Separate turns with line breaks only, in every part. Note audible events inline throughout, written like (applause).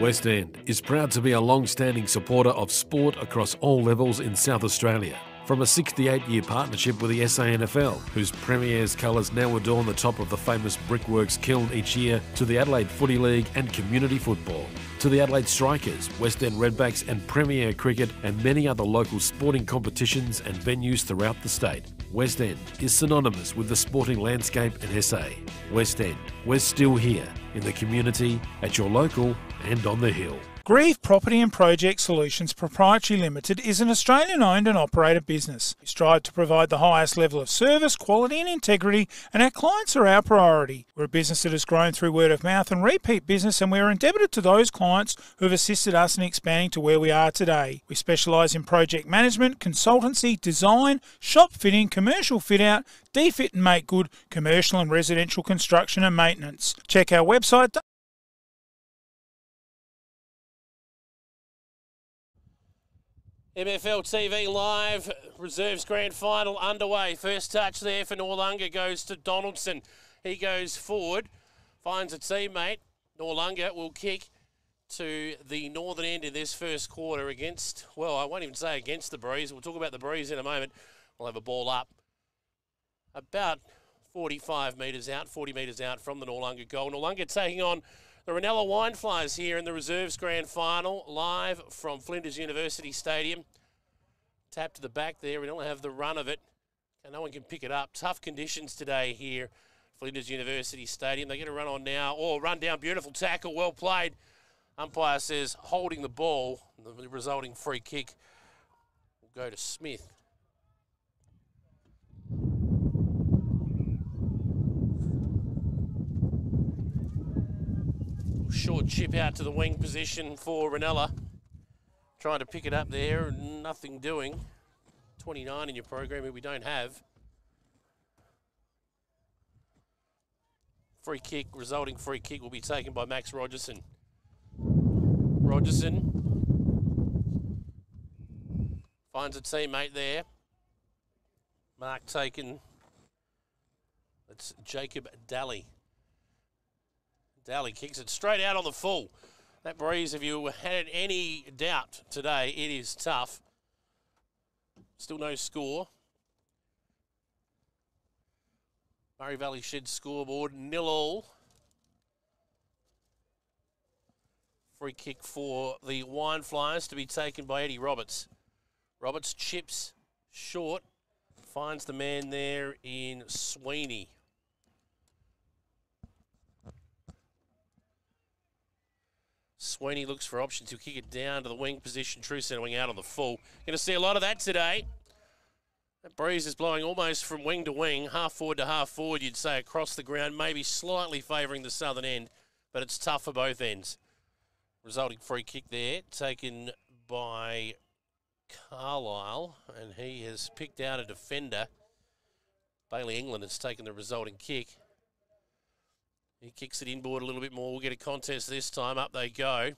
West End is proud to be a long standing supporter of sport across all levels in South Australia. From a 68 year partnership with the SANFL, whose Premier's colours now adorn the top of the famous Brickworks kiln each year, to the Adelaide Footy League and community football, to the Adelaide Strikers, West End Redbacks, and Premier Cricket, and many other local sporting competitions and venues throughout the state. West End is synonymous with the sporting landscape in SA. West End, we're still here in the community, at your local, and on the hill.
Grieve Property and Project Solutions Proprietary Limited is an Australian owned and operated business. We strive to provide the highest level of service, quality, and integrity, and our clients are our priority. We're a business that has grown through word of mouth and repeat business, and we are indebted to those clients who have assisted us in expanding to where we are today. We specialise in project management, consultancy, design, shop fitting, commercial fit out, defit and make good, commercial and residential construction and maintenance. Check our website
MFL TV live, reserves grand final underway. First touch there for Noarlunga goes to Donaldson. He goes forward, finds a teammate. Noarlunga will kick to the northern end in this first quarter against, well, I won't even say against the breeze. We'll talk about the breeze in a moment. We'll have a ball up about 45 metres out, 40 metres out from the Noarlunga goal. Noarlunga taking on the Reynella Wineflies here in the Reserves Grand Final, live from Flinders University Stadium. Tap to the back there. We don't have the run of it. And no one can pick it up. Tough conditions today here, Flinders University Stadium. They get a run on now. Oh, run down. Beautiful tackle. Well played. Umpire says holding the ball. The resulting free kick will go to Smith. Short chip out to the wing position for Reynella. Trying to pick it up there, nothing doing. 29 in your program we don't have. Free kick, resulting free kick will be taken by Max Rogerson. Rogerson finds a teammate there. Mark taken. It's Jacob Daly. Daly kicks it straight out on the full. That breeze, if you had any doubt today, it is tough. Still no score. Murray Valley Shed scoreboard, nil all. Free kick for the Wine Flyers to be taken by Eddie Roberts. Roberts chips short, finds the man there in Sweeney. Sweeney looks for options. He'll kick it down to the wing position. True centre wing out on the full. Going to see a lot of that today. That breeze is blowing almost from wing to wing, half forward to half forward, you'd say, across the ground, maybe slightly favouring the southern end, but it's tough for both ends. Resulting free kick there, taken by Carlisle, and he has picked out a defender. Bailey England has taken the resulting kick. He kicks it inboard a little bit more. We'll get a contest this time. Up they go.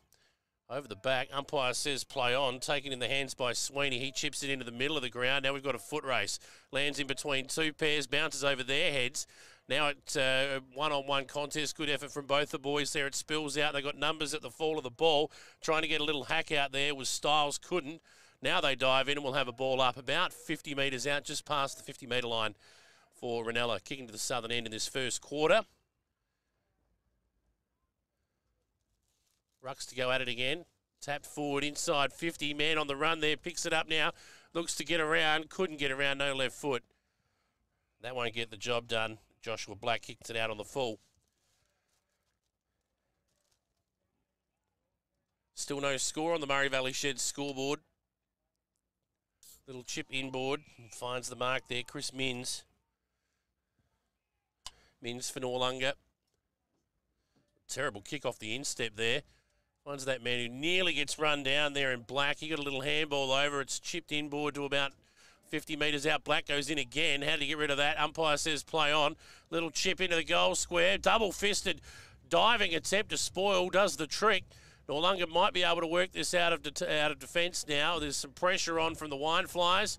Over the back. Umpire says play on. Taken in the hands by Sweeney. He chips it into the middle of the ground. Now we've got a foot race. Lands in between two pairs. Bounces over their heads. Now it's a uh, one on one contest. Good effort from both the boys there. It spills out. They got numbers at the fall of the ball. Trying to get a little hack out there was Styles. Couldn't. Now they dive in and we'll have a ball up about 50 metres out, just past the 50 metre line for Reynella. Kicking to the southern end in this first quarter. Rucks to go at it again. Tapped forward inside 50. Man on the run there. Picks it up now. Looks to get around. Couldn't get around. No left foot. That won't get the job done. Joshua Black kicked it out on the full. Still no score on the Murray Valley Shed scoreboard. Little chip inboard. Finds the mark there. Chris Minns. Mins for Noarlunga. Terrible kick off the instep there. Finds that man who nearly gets run down there in black. He got a little handball over. It's chipped inboard to about 50 metres out. Black goes in again. How to get rid of that? Umpire says play on. Little chip into the goal square. Double fisted diving attempt to spoil does the trick. Noarlunga might be able to work this out of de- out of defence now. There's some pressure on from the Wine Flies.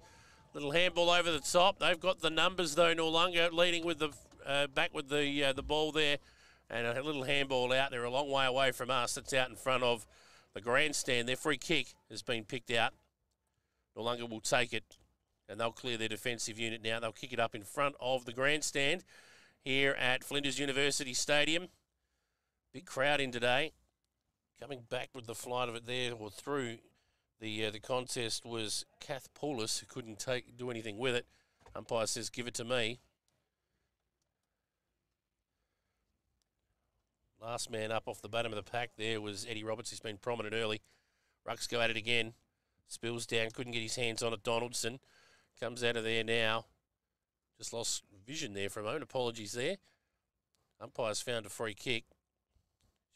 Little handball over the top. They've got the numbers though. Noarlunga leading with the uh, back with the uh, the ball there And a little handball out there, a long way away from us. That's out in front of the grandstand. Their free kick has been picked out. Noarlunga will take it, and they'll clear their defensive unit now. They'll kick it up in front of the grandstand here at Flinders University Stadium. Big crowd in today. Coming back with the flight of it there or through the uh, the contest was Kath Paulus, who couldn't take do anything with it. Umpire says, "Give it to me." Last man up off the bottom of the pack there was Eddie Roberts. He's been prominent early. Rucks go at it again. Spills down. Couldn't get his hands on it. Donaldson comes out of there now. Just lost vision there for a moment. Apologies there. Umpire's found a free kick.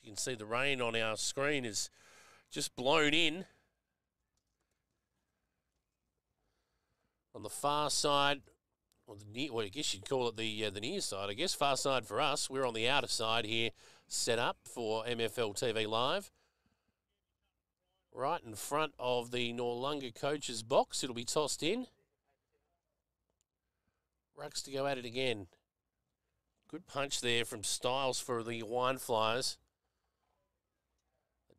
You can see the rain on our screen is just blown in. On the far side, or the near, well, I guess you'd call it the uh, the near side. I guess far side for us. We're on the outer side here, set up for MFL TV Live. Right in front of the Noarlunga coach's box. It'll be tossed in. Rucks to go at it again. Good punch there from Styles for the Wine Flyers.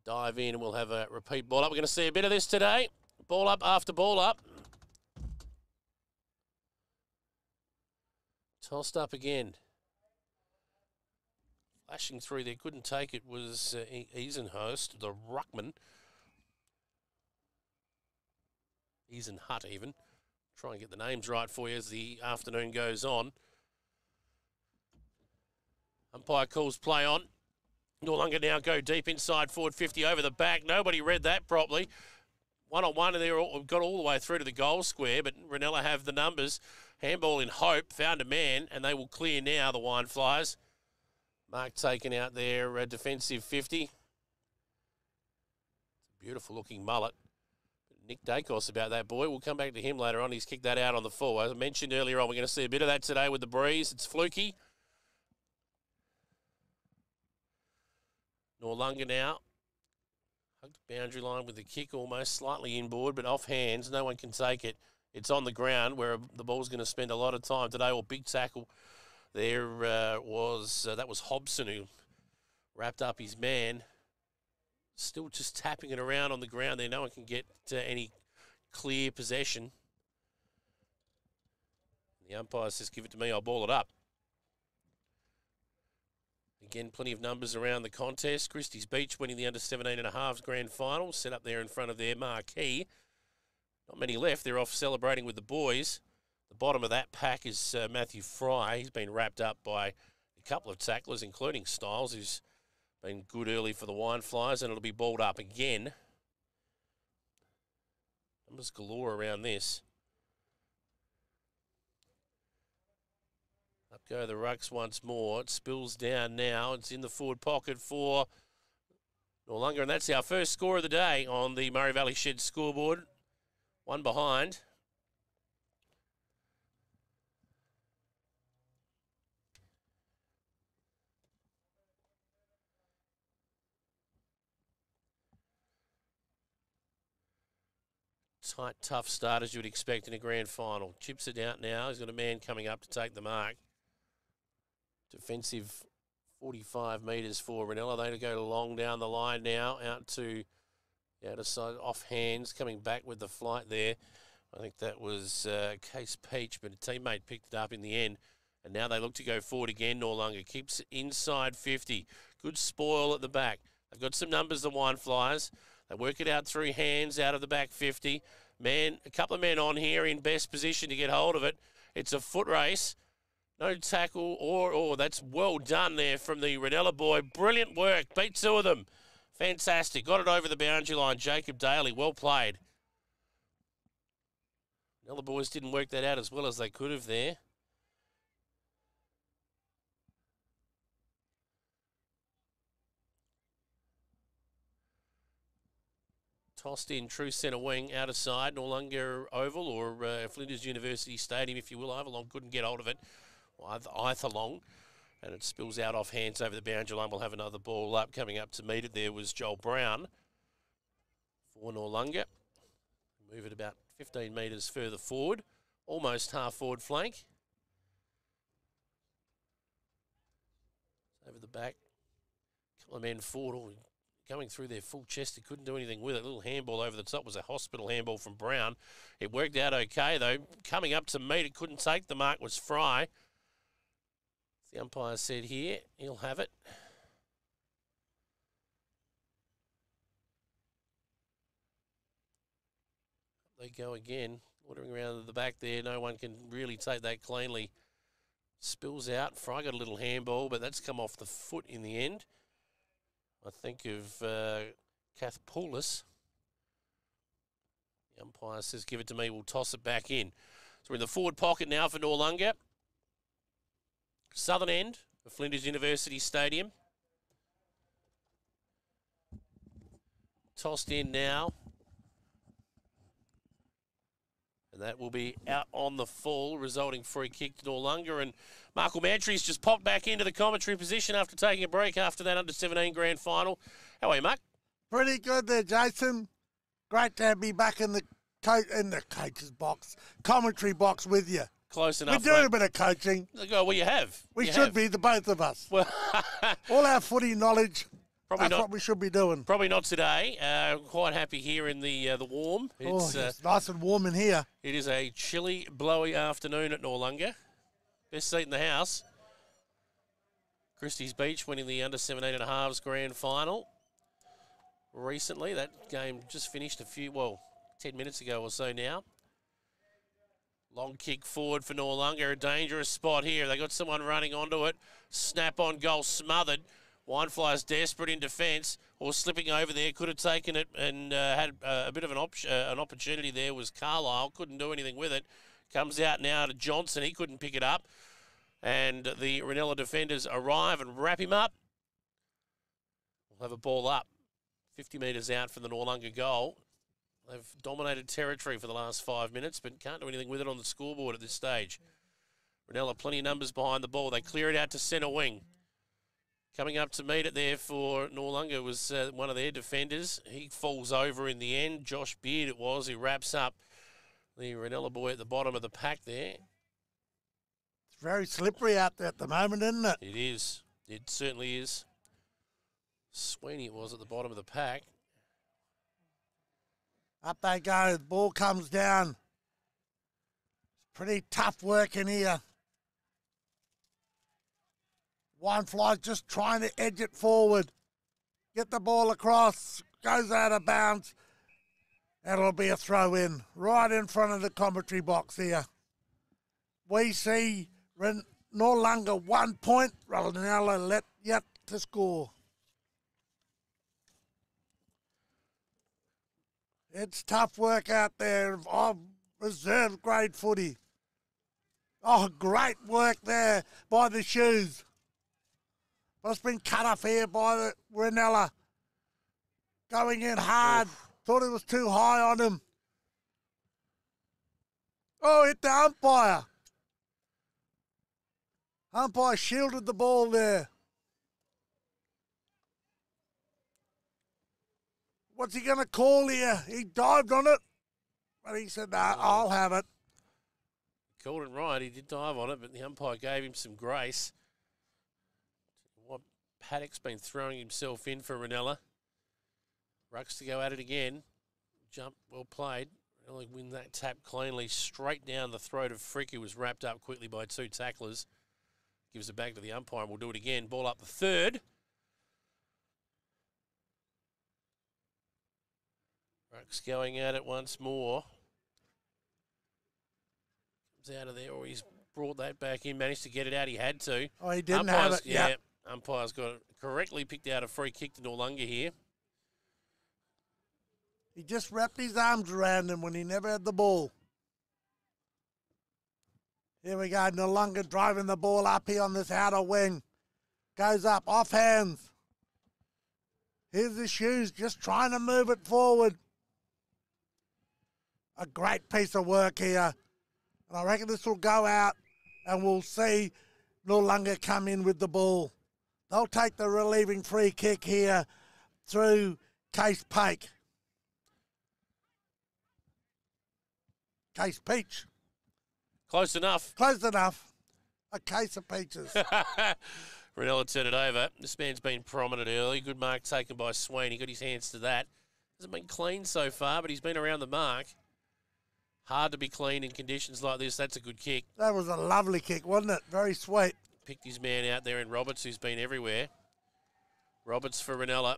Dive in and we'll have a repeat ball up. We're going to see a bit of this today. Ball up after ball up. Tossed up again. Flashing through there, couldn't take it, was uh, Eisenhost, the Ruckman. Eisenhut even. Try and get the names right for you as the afternoon goes on. Umpire calls play on. Noarlunga now go deep inside forward 50 over the back. Nobody read that properly. One on one, and they got all the way through to the goal square, but Reynella have the numbers. Handball in hope, found a man, and they will clear now, the Wine Flyers. Mark taken out there, a defensive 50. It's a Beautiful looking mullet. Nick Daicos about that boy. We'll come back to him later on. He's kicked that out on the full. As I mentioned earlier on, we're going to see a bit of that today with the breeze. It's fluky. Noarlunga now. Hugged boundary line with the kick almost slightly inboard, but off hands. No one can take it. It's on the ground where the ball's going to spend a lot of time today. Or big tackle there uh, was uh, that was Hobson who wrapped up his man. Still just tapping it around on the ground there. No one can get uh, any clear possession. The umpire says, "Give it to me. I'll ball it up." Again, plenty of numbers around the contest. Christie's Beach winning the under 17 and a halves grand final, set up there in front of their marquee. Not many left. They're off celebrating with the boys. The bottom of that pack is uh, Matthew Fry. He's been wrapped up by a couple of tacklers, including Styles, who's been good early for the Wine Flyers, and it'll be balled up again. Numbers galore around this. Up go the rucks once more. It spills down now. It's in the forward pocket for Noarlunga, and that's our first score of the day on the Murray Valley Shed scoreboard. One behind. Tight, tough start as you would expect in a grand final. Chips it out now. He's got a man coming up to take the mark. Defensive 45 metres for Reynella. They to go long down the line now out to the outer side, off hands, coming back with the flight there. I think that was uh, Case Peach, but a teammate picked it up in the end. And now they look to go forward again. Noarlunga keeps inside 50. Good spoil at the back. They've got some numbers, the Wine Flyers. They work it out through hands out of the back 50. Man, a couple of men on here in best position to get hold of it. It's a foot race. No tackle or, or that's well done there from the Reynella boy. Brilliant work. Beat two of them. Fantastic. Got it over the boundary line. Jacob Daly, well played. The boys didn't work that out as well as they could have there. Tossed in true centre wing, out of side, Noarlunga Oval or uh, Flinders University Stadium, if you will. Ivalong couldn't get hold of it. Ithalong and it spills out off hands over the boundary line. We'll have another ball up. Coming up to meet it there was Joel Brown for Noarlunga. Move it about 15 metres further forward, almost half forward flank. Over the back, couple of men forward, going through their full chest. He couldn't do anything with it. A little handball over the top was a hospital handball from Brown. It worked out okay, though. Coming up to meet it, couldn't take the mark, was Fry. The umpire said here, he'll have it. They go again, ordering around the back there. No one can really take that cleanly. Spills out. Fry got a little handball, but that's come off the foot in the end. I think of uh, Kath. The umpire says, give it to me, we'll toss it back in. So we're in the forward pocket now for Noarlunga. Southern end of Flinders University Stadium. Tossed in now. And that will be out on the full, resulting free kick to Noarlunga. And Michael Mantry's just popped back into the commentary position after taking a break after that under 17 grand final. How are you, Mark?
Pretty good there, Jason. Great to be back in the co- in the coach's box, commentary box with you.
Close enough.
We're doing
mate.
a bit of coaching.
Well, you have.
We
You
should
have.
be, the both of us.
Well, (laughs)
All our footy knowledge,
probably
that's
not.
what we should be doing.
Probably not today. Uh, quite happy here in the uh, the warm.
Oh,
It's uh,
nice and warm in here.
it is a chilly, blowy afternoon at Noarlunga. Best seat in the house. Christie's Beach winning the under 17 and a halves grand final recently. That game just finished a few, well, 10 minutes ago or so now. Long kick forward for Noarlunga. A dangerous spot here. They got someone running onto it. Snap on goal smothered. Winefly's desperate in defence or slipping over there. Could have taken it and uh, had uh, a bit of an, op- uh, an opportunity there was Carlisle. Couldn't do anything with it. Comes out now to Johnson. He couldn't pick it up. And the Reynella defenders arrive and wrap him up. We'll have a ball up. 50 metres out from the Noarlunga goal. They've dominated territory for the last five minutes, but can't do anything with it on the scoreboard at this stage. Reynella, plenty of numbers behind the ball. They clear it out to centre wing. Coming up to meet it there for Noarlunga was uh, one of their defenders. He falls over in the end. Josh Beard it was who wraps up the Reynella boy at the bottom of the pack there.
It's very slippery out there at the moment, isn't it?
It is. It certainly is. Sweeney it was at the bottom of the pack.
Up they go. The ball comes down. It's pretty tough work in here. One fly just trying to edge it forward. Get the ball across. Goes out of bounds. It'll be a throw in right in front of the commentary box here. We see Ren- Noarlunga one point. Reynella let yet to score. It's tough work out there of reserve grade footy. Oh, great work there by the shoes. But it's been cut off here by the Reynella. Going in hard. Thought it was too high on him. Oh, hit the umpire. Umpire shielded the ball there. What's he going to call here? He dived on it. But he said, no, oh. I'll have it.
Called it right. He did dive on it, but the umpire gave him some grace. What Paddock's been throwing himself in for Reynella. Rucks to go at it again. Jump well played. Really win that tap cleanly straight down the throat of Frick, who was wrapped up quickly by two tacklers. Gives it back to the umpire, and we'll do it again. Ball up the third. Rucks going at it once more. Comes out of there, or he's brought that back in, managed to get it out. He had to.
Oh, he didn't
Umpire's,
have it. Yeah.
yeah. Umpire's got it correctly picked out a free kick to Noarlunga here.
He just wrapped his arms around him when he never had the ball. Here we go. Noarlunga driving the ball up here on this outer wing. Goes up, off hands. Here's the shoes, just trying to move it forward. A great piece of work here. And I reckon this will go out and we'll see Noarlunga come in with the ball. They'll take the relieving free kick here through Case Pake. Case Peach.
Close enough.
Close enough. A case of peaches. (laughs)
Reynella turned it over. This man's been prominent early. Good mark taken by Swain. He got his hands to that. Hasn't been clean so far, but he's been around the mark. Hard to be clean in conditions like this. That's a good kick.
That was a lovely kick, wasn't it? Very sweet.
Picked his man out there in Roberts, who's been everywhere. Roberts for Reynella.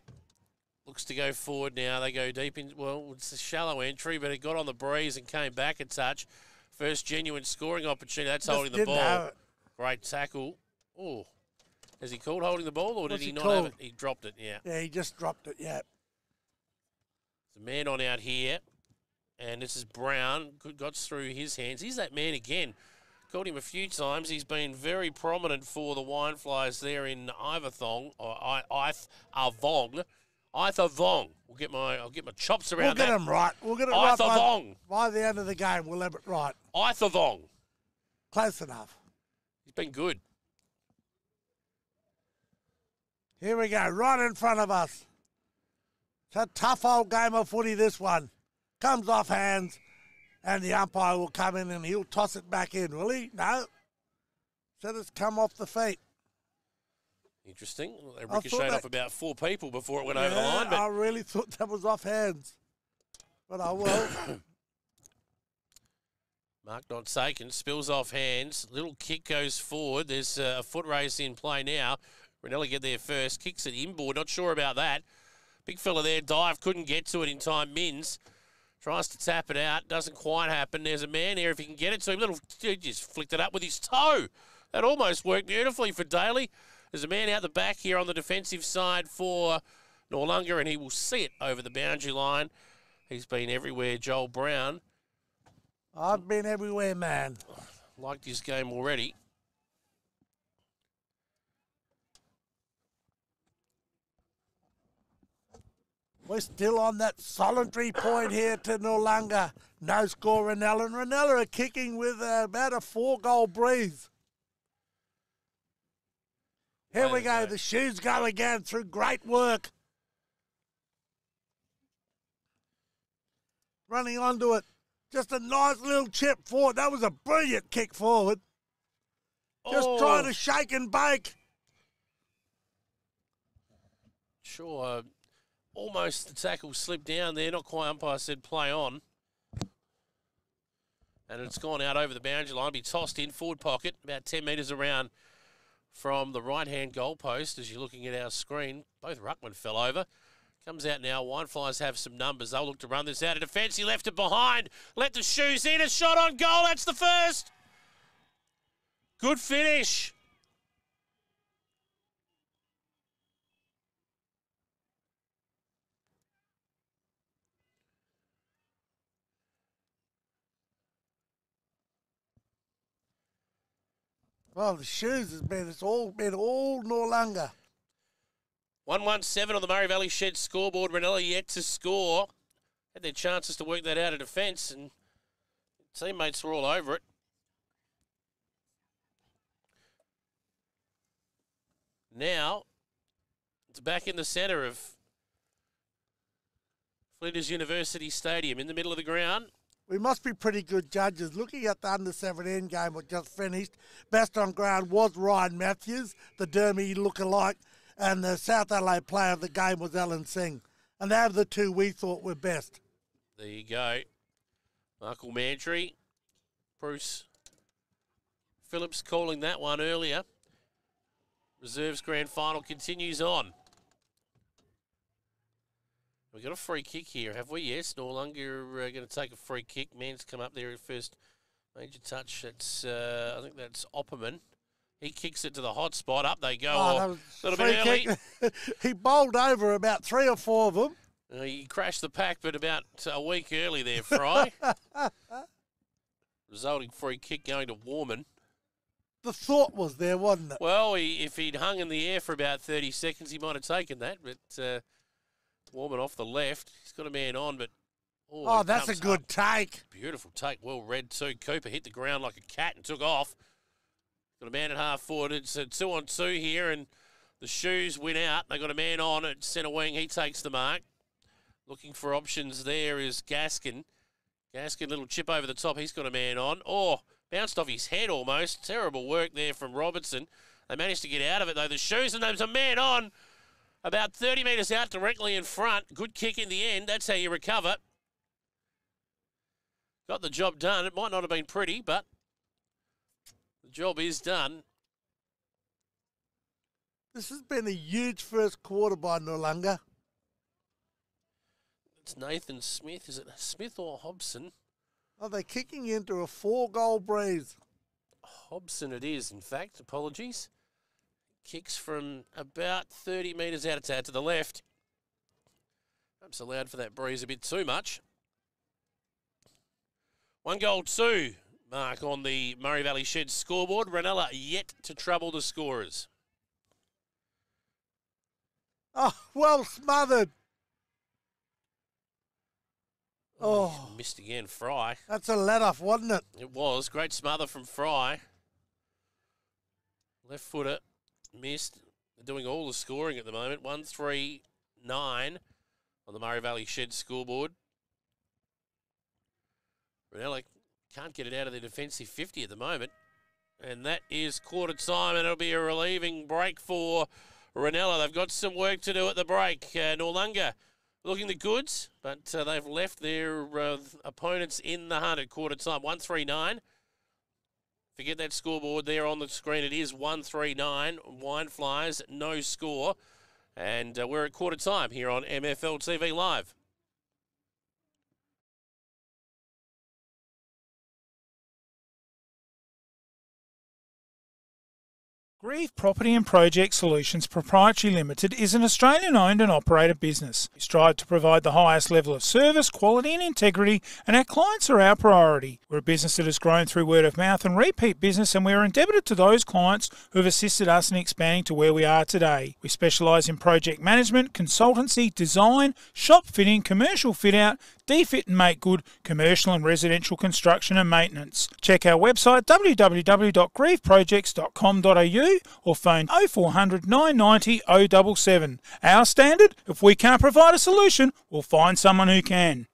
Looks to go forward now. They go deep in. Well, it's a shallow entry, but it got on the breeze and came back a touch. First genuine scoring opportunity. That's
Just
holding the ball. Great tackle. Oh, has he called holding the ball, or did he
he
not have it? He dropped it. Yeah.
Yeah, he just dropped it. Yeah.
There's a man on out here, and this is Brown. Got through his hands. He's that man again. Called him a few times. He's been very prominent for the Wine Flies there in Ivathong or I, Ith Avong. Ithavong. We'll get my I'll get my chops around.
We'll get
that.
him right. We'll get it right by,
Ithavong.
by the end of the game. We'll have it right.
Ithavong.
Close enough.
He's been good.
Here we go, right in front of us. It's a tough old game of footy, this one. Comes off hands, and the umpire will come in and he'll toss it back in, will he? No. Said it's come off the feet.
Interesting. They ricocheted
that-
off about four people before it went over the line, but
I really thought that was off hands. But I will. (coughs)
Mark not taken, spills off hands. Little kick goes forward. There's uh, a foot race in play now. Reynella get there first, kicks it inboard. Not sure about that. Big fella there, dive, couldn't get to it in time. Mins tries to tap it out, doesn't quite happen. There's a man there if he can get it to him. Little he just flicked it up with his toe. That almost worked beautifully for Daly. There's a man out the back here on the defensive side for Noarlunga, and he will see it over the boundary line. He's been everywhere, Joel Brown.
I've been everywhere, man.
liked his game already.
We're still on that solitary point here to Noarlunga. No score, Reynella. And Reynella are kicking with uh, about a four goal breeze. Here we go. The shoes go again through great work. Running onto it. Just a nice little chip forward. That was a brilliant kick forward. Just
Oh,
trying to shake and bake.
Sure. Almost the tackle slipped down there. Not quite. Umpire said play on. And it's gone out over the boundary line. Be tossed in forward pocket, about 10 metres around from the right hand goalpost as you're looking at our screen. Both Ruckman fell over. Comes out now. Wineflies have some numbers. They'll look to run this out of defence. He left it behind. Let the shoes in. A shot on goal. That's the first. Good finish.
Well, the shoes has been, it's all been all Noarlunga.
117 on the Murray Valley Shed scoreboard. Reynella yet to score. Had their chances to work that out of defence, and teammates were all over it. Now, it's back in the centre of Flinders University Stadium in the middle of the ground.
We must be pretty good judges. Looking at the under 17 game that just finished, best on ground was Ryan Matthews, the Dermy lookalike, and the South Adelaide player of the game was Alan Singh. And they're the two we thought were best.
There you go. Michael Mantry, Bruce Phillips calling that one earlier. Reserves grand final continues on. We've got a free kick here, have we? Yes, Noarlunga uh, going to take a free kick. Man's come up there at first major touch. That's uh, I think that's Opperman. He kicks it to the hot spot. Up they go.
Oh,
Oh, a little bit early. (laughs)
he bowled over about three or four of them.
Uh, he crashed the pack, but about a week early there, Fry. (laughs) Resulting free kick going to Warman.
The thought was there, wasn't it?
Well, he, if he'd hung in the air for about 30 seconds, he might have taken that. But uh, Warman off the left. He's got a man on, but.
Oh, oh
he
that's a good
up.
take.
Beautiful take. Well read, too. Cooper hit the ground like a cat and took off. Got a man at half forward. It's a two on two here, and the shoes went out. They got a man on at centre wing. He takes the mark. Looking for options there is Gaskin. Gaskin, little chip over the top. He's got a man on. Oh, bounced off his head almost. Terrible work there from Robertson. They managed to get out of it though. The shoes and there's a man on about 30 metres out directly in front. Good kick in the end. That's how you recover. Got the job done. It might not have been pretty, but the job is done.
This has been a huge first quarter by Noarlunga.
It's Nathan Smith. Is it Smith or Hobson?
Oh, Are they kicking into a four goal breeze?
Hobson it is, in fact. Apologies. Kicks from about 30 metres out. It's out to the left. Perhaps allowed for that breeze a bit too much. One goal, two mark on the Murray Valley Shed scoreboard. Reynella yet to trouble the scorers.
Oh, well smothered. Oh, oh,
Missed again, Fry.
that's a let off, wasn't it?
It was. Great smother from Fry. Left footer. Missed. They're doing all the scoring at the moment. 1 3 9 on the Murray Valley Shed scoreboard. Reynella can't get it out of the defensive 50 at the moment. And that is quarter time, and it'll be a relieving break for Reynella. They've got some work to do at the break. Uh, Noarlunga looking the goods, but uh, they've left their uh, opponents in the hunt at quarter time. 139. Forget that scoreboard there on the screen. It is 139. Wine Flyers, no score. And uh, we're at quarter time here on MFL TV Live.
Grieve Property and Project Solutions Proprietary Limited is an Australian owned and operated business. We strive to provide the highest level of service, quality, and integrity, and our clients are our priority. We're a business that has grown through word of mouth and repeat business, and we are indebted to those clients who have assisted us in expanding to where we are today. We specialise in project management, consultancy, design, shop fitting, commercial fit out, defit and make good, commercial and residential construction and maintenance. Check our website www.grieveprojects.com.au or phone 0400 990 077. Our standard, if we can't provide a solution, we'll find someone who can.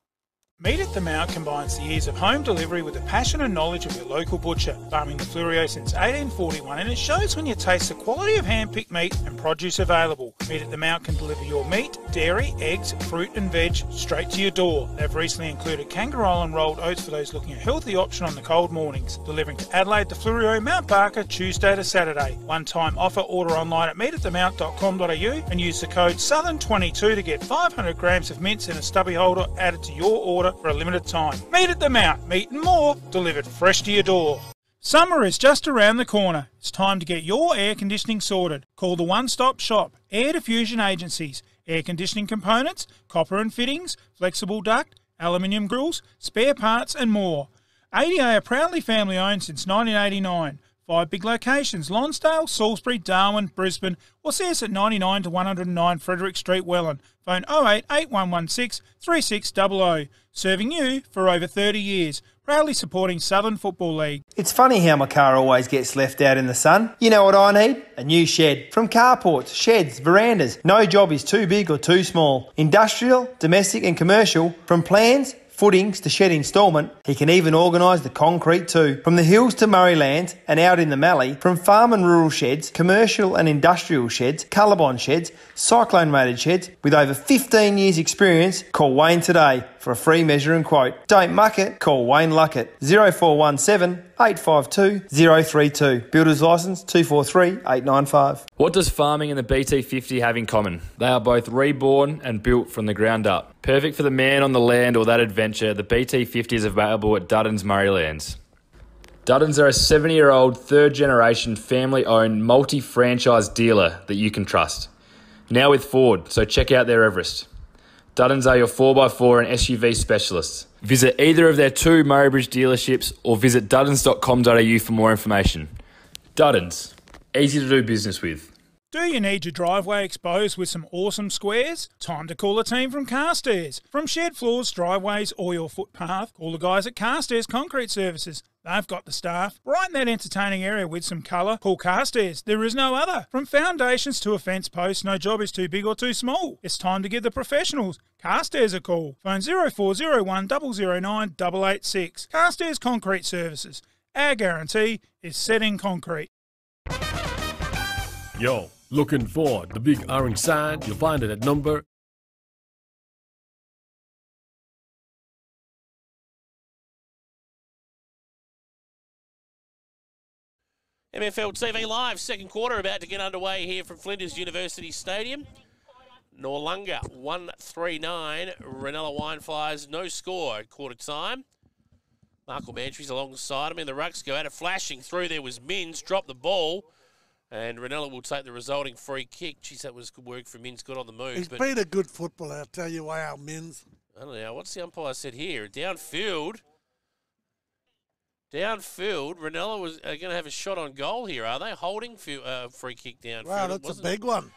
Meat at the Mount combines the ease of home delivery with the passion and knowledge of your local butcher, farming the Fleurieu since 1841, and it shows when you taste the quality of hand-picked meat and produce available. Meat at the Mount can deliver your meat, dairy, eggs, fruit and veg straight to your door. They've recently included kangaroo and rolled oats for those looking a healthy option on the cold mornings. Delivering to Adelaide, the Fleurieu, Mount Barker, Tuesday to Saturday. One-time offer, order online at meatatthemount.com.au and use the code SOUTHERN22 to get 500 grams of mince and a stubby holder added to your order for a limited time. Meat at the Mount, meat and more, delivered fresh to your door. Summer is just around the corner. It's time to get your air conditioning sorted. Call the one stop shop, Air Diffusion Agencies. Air conditioning components, copper and fittings, flexible duct, aluminium grills, spare parts, and more. ADA are proudly family owned since 1989. Five big locations Lonsdale, Salisbury, Darwin, Brisbane, or see us at 99 to 109 Frederick Street, Welland. Phone 08 8116 3600. Serving you for over 30 years. Proudly supporting Southern Football League.
It's funny how my car always gets left out in the sun. You know what I need? A new shed. From carports, sheds, verandas. No job is too big or too small. Industrial, domestic, and commercial. From plans, footings to shed instalment, he can even organise the concrete too. From the hills to Murraylands and out in the Mallee, from farm and rural sheds, commercial and industrial sheds, Colorbond sheds, cyclone rated sheds, with over 15 years experience, call Wayne today for a free measure and quote. Don't muck it, call Wayne Luckett 0417 852 032. Builder's licence 243 895.
What does farming and the BT50 have in common? They are both reborn and built from the ground up. Perfect for the man on the land or that adventure, the BT50 is available at Duddon's Murraylands. Duddon's are a 70 year old, third generation, family owned, multi franchise dealer that you can trust. Now with Ford, so check out their Everest. Duddon's are your 4x4 and SUV specialists. Visit either of their two Murraybridge dealerships or visit duddons.com.au for more information. Duddons, easy to do business with.
Do you need your driveway exposed with some awesome squares? Time to call a team from Carstairs. From shed floors, driveways, or your footpath, call the guys at Carstairs Concrete Services. They've got the staff. Brighten that entertaining area with some colour. Call Carstairs. There is no other. From foundations to a fence post, no job is too big or too small. It's time to give the professionals Carstairs a call. Phone 0401 009 886. Carstairs Concrete Services. Our guarantee is set in concrete.
Yo, looking for the big orange sign? You'll find it at number
MFL TV Live, second quarter about to get underway here from Flinders University Stadium. Noarlunga 139, Reynella Wineflies, no score at quarter time. Markle Mantries alongside him, and the rucks go out of flashing through. There was Mins, dropped the ball, and Reynella will take the resulting free kick. Geez, that was good work from Mins, good on the move.
He's
but
been a good footballer, I'll tell you, wow, Mins.
I don't know, what's the umpire said here? Downfield. Downfield, Reynella was uh, going to have a shot on goal here. Are they holding fi- uh, free kick downfield?
Wow, that's a big one.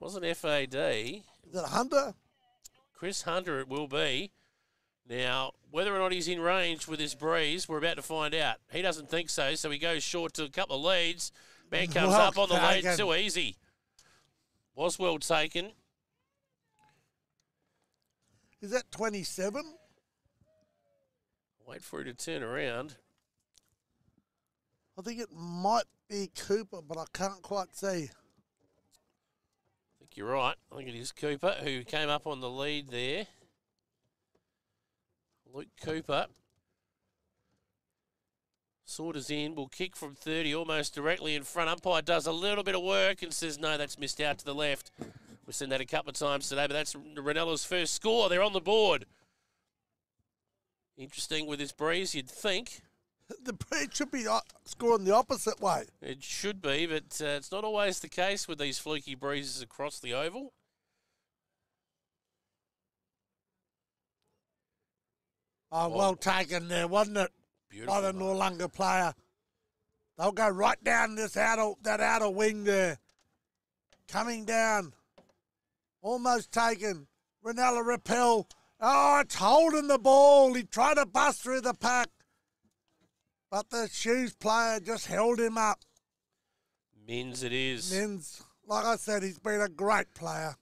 Wasn't FAD.
Is it Hunter?
Chris Hunter it will be. Now, whether or not he's in range with this breeze, we're about to find out. He doesn't think so, so he goes short to a couple of leads. Man (laughs) comes
Well
up on the lead too easy. Was well taken.
Is that 27?
Wait for it to turn around.
I think it might be Cooper, but I can't quite see.
I think you're right. I think it is Cooper who came up on the lead there. Luke Cooper. Saunders in, will kick from 30 almost directly in front. Umpire does a little bit of work and says, no, that's missed out to the left. We've seen that a couple of times today, but that's Reynella's first score. They're on the board. Interesting with this breeze, you'd think. (laughs)
The it should be uh, scoring the opposite way.
It should be, but uh, it's not always the case with these fluky breezes across the oval.
Oh, well taken there, wasn't it?
Beautiful.
By the. Noarlunga player. They'll go right down this outer that outer wing there. Coming down. Almost taken. Reynella repel. Oh, it's holding the ball. He tried to bust through the pack. But the shoes player just held him up.
Mins it is.
Mins, like I said, he's been a great player.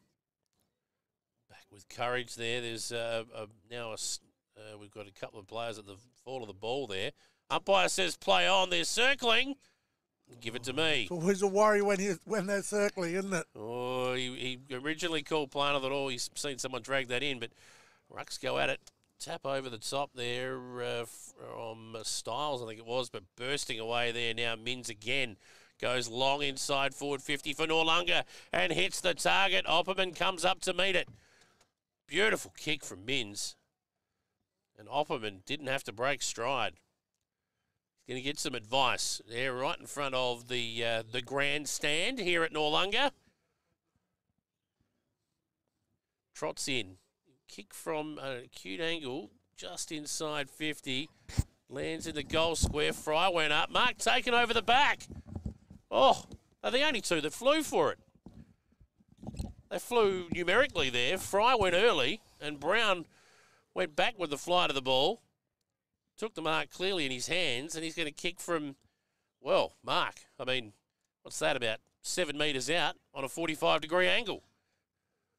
Back with courage there. There's uh, a, now a, uh, we've got a couple of players at the fall of the ball there. Umpire says play on. They're circling. Give it to me.
It's always a worry when he, when they're circling, isn't it?
Oh, he, he originally called play on that all. He's seen someone drag that in, but Rucks go at it. Tap over the top there uh, from uh, Styles, I think it was, but bursting away there now. Mins again goes long inside forward 50 for Noarlunga and hits the target. Opperman comes up to meet it. Beautiful kick from Mins. And Opperman didn't have to break stride. He's going to get some advice there right in front of the uh, the grandstand here at Noarlunga. Trots in. Kick from an acute angle just inside 50. Lands in the goal square. Fry went up. Mark taken over the back. Oh, they're the only two that flew for it. They flew numerically there. Fry went early, and Brown went back with the flight of the ball. Took the mark clearly in his hands, and he's going to kick from, well, Mark. I mean, what's that about? Seven metres out on a 45 degree angle.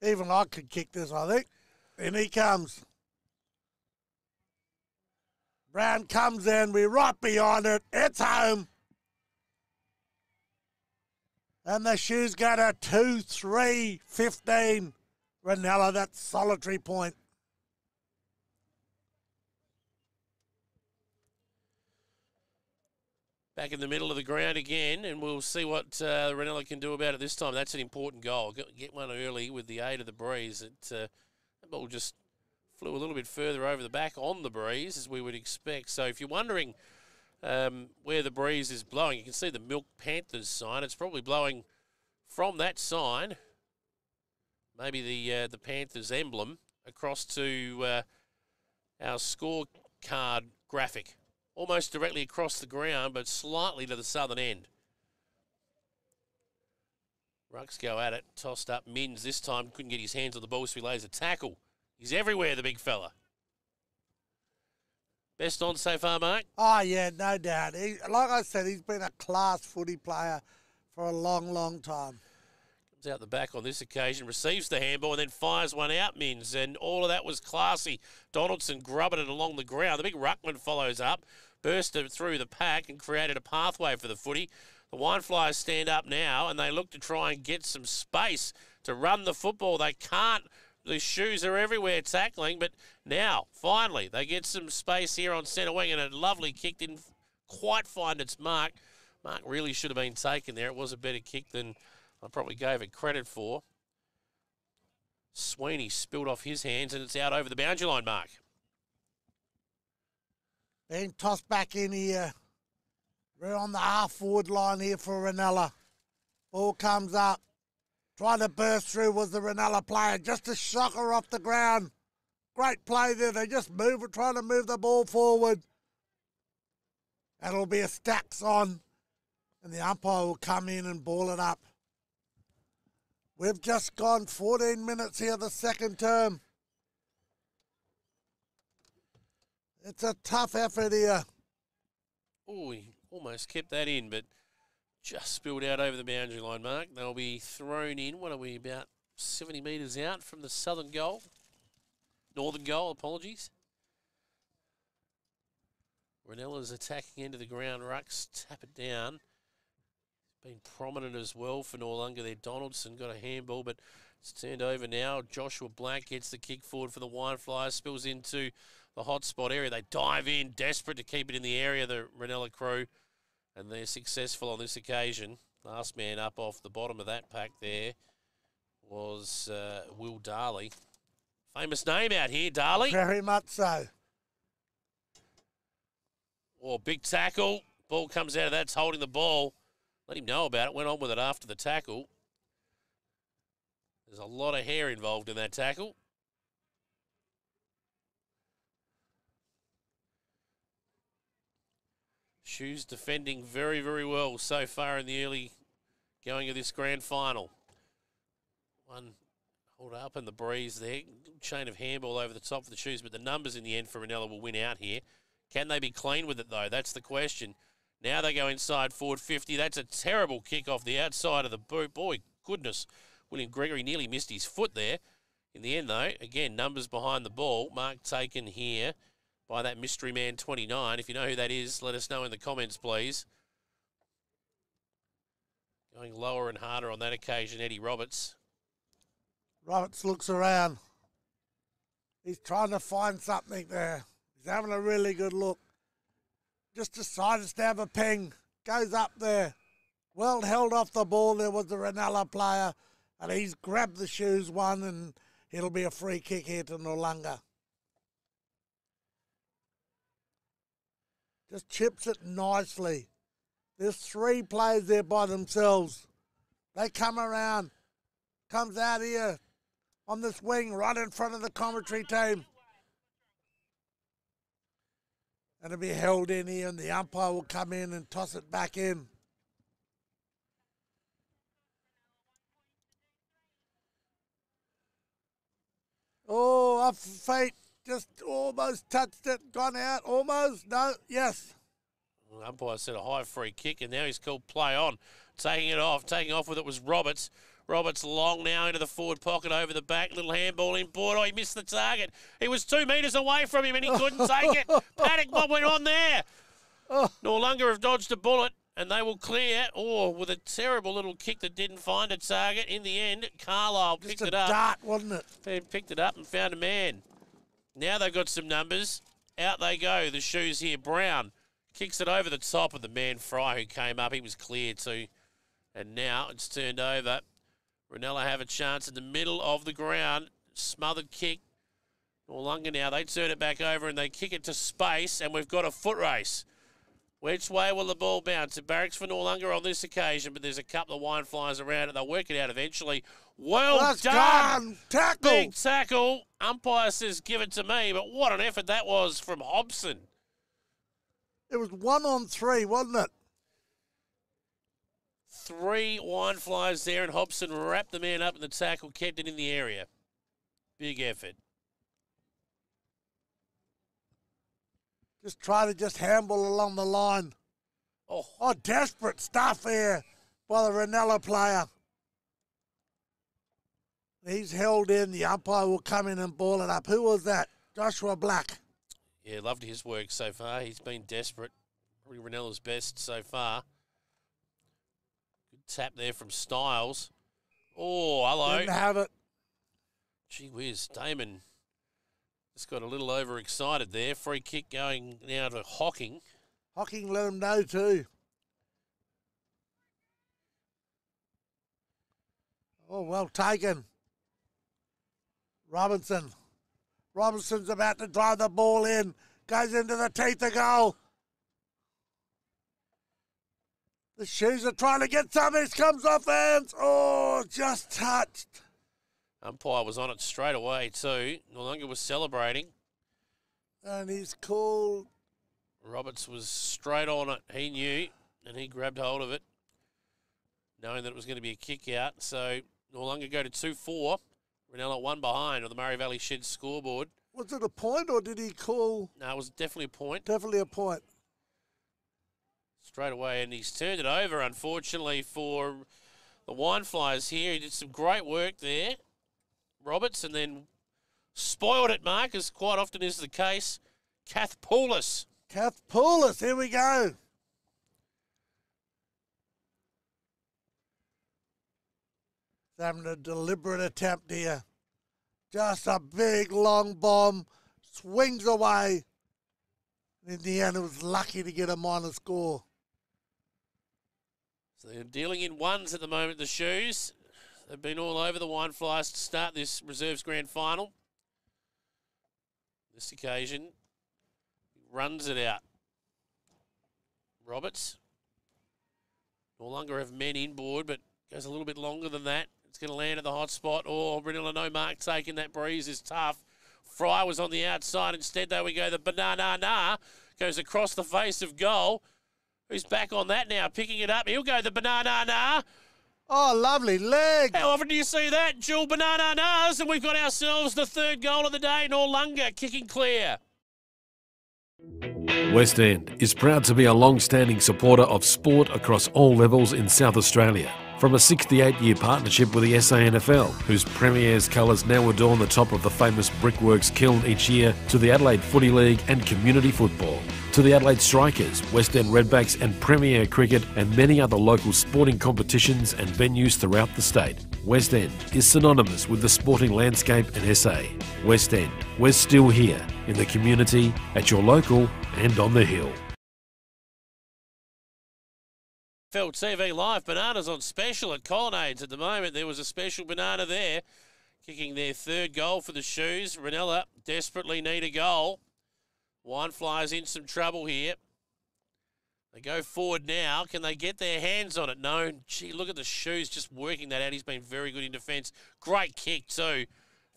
Even I could kick this, I think. And he comes. Brown comes in. We're right behind it. It's home. And the shoes go to 2 3 15. Reynella, that's solitary point.
Back in the middle of the ground again, and we'll see what uh, Reynella can do about it this time. That's an important goal. Get- Get one early with the aid of the breeze. It, uh, ball just flew a little bit further over the back on the breeze, as we would expect. So if you're wondering um, where the breeze is blowing, you can see the Milk Panthers sign. It's probably blowing from that sign, maybe the uh, the Panthers emblem, across to uh, our scorecard graphic almost directly across the ground, but slightly to the southern end. Rucks go at it, tossed up. Mins this time couldn't get his hands on the ball, so he lays a tackle. He's everywhere, the big fella. Best on so far, Mark?
Oh, ah, yeah, no doubt. He, like I said, he's been a class footy player for a long, long time.
Comes out the back on this occasion, receives the handball, and then fires one out, Mins. And all of that was classy. Donaldson grubbing it along the ground. The big Ruckman follows up, burst it through the pack, and created a pathway for the footy. The Wine Flyers stand up now and they look to try and get some space to run the football. They can't. The shoes are everywhere tackling, but now, finally, they get some space here on centre wing and a lovely kick didn't quite find its mark. Mark really should have been taken there. It was a better kick than I probably gave it credit for. Sweeney spilled off his hands and it's out over the boundary line mark.
Being tossed back in here. Uh, We're on the half forward line here for Reynella. Ball comes up. Trying to burst through was the Reynella player. Just to shock her off the ground. Great play there. They just move, trying to move the ball forward. That'll be a stacks on. And the umpire will come in and ball it up. We've just gone 14 minutes here, the second term. It's a tough effort here.
Oh, he almost kept that in, but just spilled out over the boundary line mark. They'll be thrown in. What are we, about 70 metres out from the southern goal? Northern goal, apologies. Reynella's attacking into the ground. Rucks tap it down. Been prominent as well for Noarlunga there. Donaldson got a handball, but it's turned over now. Joshua Black gets the kick forward for the Wine Flyers, spills into the hot spot area. They dive in, desperate to keep it in the area, the Reynella crew, and they're successful on this occasion. Last man up off the bottom of that pack there was uh, Will Darley. Famous name out here, Darley.
Very much so.
Oh, big tackle. Ball comes out of that's holding the ball. Let him know about it. Went on with it after the tackle. There's a lot of hair involved in that tackle. Shoes defending very, very well so far in the early going of this grand final. One hold up in the breeze there. Chain of handball over the top of the shoes, but the numbers in the end for Reynella will win out here. Can they be clean with it though? That's the question. Now they go inside forward 50. That's a terrible kick off the outside of the boot. Boy, goodness. William Gregory nearly missed his foot there. In the end, though, again, numbers behind the ball. Mark taken here by that mystery man 29. If you know who that is, let us know in the comments, please. Going lower and harder on that occasion, Eddie Roberts.
Roberts looks around. He's trying to find something there. He's having a really good look. Just decides to have a ping. Goes up there. Well held off the ball. There was the Reynella player. And he's grabbed the shoes one and it'll be a free kick here to Noarlunga. Just chips it nicely. There's three players there by themselves. They come around. Comes out here on this wing right in front of the commentary team. And it'll be held in here, and the umpire will come in and toss it back in. Oh, off feet, just almost touched it, gone out, almost. No, yes.
The umpire said a high free kick, and now he's called play on. Taking it off, taking off with it was Roberts. Roberts long now into the forward pocket over the back. Little handball in board. Oh, he missed the target. He was two metres away from him and he couldn't take it. (laughs) Paddock Bob went on there. Oh. Noarlunga have dodged a bullet and they will clear. Oh, with a terrible little kick that didn't find a target. In the end, Carlisle
Just
picked it up.
dart, wasn't it?
They picked it up and found a man. Now they've got some numbers. Out they go. The shoes here. Brown kicks it over the top of the man Fry who came up. He was clear too. And now it's turned over. Reynella have a chance in the middle of the ground. Smothered kick. Noarlunga now. They turn it back over and they kick it to space. And we've got a foot race. Which way will the ball bounce? It barracks for Noarlunga on this occasion, but there's a couple of wine flies around it. They'll work it out eventually. Well
That's
done.
gone. Tackle.
Big tackle. Umpire says give it to me, but what an effort that was from Hobson.
It was one on three, wasn't it?
Three wine flies there, and Hobson wrapped the man up in the tackle, kept it in the area. Big effort.
Just try to just handle along the line.
Oh,
Oh, desperate stuff here by the Reynella player. He's held in. The umpire will come in and ball it up. Who was that? Joshua Black.
yeah, loved his work so far. He's been desperate. Probably Reynella's best so far. Good tap there from Styles. Oh, hello.
Didn't have it.
Gee whiz, Damon got a little overexcited there. Free kick going now to Hocking.
Hocking let him know too. Oh, well taken. Robinson. Robinson's about to drive the ball in. Goes into the teeth of goal. The shoes are trying to get some. This comes off hands. Oh, just touched.
Umpire was on it straight away too. Noarlunga was celebrating.
And he's called.
Roberts was straight on it. He knew, and he grabbed hold of it, knowing that it was going to be a kick out. So Noarlunga go to 2 4. Reynella one behind on the Murray Valley Shed scoreboard.
Was it a point or did he call?
No, it was definitely a point.
Definitely a point.
Straight away, and he's turned it over, unfortunately, for the Wine Flyers here. He did some great work there, Roberts, and then spoiled it, Mark, as quite often is the case. Kath Poulis.
Kath Poulis, here we go. Having a deliberate attempt here. Just a big long bomb, swings away. In the end, it was lucky to get a minor score.
So they're dealing in ones at the moment, the shoes. They've been all over the Wine flies to start this reserves grand final. This occasion, he runs it out. Roberts. No longer have men inboard, but goes a little bit longer than that. It's going to land at the hot spot. Oh, Brunilla, no mark taken. That breeze is tough. Fry was on the outside. Instead, there we go. The banana na goes across the face of goal. Who's back on that now? Picking it up. He'll go the banana na.
Oh, lovely leg.
How often do you see that? Dual banana nas. And we've got ourselves the third goal of the day. Noarlunga kicking clear.
West End is proud to be a long standing supporter of sport across all levels in South Australia. From a 68 year partnership with the SANFL, whose Premier's colours now adorn the top of the famous Brickworks kiln each year, to the Adelaide Footy League and community football, to the Adelaide Strikers, West End Redbacks, and Premier Cricket, and many other local sporting competitions and venues throughout the state. West End is synonymous with the sporting landscape in SA. West End, we're still here in the community, at your local, and on the hill.
MFL TV Live bananas on special at Colonnades at the moment. There was a special banana there, kicking their third goal for the Shoes. Reynella desperately need a goal. Wine Flyers in some trouble here. They go forward now. Can they get their hands on it? No. Gee, look at the Shoes just working that out. He's been very good in defence. Great kick too.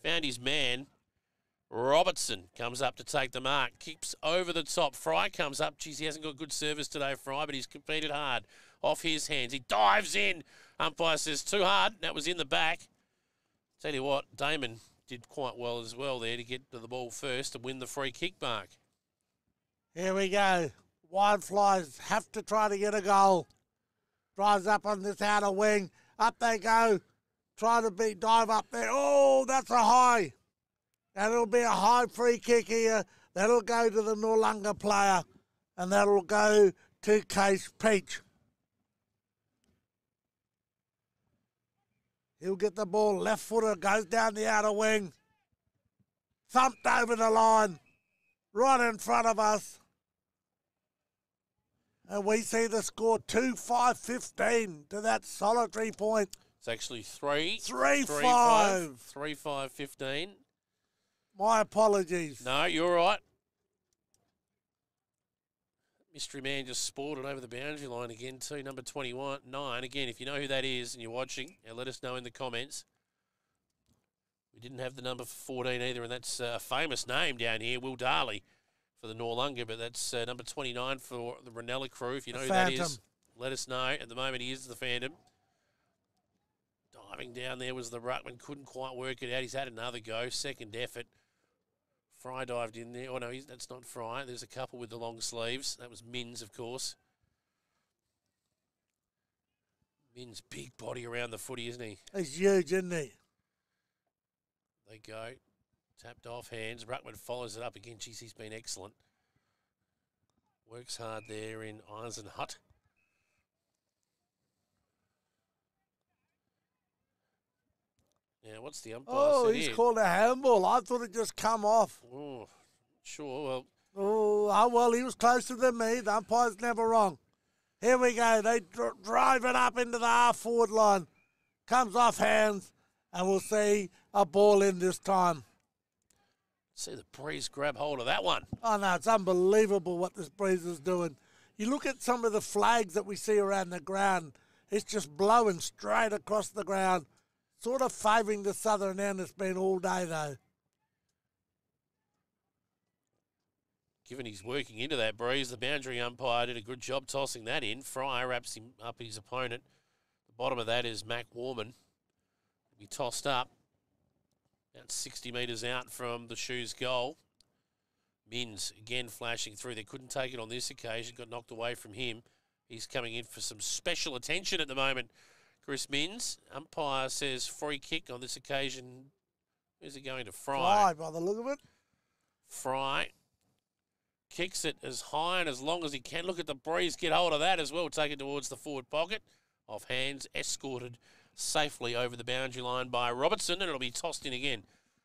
Found his man. Robertson comes up to take the mark. Keeps over the top. Fry comes up. Geez, he hasn't got good service today, Fry, but he's competed hard off his hands. He dives in. Umpire says too hard. That was in the back. Tell you what, Damon did quite well as well there to get to the ball first and win the free kick mark.
Here we go. Wide flies have to try to get a goal. Drives up on this outer wing. Up they go. Try to be dive up there. Oh, that's a high. That'll be a high free kick here. That'll go to the Noarlunga player. And that'll go to Case Peach. He'll get the ball left footer, goes down the outer wing. Thumped over the line. Right in front of us. And we see the score 2 5 15 to that solitary point.
It's actually three.
Three,
three
five.
five. Three five fifteen.
My apologies.
No, you're right. Mystery man just sported over the boundary line again too. Number 21, 9. Again, if you know who that is and you're watching, uh, let us know in the comments. We didn't have the number 14 either, and that's a famous name down here, Will Darley for the Noarlunga, but that's uh, number 29 for the Reynella crew. If you know
The
who that
Phantom.
is, let us know. At the moment, he is the Phantom. Diving down there was the Ruckman. Couldn't quite work it out. He's had another go. Second effort. Fry dived in there. Oh, no, he's, that's not Fry. There's a couple with the long sleeves. That was Mins, of course. Mins, big body around the footy, isn't he?
He's huge, isn't he?
They go. Tapped off hands. Ruckman follows it up again. Geez, he's been excellent. Works hard there in Eisenhut. Yeah, what's the umpire
Oh, he's
here?
called a handball. I thought it just come off.
Oh, sure. Well,
Oh, oh, well, he was closer than me. The umpire's never wrong. Here we go. They dr- drive it up into the half forward line. Comes off hands, and we'll see a ball in this time.
see the breeze grab hold of that one.
Oh, no, it's unbelievable what this breeze is doing. You look at some of the flags that we see around the ground, it's just blowing straight across the ground, sort of favouring the southern end. It's been all day, though.
Given he's working into that breeze, the boundary umpire did a good job tossing that in. Fryer wraps him up his opponent. The bottom of that is Mac Warman. He tossed up about 60 metres out from the shoes goal. Mins again flashing through. They couldn't take it on this occasion. Got knocked away from him. He's coming in for some special attention at the moment. Chris Minns, Umpire says free kick on this occasion. Where's it going to Fry?
Fly, by the look of it.
Fry kicks it as high and as long as he can. Look at the breeze, get hold of that as well. Take it towards the forward pocket. Off hands, escorted safely over the boundary line by Robertson, and it'll be tossed in again.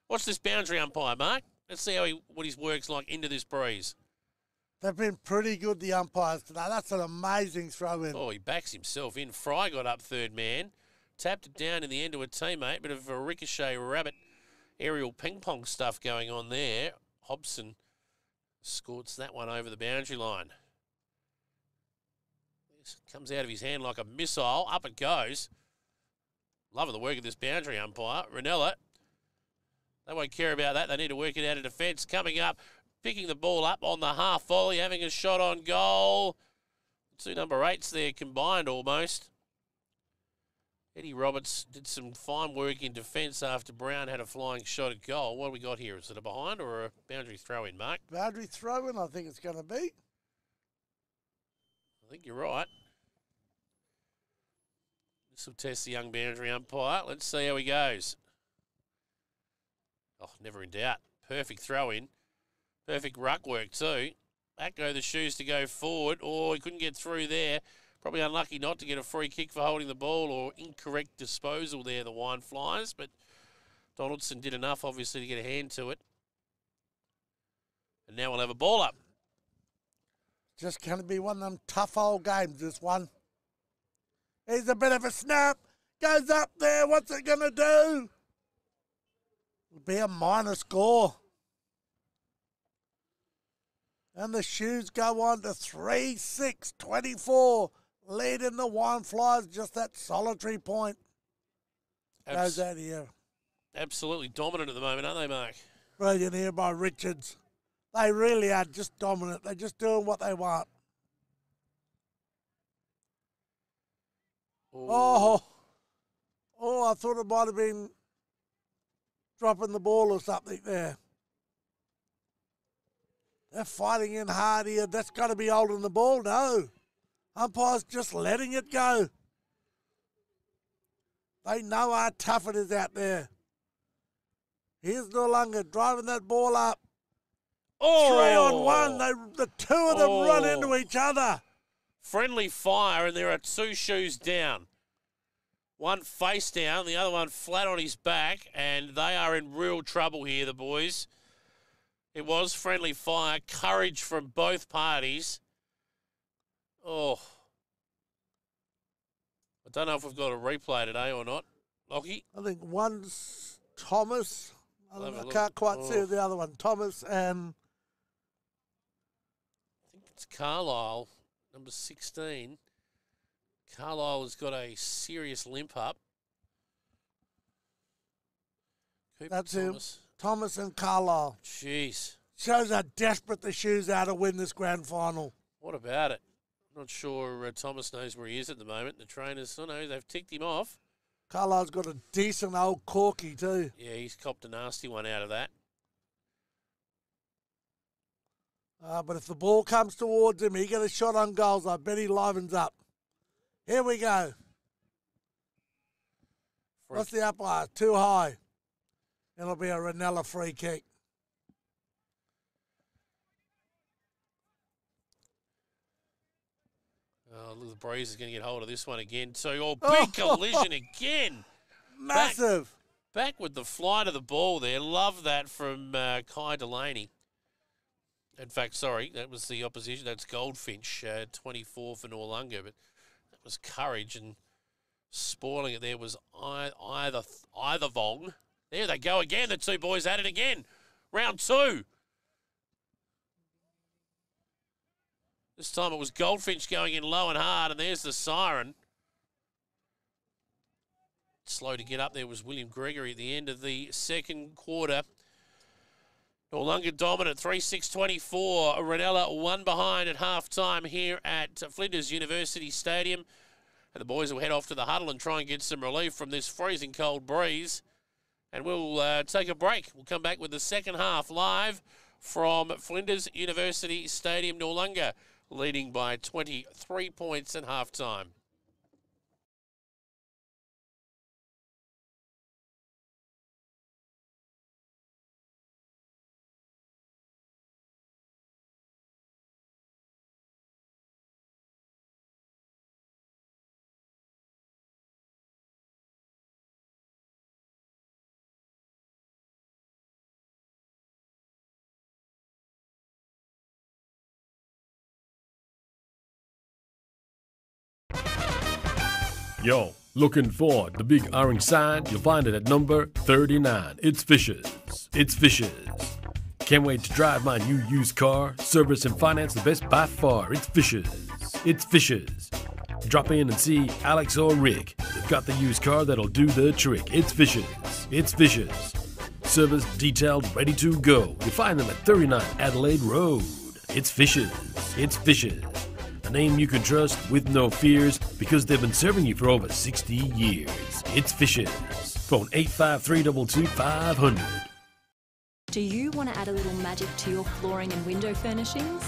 Watch this boundary umpire, Mark. Let's see how he, what his work's like into this breeze.
They've been pretty good, the umpires today. That's an amazing throw in.
Oh, he backs himself in. Fry got up third man, tapped it down in the end to a teammate. Bit of a ricochet rabbit aerial ping pong stuff going on there. Hobson scorts that one over the boundary line. This comes out of his hand like a missile. Up it goes. Loving the work of this boundary umpire. Reynella. They won't care about that. They need to work it out of defence. Coming up, picking the ball up on the half volley, having a shot on goal. Two number eights there combined almost. Eddie Roberts did some fine work in defence after Brown had a flying shot at goal. What have we got here? Is it a behind or a boundary throw in, Mark?
Boundary throw in, I think it's going to be.
I think you're right. This will test the young boundary umpire. Let's see how he goes. Oh, never in doubt. Perfect throw in. Perfect ruck work too. Back go the shoes to go forward. Oh, he couldn't get through there. Probably unlucky not to get a free kick for holding the ball or incorrect disposal there, the wine flies. But Donaldson did enough, obviously, to get a hand to it. And now we'll have a ball up.
Just going to be one of them tough old games, this one. Here's a bit of a snap. Goes up there. What's it going to do? It'll be a minor score. And the shoes go on to 3 6 24. Leading the Wine Flies, just that solitary point.
Abs-
Goes out here.
absolutely dominant at the moment, aren't they, Mark?
Brilliant here by Richards. They really are just dominant. They're just doing what they want. Oh, oh! I thought it might have been dropping the ball or something there. They're fighting in hard here. That's got to be holding the ball. No, umpire's just letting it go. They know how tough it is out there. Here's Noarlunga driving that ball up. Three on oh. one. They, the two of them run
Oh.
into each other.
friendly fire, and there are two shoes down. One face down, the other one flat on his back, and they are in real trouble here, the boys. It was friendly fire, courage from both parties. Oh. I don't know if we've got a replay today or not. Lockie?
I think one's Thomas. I,
I'll
don't
have
know,
a
I can't quite see
Oh.
the other one. Thomas and
I think it's Carlisle, number 16. Carlisle has got a serious limp up. Cooper
That's him.
Thomas.
And Carlisle.
Jeez,
Shows how desperate the shoes are to win this grand final.
what about it? Not sure uh, Thomas knows where he is at the moment. The trainers, I know they've ticked him off.
Carlisle's got a decent old corky too.
Yeah, he's copped a nasty one out of that.
Uh, but if the ball comes towards him, he get a shot on goals. I bet he livens up. Here we go. What's the umpire? Too high. It'll be a Reynella free kick.
Oh, look, the breeze is going to get hold of this one again. So, oh, (laughs) big collision again.
Massive.
Back with the flight of the ball there. Love that from uh, Kai Delaney. In fact, sorry, that was the opposition. That's Goldfinch, uh, 24 for Noarlunga, but that was courage and spoiling it there was either either Vong. There they go again. The two boys at it again. Round two. This time it was Goldfinch going in low and hard, and there's the siren. Slow to get up there was William Gregory at the end of the second quarter. Noarlunga dominant, 3 6 24. Reynella one behind at half time here at Flinders University Stadium. And the boys will head off to the huddle and try and get some relief from this freezing cold breeze. And we'll uh, take a break. We'll come back with the second half live from Flinders University Stadium, Noarlunga leading by 23 points at halftime.
Yo, looking for the big orange sign? You'll find it at number 39. It's Fishes. It's Fishes. Can't wait to drive my new used car. Service and finance the best by far. It's Fishes. It's Fishes. Drop in and see Alex or Rick. They've got the used car that'll do the trick. It's Fishes. It's Fishes. Service detailed, ready to go. You find them at 39 Adelaide Road. It's Fishes. It's Fishes a name you can trust with no fears because they've been serving you for over 60 years. It's Fishes. Phone 853
Do you want to add a little magic to your flooring and window furnishings?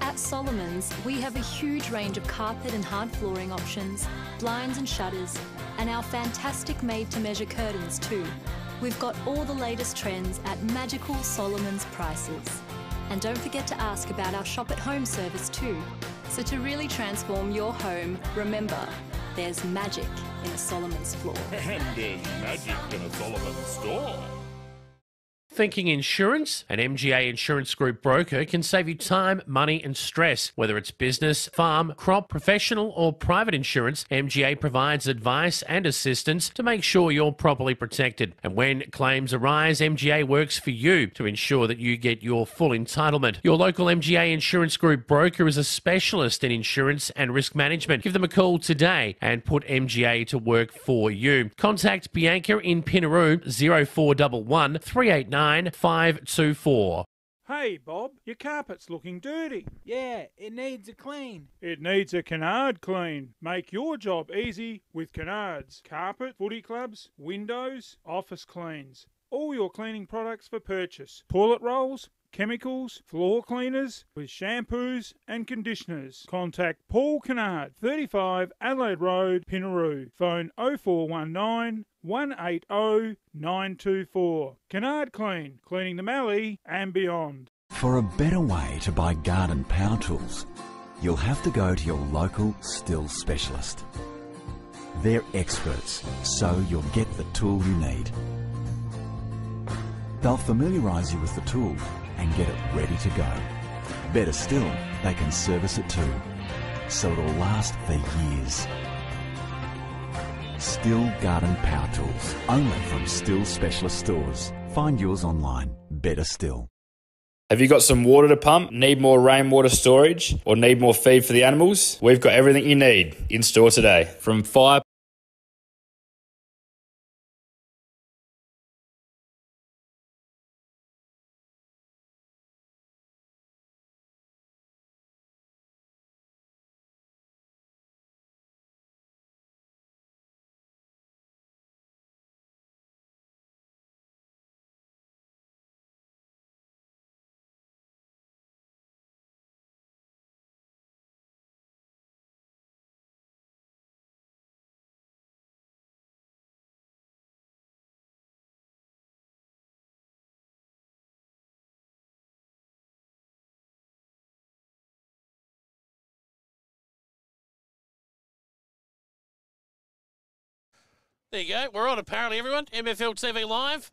At Solomon's, we have a huge range of carpet and hard flooring options, blinds and shutters, and our fantastic made to measure curtains too. We've got all the latest trends at magical Solomon's prices. And don't forget to ask about our shop at home service too. So to really transform your home, remember, there's magic in a Solomon's floor. (laughs)
And there's magic in a Solomon's store.
Thinking insurance? An MGA Insurance Group broker can save you time, money, and stress. Whether it's business, farm, crop, professional, or private insurance, MGA provides advice and assistance to make sure you're properly protected. And when claims arise, MGA works for you to ensure that you get your full entitlement. Your local MGA Insurance Group broker is a specialist in insurance and risk management. Give them a call today and put MGA to work for you. Contact Bianca in Pinnaroo 0411 389 9524.
Hey, Bob, your carpet's looking dirty.
Yeah, it needs a clean.
It needs a Kennard clean. Make your job easy with Kennards. Carpet, footy clubs, windows, office cleans. All your cleaning products for purchase. Toilet rolls, chemicals, floor cleaners with shampoos and conditioners. Contact Paul Kennard, 35 Adelaide Road, Pinnaroo. Phone 0419 180 924. Kennard Clean, cleaning the mallee and beyond.
For a better way to buy garden power tools, you'll have to go to your local STIHL specialist. They're experts, so you'll get the tool you need. They'll familiarise you with the tool and get it ready to go. Better still, they can service it too, so it'll last for years. STIHL Garden Power Tools, only from STIHL Specialist Stores. Find yours online. Better still.
Have you got some water to pump, need more rainwater storage, or need more feed for the animals? We've got everything you need in store today. From fire
There you go. We're on apparently, everyone. MFL TV Live.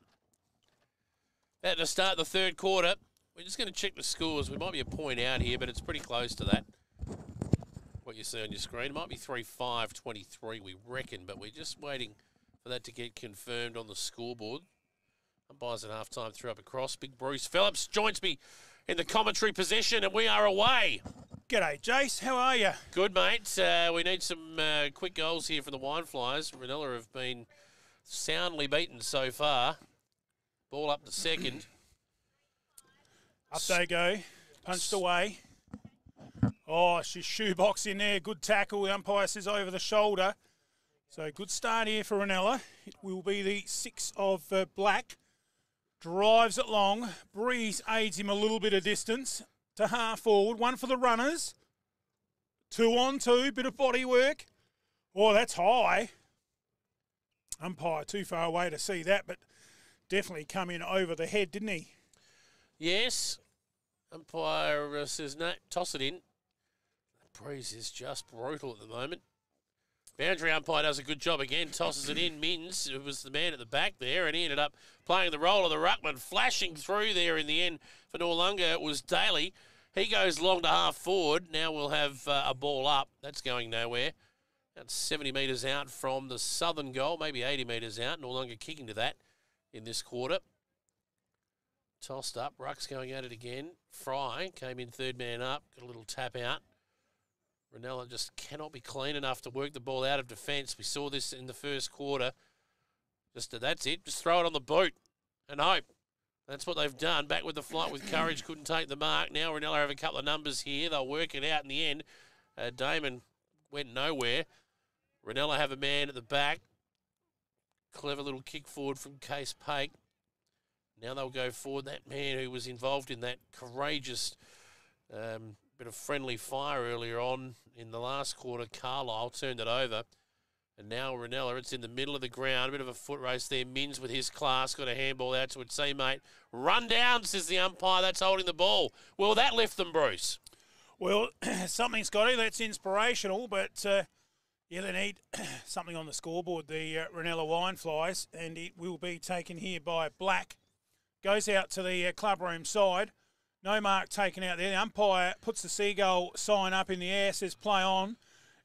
About to start the third quarter. We're just going to check the scores. We might be a point out here, but it's pretty close to that. What you see on your screen. It might be 3 5 23, we reckon, but we're just waiting for that to get confirmed on the scoreboard. Umpires at half time threw up across. Big Bruce Phillips joins me in the commentary position, and we are away.
G'day, Jace. How are you?
Good, mate. Uh, we need some uh, quick goals here for the Wine Flyers. Reynella have been soundly beaten so far. Ball up to second.
Up they go. Punched away. Oh, she's shoebox in there. Good tackle. The umpire says over the shoulder. So good start here for Reynella. It will be the six of uh, Black. Drives it long. Breeze aids him a little bit of distance to half forward. One for the runners. Two on two. Bit of body work. Oh, that's high. Umpire too far away to see that, but definitely come in over the head, didn't he?
Yes. Umpire uh, says no, toss it in. Breeze is just brutal at the moment. Boundary umpire does a good job again, tosses it in. Mins, was the man at the back there, and he ended up playing the role of the ruckman, flashing through there in the end for Noarlunga. It was Daly. He goes long to half forward. Now we'll have uh, a ball up. That's going nowhere. That's 70 metres out from the southern goal, maybe 80 metres out. Noarlunga kicking to that in this quarter. Tossed up. Ruck's going at it again. Fry came in third man up. Got a little tap out. Reynella just cannot be clean enough to work the ball out of defence. We saw this in the first quarter. Just that's it. Just throw it on the boot and hope. That's what they've done. Back with the flight with courage, couldn't take the mark. Now Reynella have a couple of numbers here. They'll work it out in the end. Uh, Damon went nowhere. Reynella have a man at the back. Clever little kick forward from Case Pake. Now they'll go forward. That man who was involved in that courageous um, bit of friendly fire earlier on in the last quarter, Carlisle turned it over. And now Reynella, it's in the middle of the ground. A bit of a foot race there. Mins with his class got a handball out to its teammate. Run down, says the umpire. That's holding the ball. Will that lift them, Bruce?
Well, (clears throat) something, Scotty, that's inspirational, but uh, yeah, they need (clears throat) something on the scoreboard, the uh, Reynella Wine Flies, and it will be taken here by Black. Goes out to the uh, clubroom side. No mark taken out there. The umpire puts the seagull sign up in the air, says play on.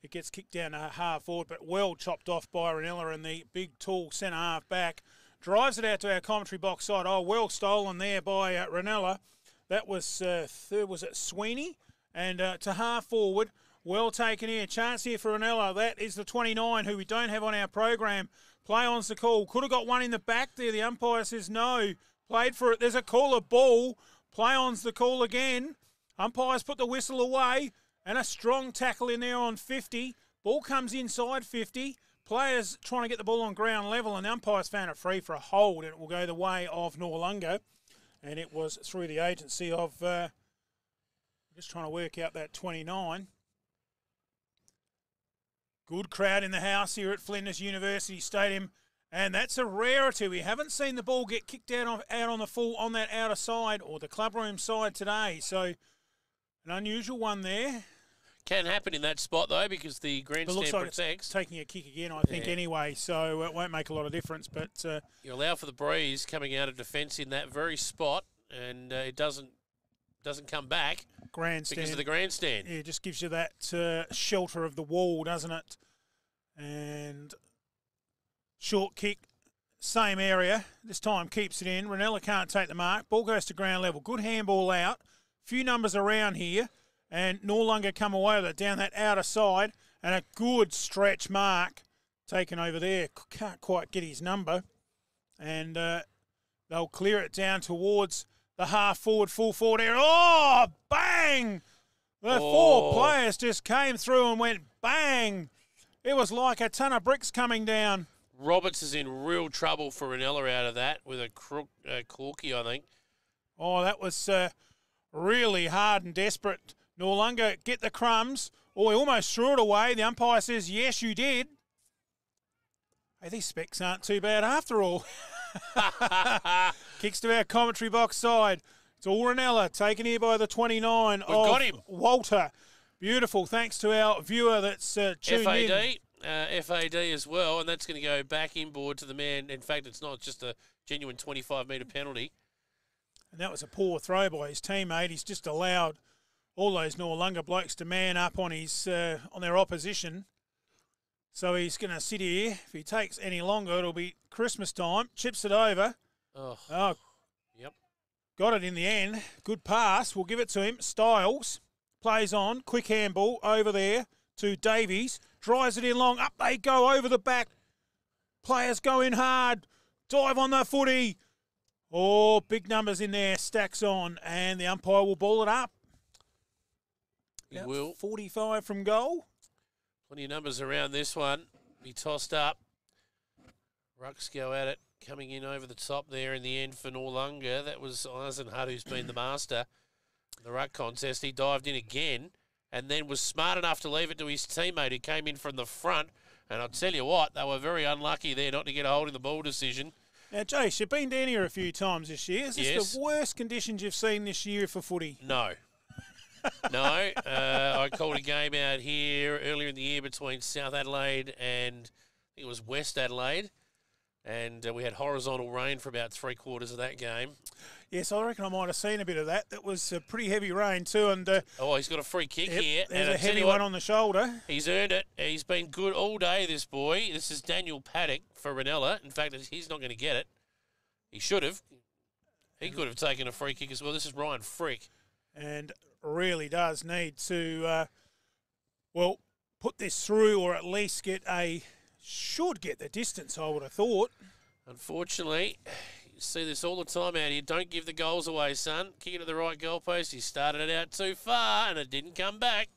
It gets kicked down to half forward, but well chopped off by Reynella and the big, tall centre half back. Drives it out to our commentary box side. Oh, well stolen there by uh, Reynella. That was uh, third, was it Sweeney? And uh, to half forward. Well taken here. Chance here for Reynella. That is the 29 who we don't have on our program. Play on's the call. Could have got one in the back there. The umpire says no. Played for it. There's a call of ball. Play on's the call again. Umpires put the whistle away. And a strong tackle in there on 50. Ball comes inside 50. Players trying to get the ball on ground level, and the umpires found it free for a hold, and it will go the way of Noarlunga. And it was through the agency of. Uh, just trying to work out that 29. Good crowd in the house here at Flinders University Stadium. And that's a rarity. We haven't seen the ball get kicked out, out on the full on that outer side or the clubroom side today. So an unusual one there.
Can happen in that spot though because the grandstand
looks like
protects.
it's taking a kick again, I think,
Yeah.
anyway. So it won't make a lot of difference. But uh,
You allow for the breeze coming out of defence in that very spot, and uh, it doesn't doesn't come back
grandstand
because of the grandstand.
Yeah, it just gives you that uh, shelter of the wall, doesn't it? And short kick, same area. This time keeps it in. Reynella can't take the mark. Ball goes to ground level. Good handball out. Few numbers around here. And Noarlunga come away with it down that outer side. And a good stretch mark taken over there. Can't quite get his number. And uh, they'll clear it down towards the half forward, full forward area. Oh, bang! The
Oh.
four players just came through and went bang. It was like a ton of bricks coming down.
Roberts is in real trouble for Reynella out of that with a crook, uh, corky, I think.
Oh, that was uh, really hard and desperate. Noarlunga get the crumbs. Oh, he almost threw it away. The umpire says, yes, you did. Hey, these specs aren't too bad after all. (laughs) Kicks to our commentary box side. It's all Reynella, taken here by the 29
We've
of
got him.
Walter. Beautiful. Thanks to our viewer that's uh, tuned in.
FAD, uh, FAD as well, and that's going to go back inboard to the man. In fact, it's not just a genuine 25 metre penalty.
And that was a poor throw by his teammate. He's just allowed all those Noarlunga blokes to man up on his uh, on their opposition. So he's going to sit here. If he takes any longer, it'll be Christmas time. Chips it over.
Oh,
Oh,
yep.
got it in the end. Good pass. We'll give it to him. Styles plays on. Quick handball over there to Davies. Drives it in long. Up they go over the back. Players go in hard. Dive on the footy. Oh, big numbers in there. Stacks on. And the umpire will ball it up.
He
About
will.
45 from goal.
Plenty of numbers around this one. Be tossed up. Rucks go at it, coming in over the top there in the end for Noarlunga. That was Eisenhut who's been the master. in The ruck contest, he dived in again and then was smart enough to leave it to his teammate who came in from the front. And I'll tell you what, they were very unlucky there not to get a hold of the ball decision.
Now, Jace, you've been down here a few times this year. Is this
Yes.
the worst conditions you've seen this year for footy?
No. No. Uh, I called a game out here earlier in the year between South Adelaide and I think it was West Adelaide. And uh, we had horizontal rain for about three quarters of that game.
Yes, I reckon I might have seen a bit of that. That was a pretty heavy rain too, and uh,
Oh, he's got a free kick
yep,
here.
there's
and
a heavy
what,
one on the shoulder.
He's earned it. He's been good all day, this boy. This is Daniel Paddock for Reynella. In fact, he's not going to get it. He should have. He could have taken a free kick as well. This is Ryan Frick.
and really does need to, uh, well, put this through or at least get a, should get the distance, I would have thought.
Unfortunately, you see this all the time out here. Don't give the goals away, son. Kick it to the right goalpost. He started it out too far and it didn't come back.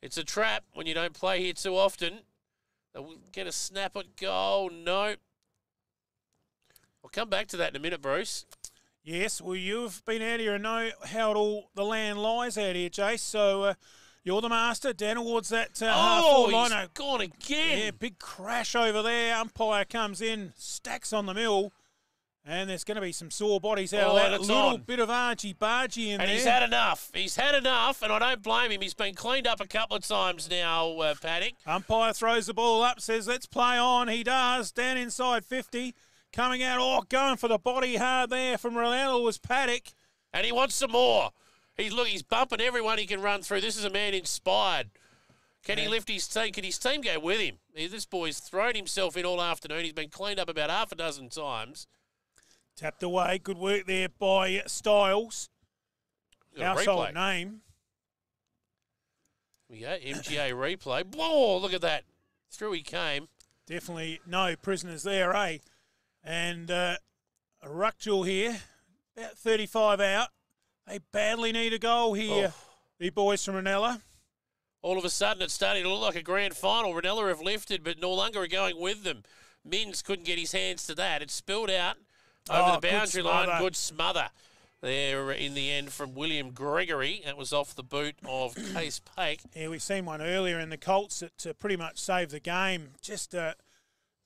It's a trap when you don't play here too often. They will get a snap at goal. No. I'll come back to that in a minute, Bruce.
Yes, well, you've been out here and know how it all the land lies out here, Jace. So uh, you're the master. Down towards that uh, half
Oh,
forward
he's gone again.
Yeah, big crash over there. Umpire comes in, stacks on the mill, and there's going to be some sore bodies out
Oh,
of that.
and
A little
on.
bit of argy bargy in
And
there.
he's had enough. He's had enough, and I don't blame him. He's been cleaned up a couple of times now, uh, Paddock.
Umpire throws the ball up, says, let's play on. He does. Down inside 50. Coming out, oh, going for the body hard there from Ronaldo was Paddock.
And he wants some more. He's look. He's bumping everyone he can run through. This is a man inspired. Can he lift his team? Can his team go with him? This boy's thrown himself in all afternoon. He's been cleaned up about half a dozen times.
Tapped away. Good work there by Styles. Household name.
We go MGA replay. Whoa! Look at that. Through he came.
Definitely no prisoners there, eh? And uh, a ruck jewel here, about 35 out. They badly need a goal here,
Oh.
the boys from Reynella.
All of a sudden, it's starting to look like a grand final. Reynella have lifted, but Noarlunga are going with them. Mins couldn't get his hands to that. It spilled out over
Oh,
the
good
boundary line. Good smother there in the end from William Gregory. That was off the boot of (clears throat) Case Pake.
Yeah, we've seen one earlier in the Colts that uh, pretty much saved the game. Just uh,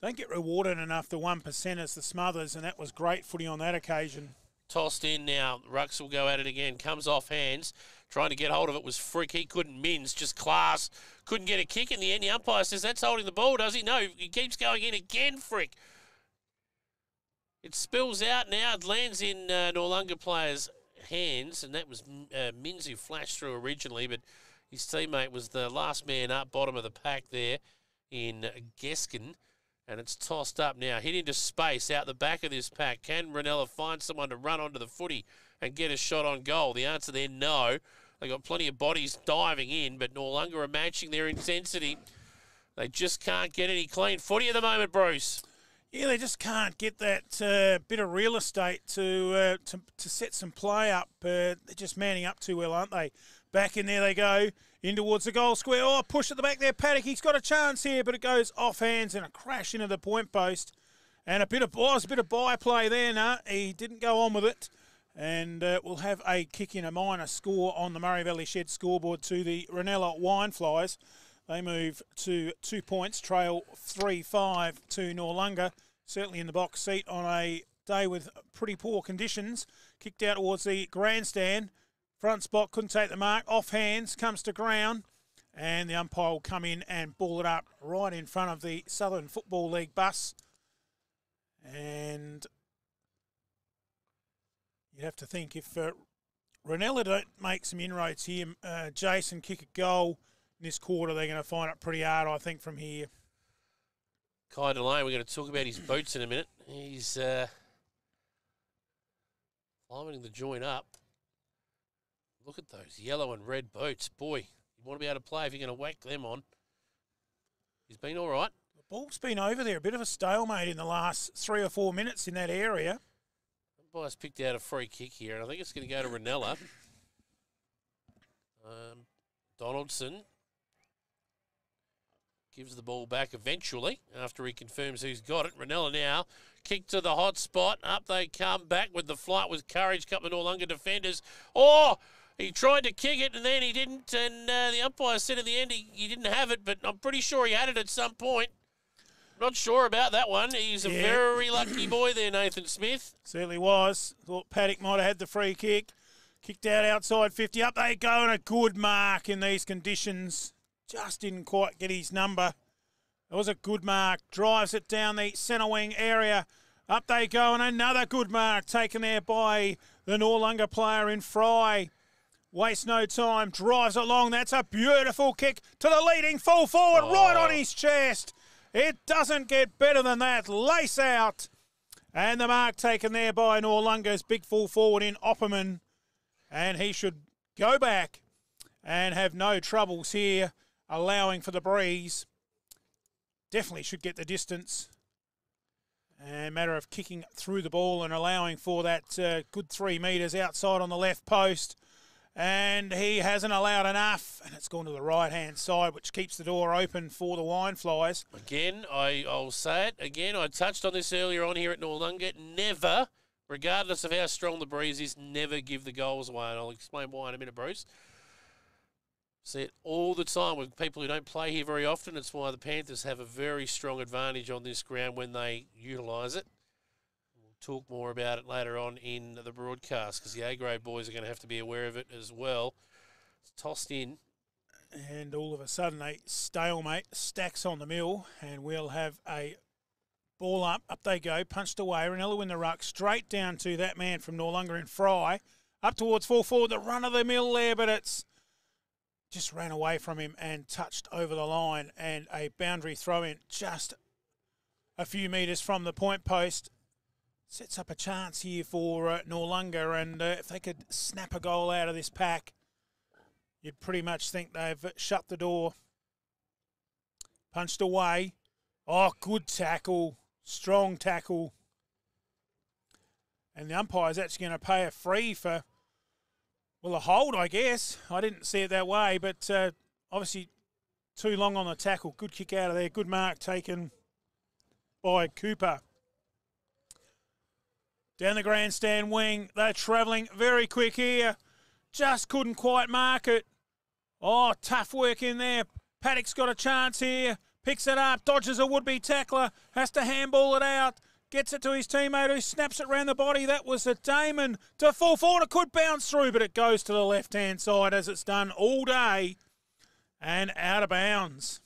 don't get rewarded enough, the 1%ers, the smothers, and that was great footy on that occasion.
Tossed in now. Rucks will go at it again. Comes off hands. Trying to get hold of it was Frick. He couldn't Mins, just class. Couldn't get a kick in the end. The umpire says that's holding the ball, does he? No, he keeps going in again, Frick. It spills out now. It lands in uh, Noarlunga players' hands, and that was uh, Mins who flashed through originally, but his teammate was the last man up, bottom of the pack there in Geskin. And it's tossed up now, hit into space out the back of this pack. Can Reynella find someone to run onto the footy and get a shot on goal? The answer there, no. They got plenty of bodies diving in, but Noarlunga are matching their intensity. They just can't get any clean footy at the moment, Bruce.
Yeah, they just can't get that uh, bit of real estate to, uh, to to set some play up. Uh, they're just manning up too well, aren't they? Back in there they go, in towards the goal square. Oh, push at the back there, Paddock. He's got a chance here, but it goes off hands and a crash into the point post. And a bit of was a bit of byplay there. No, he didn't go on with it. And uh, we'll have a kick in a minor score on the Murray Valley Shed scoreboard to the Reynella Wine Flies. They move to two points, trail 3 5 to Noarlunga. Certainly in the box seat on a day with pretty poor conditions. Kicked out towards the grandstand. Front spot couldn't take the mark. Off hands, comes to ground. And the umpire will come in and ball it up right in front of the Southern Football League bus. And you'd have to think if uh, Reynella don't make some inroads here, uh, Jason kick a goal in this quarter, they're going to find it pretty hard, I think, from here.
Kai Delane, we're going to talk about his boots in a minute. He's uh, climbing the joint up. Look at those yellow and red boots. Boy, you want to be able to play if you're going to whack them on. He's been all right.
The ball's been over there, a bit of a stalemate in the last three or four minutes in that area.
Umpire's picked out a free kick here, and I think it's going to go to Reynella. Um, Donaldson gives the ball back eventually after he confirms who's got it. Reynella now kick to the hot spot. Up they come back with the flight with courage. Couple of Noarlunga defenders. Oh, he tried to kick it and then he didn't. And uh, the umpire said at the end he, he didn't have it, but I'm pretty sure he had it at some point. Not sure about that one. He's a
Yeah.
very lucky boy there, Nathan Smith.
Certainly was. Thought Paddock might have had the free kick. Kicked out outside 50. Up they go, and a good mark in these conditions. Just didn't quite get his number. It was a good mark. Drives it down the centre wing area. Up they go, and another good mark taken there by the Noarlunga player in Fry. Waste no time. Drives along. That's a beautiful kick to the leading full forward, right on his chest. It doesn't get better than that. Lace out. And the mark taken there by Noarlunga's big full forward in Opperman. And he should go back and have no troubles here, allowing for the breeze. Definitely should get the distance. And matter of kicking through the ball and allowing for that uh, good three metres outside on the left post. And he hasn't allowed enough, and it's gone to the right hand side, which keeps the door open for the wine flies.
Again, I, I'll say it again. I touched on this earlier on here at Noarlunga. Never, regardless of how strong the breeze is, never give the goals away. And I'll explain why in a minute, Bruce. See it all the time with people who don't play here very often. It's why the Panthers have a very strong advantage on this ground when they utilise it. Talk more about it later on in the broadcast because the A grade boys are going to have to be aware of it as well. It's tossed in.
and all of a sudden a stalemate stacks on the mill, and we'll have a ball up. Up they go, punched away. Reynella in the ruck, straight down to that man from Noarlunga and Fry, up towards full forward. The run of the mill there, but it's just ran away from him and touched over the line, and a boundary throw in just a few metres from the point post. Sets up a chance here for uh, Noarlunga, and uh, if they could snap a goal out of this pack, You'd pretty much think they've shut the door. Punched away. Oh, good tackle. Strong tackle. And the umpire's actually going to pay a free for, well, a hold, I guess. I didn't see it that way, but uh, obviously too long on the tackle. Good kick out of there. Good mark taken by Cooper. Down the grandstand wing. They're travelling very quick here. Just couldn't quite mark it. Oh, tough work in there. Paddock's got a chance here. Picks it up, dodges a would be tackler, has to handball it out. Gets it to his teammate who snaps it round the body. That was a Damon to full forward. It could bounce through, but it goes to the left hand side as it's done all day and out of bounds.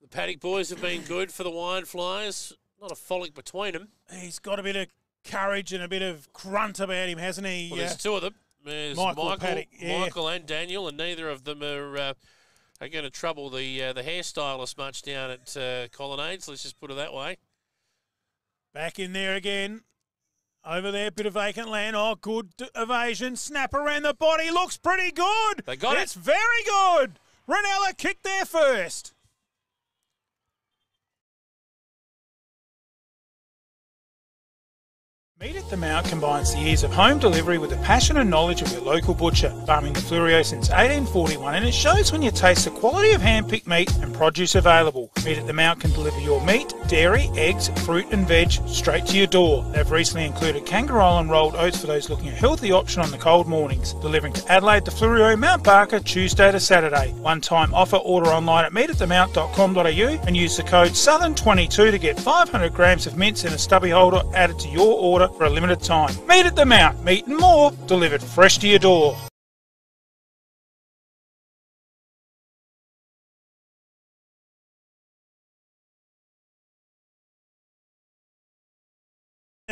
The Paddock boys have been good for the Wine Flyers. Not a frolic between them.
He's got a bit of courage and a bit of grunt about him, hasn't he?
Well, there's two of them. There's
Michael
Michael,
yeah.
Michael and Daniel, and neither of them are uh, are going to trouble the uh, the hairstylist much down at uh, Colonnades. Let's just put it that way.
Back in there again. Over there, bit of vacant land. Oh, good evasion. Snap around the body. Looks pretty good.
They got it.
It's very good. Reynella kicked there first. Meat at the Mount combines the years of home delivery with the passion and knowledge of your local butcher, farming the Fleurieu since 1841, and it shows when you taste the quality of hand-picked meat and produce available. Meat at the Mount can deliver your meat, dairy, eggs, fruit and veg straight to your door. They've recently included kangaroo and rolled oats for those looking a healthy option on the cold mornings. Delivering to Adelaide, the Fleurieu, Mount Barker, Tuesday to Saturday. One-time offer, order online at meatatthemount.com.au and use the code SOUTHERN22 to get 500 grams of mince in a stubby holder added to your order for a limited time. Meat at the Mount, meat and more, delivered fresh to your door.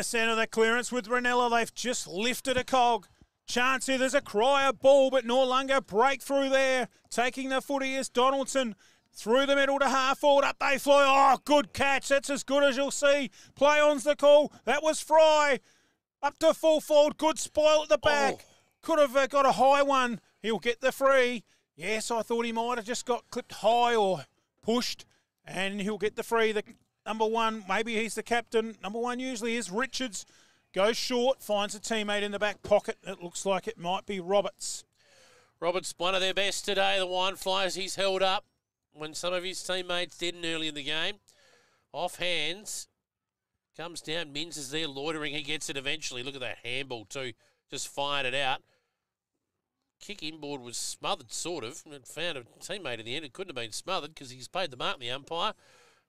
Centre that clearance with Reynella. They've just lifted a cog. Chance here. There's a cryer ball, but Noarlunga breakthrough there. Taking the footy is Donaldson. Through the middle to half forward, up they fly. Oh, good catch. That's as good as you'll see. Play on's the call. That was Fry. Up to full forward. Good spoil at the back.
Oh.
Could have uh, got a high one. He'll get the free. Yes, I thought he might have just got clipped high or pushed, and he'll get the free. The number one, maybe he's the captain. Number one usually is Richards. Goes short, finds a teammate in the back pocket. It looks like it might be Roberts.
Roberts, one of their best today. The Wine flies, he's held up when some of his teammates didn't early in the game. Off hands, comes down. Mins is there loitering. He gets it eventually. Look at that handball, too. Just fired it out. Kick inboard was smothered, sort of, and found a teammate in the end. It couldn't have been smothered because he's paid the mark the umpire.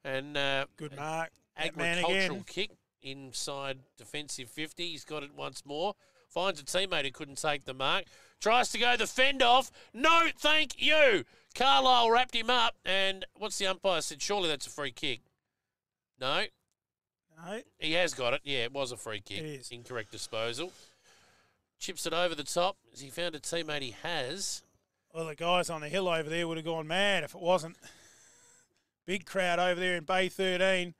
And uh,
Good mark.
Agricultural
again.
kick inside defensive 50. He's got it once more. Finds a teammate who couldn't take the mark. Tries to go the fend off. No, thank you. Carlisle wrapped him up. And what's the umpire said? Surely that's a free kick. No,
No,
he has got it. Yeah, it was a free kick.
It is.
Incorrect disposal. Chips it over the top as he found a teammate he has.
well, the guys on the hill over there would have gone mad if it wasn't. (laughs) Big crowd over there in Bay 13.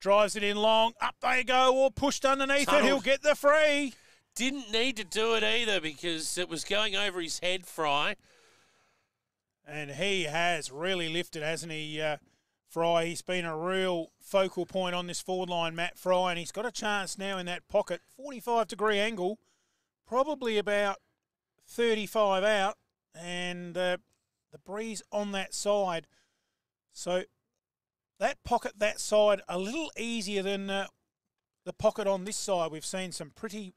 Drives it in long. Up they go, or pushed underneath it. He'll get the free.
Didn't need to do it either because it was going over his head, Fry.
And he has really lifted, hasn't he, uh, Fry? He's been a real focal point on this forward line, Matt Fry, and he's got a chance now in that pocket. 45 degree angle, probably about 35 out, and uh, the breeze on that side. So that pocket that side, a little easier than uh, the pocket on this side. We've seen some pretty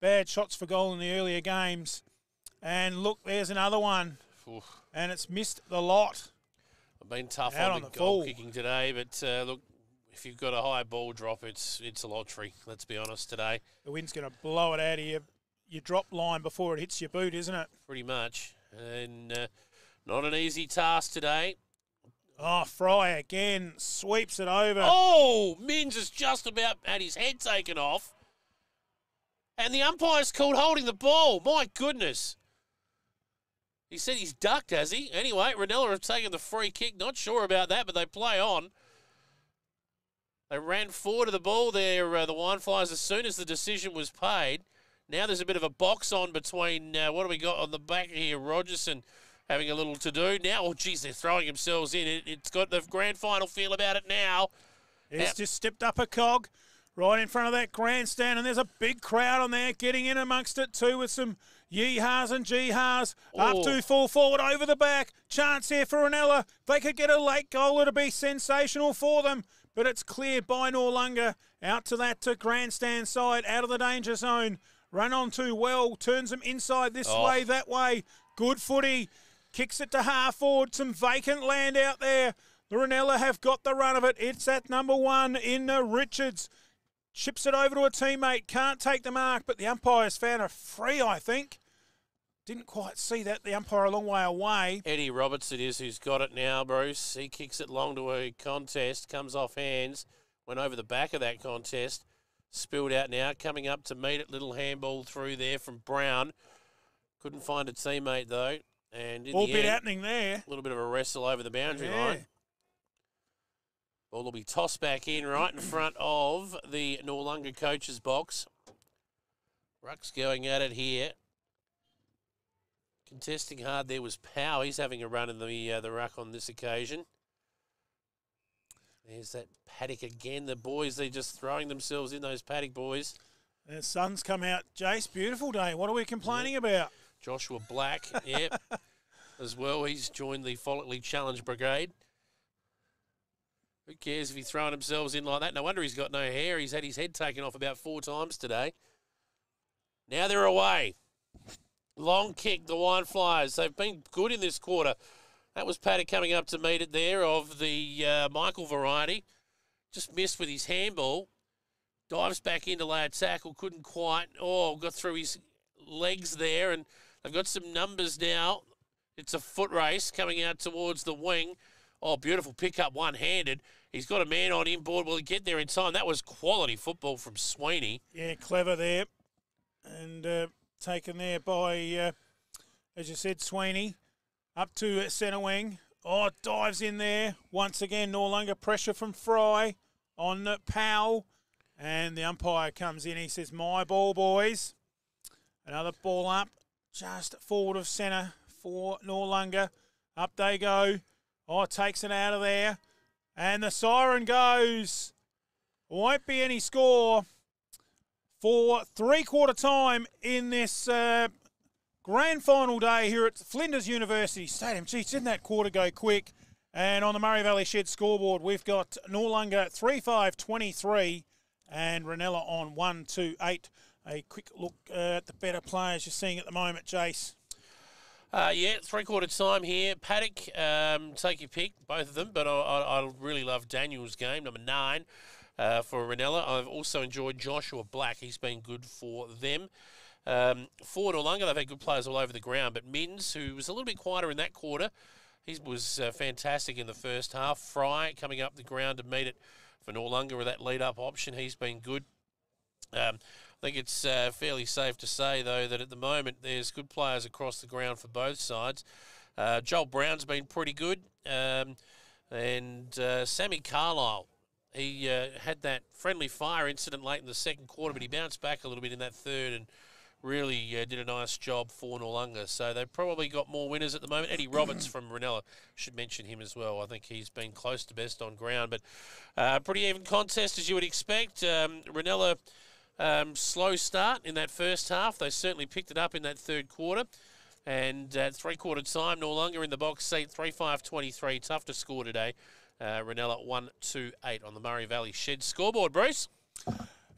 bad shots for goal in the earlier games. And look, there's another one
Oof.
and it's missed the lot.
I've been tough
Out
on,
on
the
the
goal
full.
kicking today, but uh, look, if you've got a high ball drop, it's it's a lottery. Let's be honest today,
The wind's going to blow it out of your, your drop line before it hits your boot, isn't it?
pretty much, and uh, not an easy task today.
Oh, Fry again sweeps it over.
Oh, Mins has just about had his head taken off, and the umpire's called holding the ball. My goodness. He said he's ducked, has he? Anyway, Reynella have taken the free kick. Not sure about that, but they play on. They ran forward to the ball there, uh, the Wine Flyers, as soon as the decision was paid. Now there's a bit of a box on between, uh, what do we got on the back here? Rogerson having a little to do. Now, oh, geez, they're throwing themselves in. It, it's got the grand final feel about it now.
He's
Now-
just stepped up a cog right in front of that grandstand, and there's a big crowd on there getting in amongst it too with some yeehaws and jeehaws. Up
Oh.
to full forward over the back. Chance here for Reynella. They could get a late goal, it'd be sensational for them. But it's cleared by Noarlunga. Out to that to grandstand side, out of the danger zone. Run on too well, turns them inside this
Oh.
way, that way. Good footy. Kicks it to half forward. Some vacant land out there. The Reynella have got the run of it. It's at number one in Richards. Chips it over to a teammate. Can't take the mark, but the umpire's found a free, I think. Didn't quite see that. The umpire a long way away.
Eddie Roberts it is who's got it now, Bruce. He kicks it long to a contest, comes off hands, went over the back of that contest, spilled out now, coming up to meet it. Little handball through there from Brown. Couldn't find a teammate though, and in
All bit
end,
happening there.
a little bit of a wrestle over the boundary
Yeah.
line. Ball will be tossed back in right in front of the Noarlunga coach's box. Ruck's going at it here. Contesting hard there was Pow. He's having a run in the uh, the ruck on this occasion. There's that paddock again. The boys, they're just throwing themselves in those paddock boys.
The sun's come out. Jace, beautiful day. What are we complaining about?
Joshua Black, yep, (laughs) as well. He's joined the Follickley Challenge Brigade. Who cares if he's throwing himself in like that? No wonder he's got no hair. He's had his head taken off about four times today. Now they're away. Long kick, the Wine Flyers. They've been good in this quarter. That was Paddock coming up to meet it there of the uh, Michael variety. Just missed with his handball. Dives back into lay tackle. Couldn't quite. Oh, got through his legs there. And they've got some numbers now. It's a foot race coming out towards the wing Oh, beautiful pickup one handed. He's got a man on inboard. Will he get there in time? That was quality football from Sweeney.
Yeah, clever there. And uh, taken there by, uh, as you said, Sweeney. Up to centre wing. Oh, dives in there. Once again, Noarlunga pressure from Fry on Powell. And the umpire comes in. He says, My ball, boys. Another ball up, just forward of centre for Noarlunga. Up they go. Oh, takes it out of there. And the siren goes. Won't be any score for three quarter time in this uh, grand final day here at Flinders University Stadium. Geez, didn't that quarter go quick? And on the Murray Valley Shed scoreboard, we've got Noarlunga 3 5 23 and Reynella on 1 2 8. A quick look uh, at the better players you're seeing at the moment, Jace.
Uh, yeah, three quarter time here. Paddock, um, take your pick, both of them, but I, I, I really love Daniel's game, number nine uh, for Reynella. I've also enjoyed Joshua Black. He's been good for them. Um, or Noarlunga, they've had good players all over the ground, but Mins, who was a little bit quieter in that quarter, he was uh, fantastic in the first half. Fry coming up the ground to meet it for Noarlunga with that lead up option. He's been good. Um, I think it's uh, fairly safe to say, though, that at the moment there's good players across the ground for both sides. Uh, Joel Brown's been pretty good. Um, and uh, Sammy Carlisle, he uh, had that friendly fire incident late in the second quarter, but he bounced back a little bit in that third and really uh, did a nice job for Noarlunga. So they've probably got more winners at the moment. Eddie Roberts (coughs) from Reynella, should mention him as well. I think he's been close to best on ground, but uh, pretty even contest as you would expect. Um, Reynella um, slow start in that first half. They certainly picked it up in that third quarter. And at three quarter time, no longer in the box seat, 3 5 23. Tough to score today. Uh, Reynella 1 2 8 on the Murray Valley Shed scoreboard, Bruce.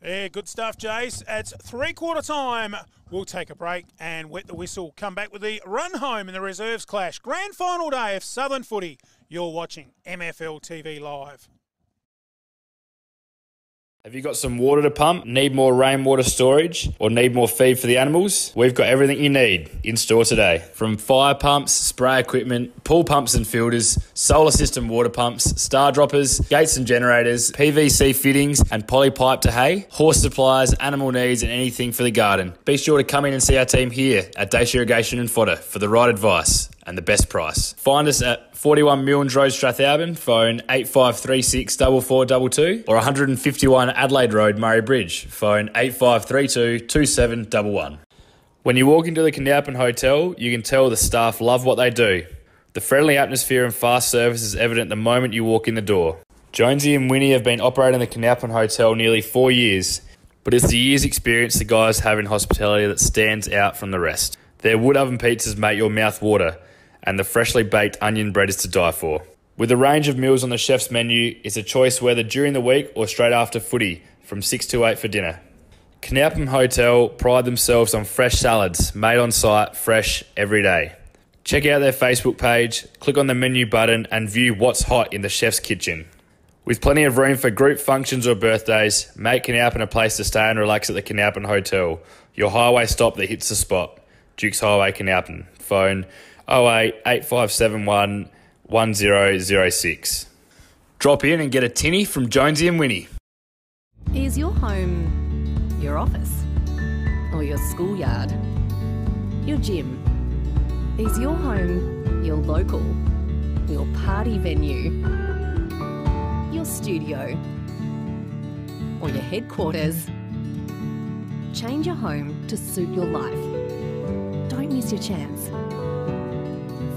Yeah, good stuff, Jace. It's three quarter time. We'll take a break and wet the whistle. Come back with the run home in the reserves clash. Grand final day of Southern Footy. You're watching MFL TV Live.
Have you got some water to pump, need more rainwater storage, or need more feed for the animals? We've got everything you need in store today. From fire pumps, spray equipment, pool pumps and filters, solar system water pumps, star droppers, gates and generators, PVC fittings, and poly pipe to hay, horse supplies, animal needs, and anything for the garden. Be sure to come in and see our team here at Dace Irrigation and Fodder for the right advice and the best price. Find us at 41 Milnes Road, Strathalbyn, phone 8536 4422 or 151 Adelaide Road, Murray Bridge, phone 8532 2711. When you walk into the Coonalpyn Hotel, you can tell the staff love what they do. The friendly atmosphere and fast service is evident the moment you walk in the door. Jonesy and Winnie have been operating the Coonalpyn Hotel nearly four years, but it's the year's experience the guys have in hospitality that stands out from the rest. Their wood oven pizzas make your mouth water and the freshly baked onion bread is to die for. With a range of meals on the chef's menu, it's a choice whether during the week or straight after footy, from 6 to 8 for dinner. Coonalpyn Hotel pride themselves on fresh salads, made on site, fresh every day. Check out their Facebook page, click on the menu button, and view what's hot in the chef's kitchen. With plenty of room for group functions or birthdays, make Coonalpyn a place to stay and relax at the Coonalpyn Hotel, your highway stop that hits the spot. Dukes Highway, Coonalpyn. Phone 08 8571 1006. Drop in and get a tinny from Jonesy and Winnie.
Is your home your office? Or your schoolyard? Your gym? Is your home your local? Your party venue? Your studio? Or your headquarters? Change your home to suit your life. Don't miss your chance.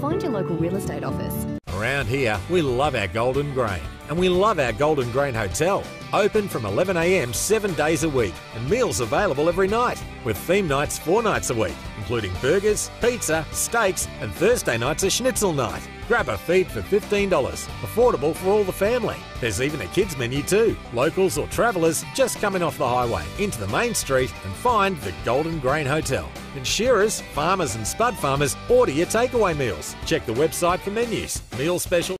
Find your local real estate office.
Around here, we love our Golden Grain and we love our Golden Grain Hotel. Open from 11am seven days a week and meals available every night with theme nights four nights a week, including burgers, pizza, steaks, and Thursday nights a schnitzel night. Grab a feed for $15, affordable for all the family. There's even a kids menu too. Locals or travellers just coming off the highway into the main street and find the Golden Grain Hotel. And shearers, farmers and spud farmers order your takeaway meals. Check the website for menus, meal special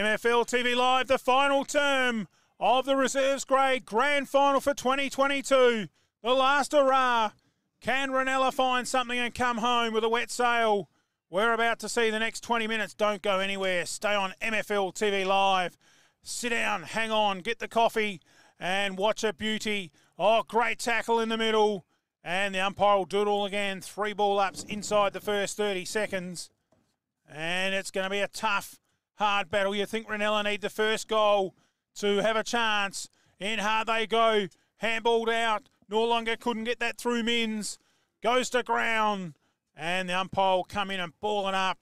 MFL TV Live, the final term of the reserves grade grand final for 2022. The last hurrah. Can Reynella find something and come home with a wet sail? We're about to see the next 20 minutes. Don't go anywhere. Stay on MFL TV Live. Sit down, hang on, get the coffee, and watch a beauty. Oh, great tackle in the middle. And the umpire will do it all again. Three ball ups inside the first 30 seconds. And it's going to be a tough, hard battle. You think Reynella need the first goal to have a chance. In hard they go. Handballed out. No longer couldn't get that through Mins. Goes to ground. And the umpire will come in and ball it up.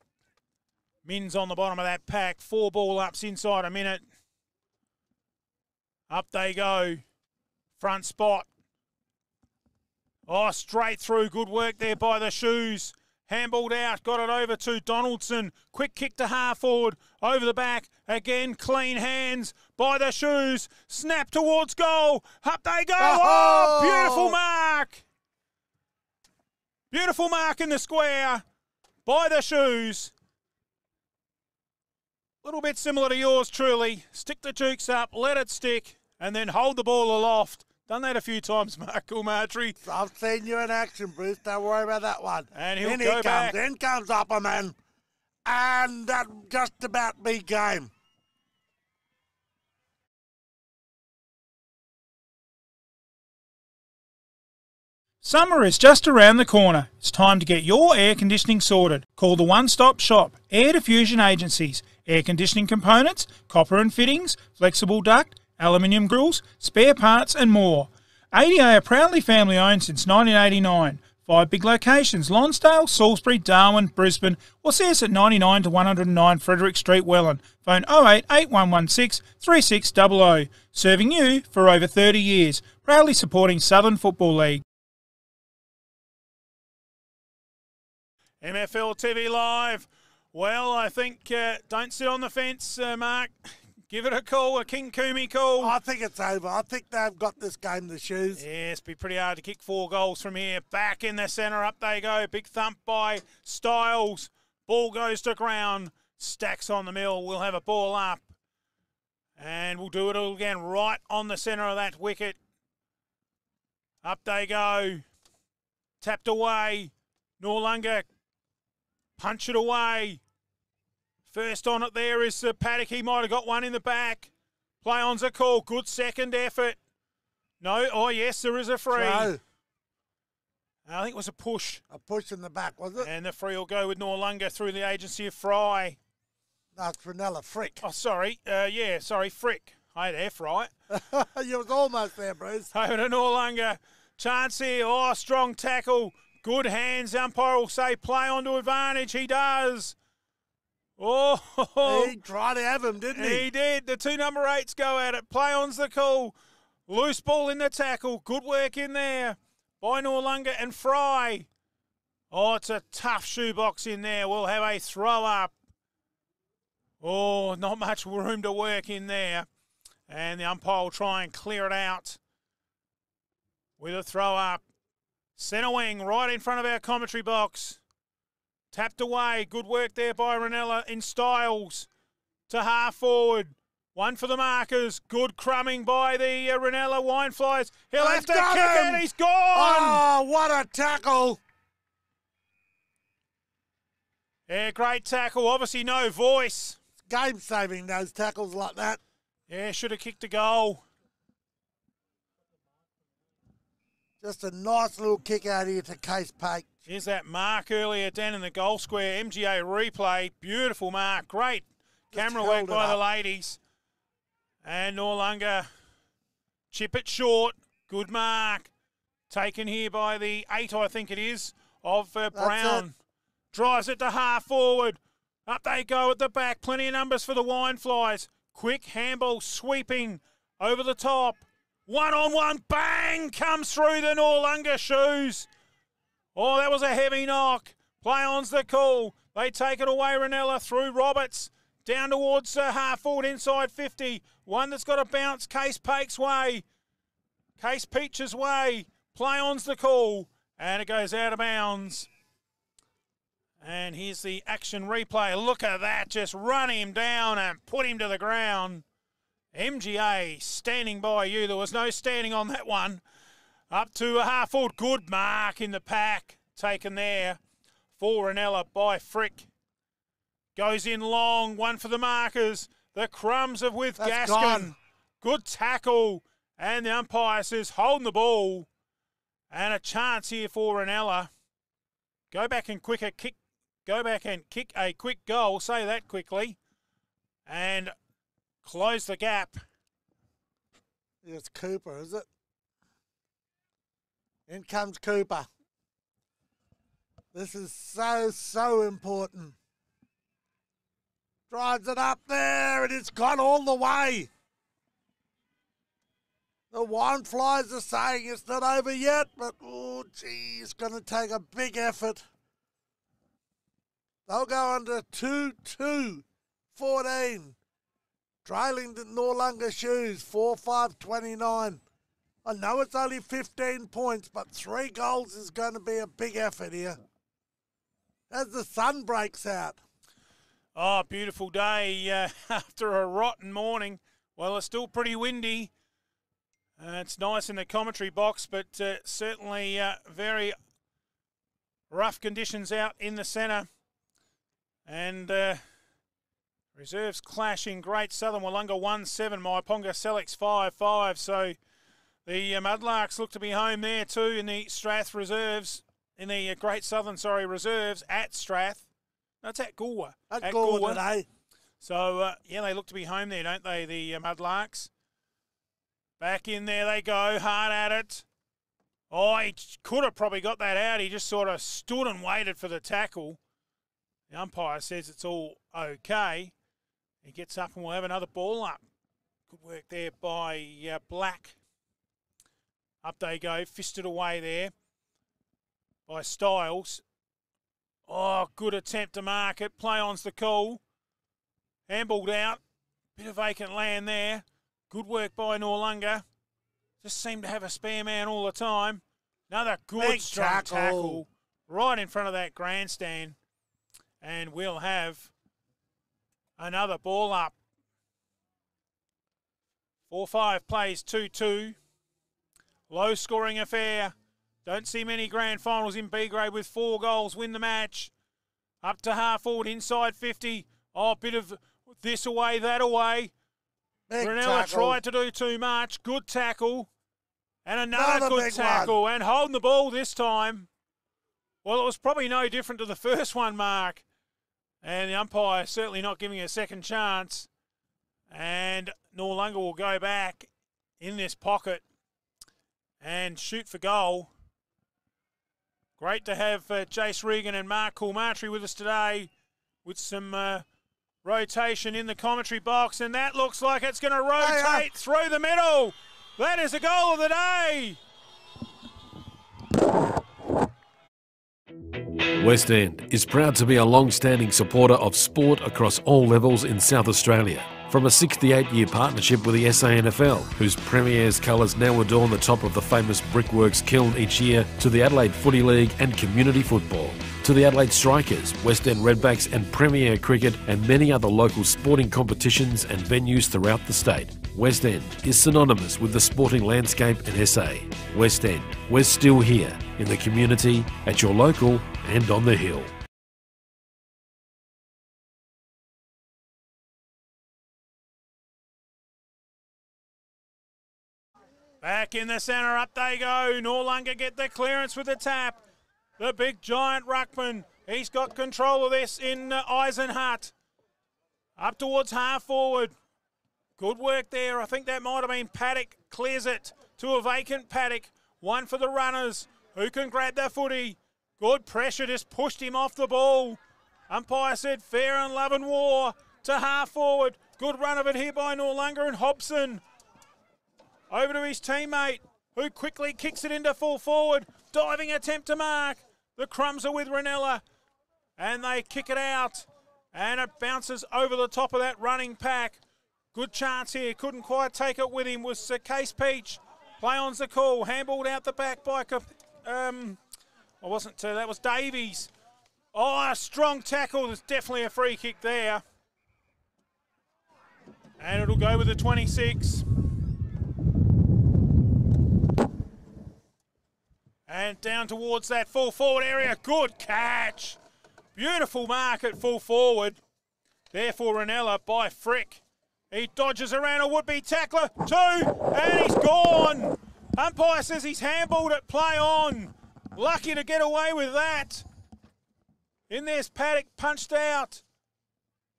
Mins on the bottom of that pack. Four ball ups inside a minute. Up they go. Front spot. Oh, straight through. Good work there by the shoes. Handballed out. Got it over to Donaldson. Quick kick to half forward. Over the back. Again, clean hands by the shoes. Snap towards goal. Up they go. Oh, beautiful mark. Beautiful mark in the square by the shoes. A little bit similar to yours truly. Stick the jukes up, let it stick, and then hold the ball aloft. Done that a few times, (laughs) Mark Marjorie.
I've seen you in action, Bruce. Don't worry about that one.
And he'll
in
go
he
back.
comes. In comes Upperman. And that just about be game.
Summer is just around the corner. It's time to get your air conditioning sorted. Call the one stop shop, Air Diffusion Agencies. Air conditioning components, copper and fittings, flexible duct, aluminium grills, spare parts, and more. ADA are proudly family owned since 1989. Five big locations Lonsdale, Salisbury, Darwin, Brisbane, or see us at 99 to 109 Frederick Street, Welland. Phone 08 8116 3600. Serving you for over 30 years. Proudly supporting Southern Football League. MFL TV Live. Well, I think uh, don't sit on the fence, uh, Mark. Give it a call, a King Kumi call.
I think it's over. I think they've got this game in the shoes.
Yes, be pretty hard to kick four goals from here. Back in the centre, up they go. Big thump by Styles. Ball goes to ground. Stacks on the mill. We'll have a ball up. And we'll do it all again right on the centre of that wicket. Up they go. Tapped away. Noarlunga punch it away. First on it there is uh, Paddock. He might have got one in the back. Play on's a call. Good second effort. No. Oh, yes, there is a free.
Throw.
I think it was a push.
A push in the back, was it?
And the free will go with Noarlunga through the agency of Fry.
No, it's Reynella Frick.
Oh, sorry. Uh, yeah, sorry, Frick. I had F right.
you was almost there, Bruce.
Over to Noarlunga. Chance here. Oh, strong tackle. Good hands. Umpire will say play on to advantage. He does. Oh,
He tried to have him, didn't he?
He did. The two number eights go at it. Play on's the call. Loose ball in the tackle. Good work in there by Noarlunga and Fry. Oh, it's a tough shoebox in there. We'll have a throw up. Oh, not much room to work in there. And the umpire will try and clear it out with a throw up. Centre wing right in front of our commentary box. Tapped away. Good work there by Reynella in Styles to half forward. One for the markers. Good crumbing by the uh, Reynella Wineflies. He'll have to kick
him.
it. He's gone.
Oh, what a tackle!
Yeah, great tackle. Obviously, no voice.
Game saving those tackles like that.
Yeah, should have kicked a goal.
Just a nice little kick out here to Case Pake.
Here's that mark earlier down in the goal square. MGA replay. Beautiful mark. Great camera work
it
by the ladies. And Noarlunga chip it short. Good mark. Taken here by the eight, I think it is, of uh, Brown. Drives it to half forward. Up they go at the back. Plenty of numbers for the wine flies. Quick handball sweeping over the top. One on one. Bang! Comes through the Noarlunga shoes. Oh, that was a heavy knock. Play on's the call. They take it away, Reynella, through Roberts. Down towards uh, half forward inside 50. One that's got a bounce, Case Pake's way. Case Peach's way. Play on's the call. And it goes out of bounds. And here's the action replay. Look at that. Just run him down and put him to the ground. MGA standing by you. There was no standing on that one. Up to a half forward. Good mark in the pack. Taken there. for Reynella by Frick. Goes in long, one for the markers. The crumbs of with
That's
Gaskin.
gone.
Good tackle. And the umpire says holding the ball. And a chance here for Reynella. Go back and quicker kick. Go back and kick a quick goal. Say that quickly. And close the gap.
It's Cooper, is it? In comes Cooper. This is so, so important. Drives it up there and it's gone all the way. The wine flies are saying it's not over yet, but oh, gee, it's going to take a big effort. They'll go under 2 2 14. Trailing the Noarlunga shoes, 4 5 29. I know it's only 15 points, but three goals is going to be a big effort here. As the sun breaks out.
Oh, beautiful day uh, (laughs) after a rotten morning. Well, it's still pretty windy. Uh, it's nice in the commentary box, but uh, certainly uh, very rough conditions out in the centre. And uh, reserves clashing. Great Southern Willunga 1 7, Myponga Sellicks 5 5. So the uh, Mudlarks look to be home there too in the Strath reserves, in the uh, Great Southern, sorry, reserves at Strath. That's at Goolwa.
At
At
Goolwa
Goolwa.
today.
So, uh, yeah, they look to be home there, don't they, the uh, Mudlarks? Back in there they go, hard at it. Oh, he could have probably got that out. He just sort of stood and waited for the tackle. The umpire says it's all okay. He gets up and we'll have another ball up. Good work there by uh, Black. Up they go, fisted away there by Styles. Oh, good attempt to mark it. Play on's the call. Ambled out. Bit of vacant land there. Good work by Noarlunga. Just seemed to have a spare man all the time. Another good
Big
strong tackle.
tackle.
right in front of that grandstand. And we'll have another ball up. 4 5 plays 2 2. Low scoring affair. Don't see many grand finals in B grade with four goals win the match. Up to half forward, inside 50. Oh, a bit of this away, that away.
Big tackle.
tried to do too much. Good tackle. And another,
Another
good tackle. And holding the ball this time. Well, it was probably no different to the (laughs) first one, Mark. And the umpire certainly not giving a second chance. And Noarlunga will go back in this pocket and shoot for goal. Great to have uh, Jace Regan and Mark Coolmartry with us today with some uh, rotation in the commentary box. And that looks like it's going to rotate through the middle. That is the goal of the day.
West End is proud to be a long standing supporter of sport across all levels in South Australia. From a 68 year partnership with the SANFL, whose Premier's colours now adorn the top of the famous Brickworks kiln each year, to the Adelaide Footy League and community football, to the Adelaide Strikers, West End Redbacks, and Premier Cricket, and many other local sporting competitions and venues throughout the state. West End is synonymous with the sporting landscape in SA. West End, we're still here in the community, at your local, and on the hill.
Back in the centre, up they go. Noarlunga get the clearance with the tap. The big giant ruckman. He's got control of this in uh, Eisenhut. Up towards half forward. Good work there. I think that might have been Paddock. Clears it to a vacant Paddock. One for the runners. Who can grab the footy? Good pressure, just pushed him off the ball. Umpire said fair and love and war to half forward. Good run of it here by Noarlunga and Hobson. Over to his teammate, who quickly kicks it into full forward. Diving attempt to mark. The crumbs are with Reynella. And they kick it out. And it bounces over the top of that running pack. Good chance here. Couldn't quite take it with him. Was uh, Case Peach. Play on's the call. Handballed out the back by. Um, I wasn't. Uh, that was Davies. Oh, a strong tackle. There's definitely a free kick there. And it'll go with the 26. And down towards that full forward area. Good catch. Beautiful mark at full forward. Therefore, Reynella by Frick. He dodges around a would-be tackler. Two, and he's gone. Umpire says he's handballed it. Play on. Lucky to get away with that. In there's Paddock punched out.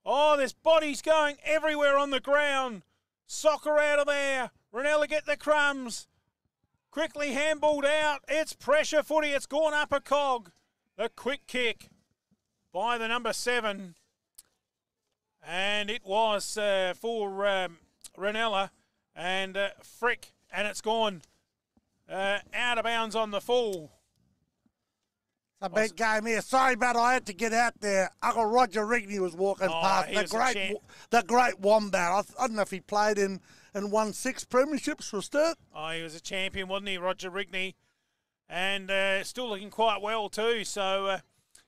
Oh, there's bodies going everywhere on the ground. Soccer out of there. Reynella get the crumbs. Quickly handballed out. It's pressure footy. It's gone up a cog. The quick kick by the number seven. And it was uh, for um, Reynella and uh, Frick. And it's gone uh, out of bounds on the full.
It's a big game here. Sorry, but I had to get out there. Uncle Roger Rigney was walking
Oh,
past. The great, the great Wombat. I, I don't know if he played in and won six premierships for Sturt.
Oh, he was a champion, wasn't he, Roger Rigney? And uh, still looking quite well too. So uh,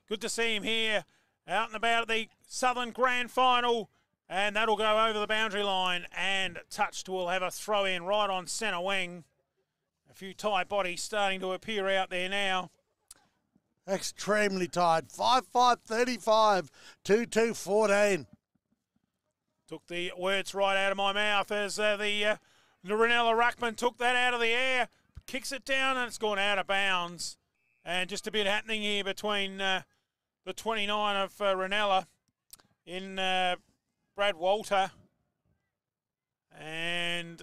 good to see him here, out and about at the Southern Grand Final. And that'll go over the boundary line. And touched will have a throw in right on centre wing. A few tight bodies starting to appear out there now.
Extremely tired. 5 5 35, 2 2 14.
Took the words right out of my mouth as uh, the uh, Reynella Ruckman took that out of the air, kicks it down, and it's gone out of bounds. And just a bit happening here between uh, the 29 of uh, Reynella in uh, Brad Walter and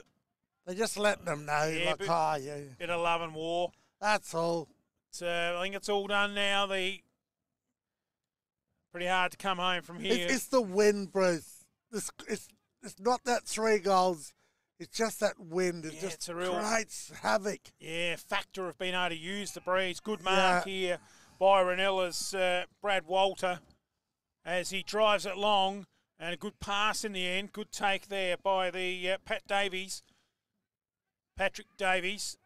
They're just letting them know,
Yeah,
like, oh, yeah.
bit of love and war.
That's all.
So I think it's all done now. The pretty hard to come home from here.
It's, it's the wind, Bruce. It's, it's, it's not that three goals. It's just that wind. It
Yeah,
just
it's a real-
creates havoc.
Yeah, factor of being able to use the breeze. Good mark
Yeah.
here by Reynella's uh, Brad Walter as he drives it long and a good pass in the end. Good take there by the uh, Pat Davies, Patrick Davies,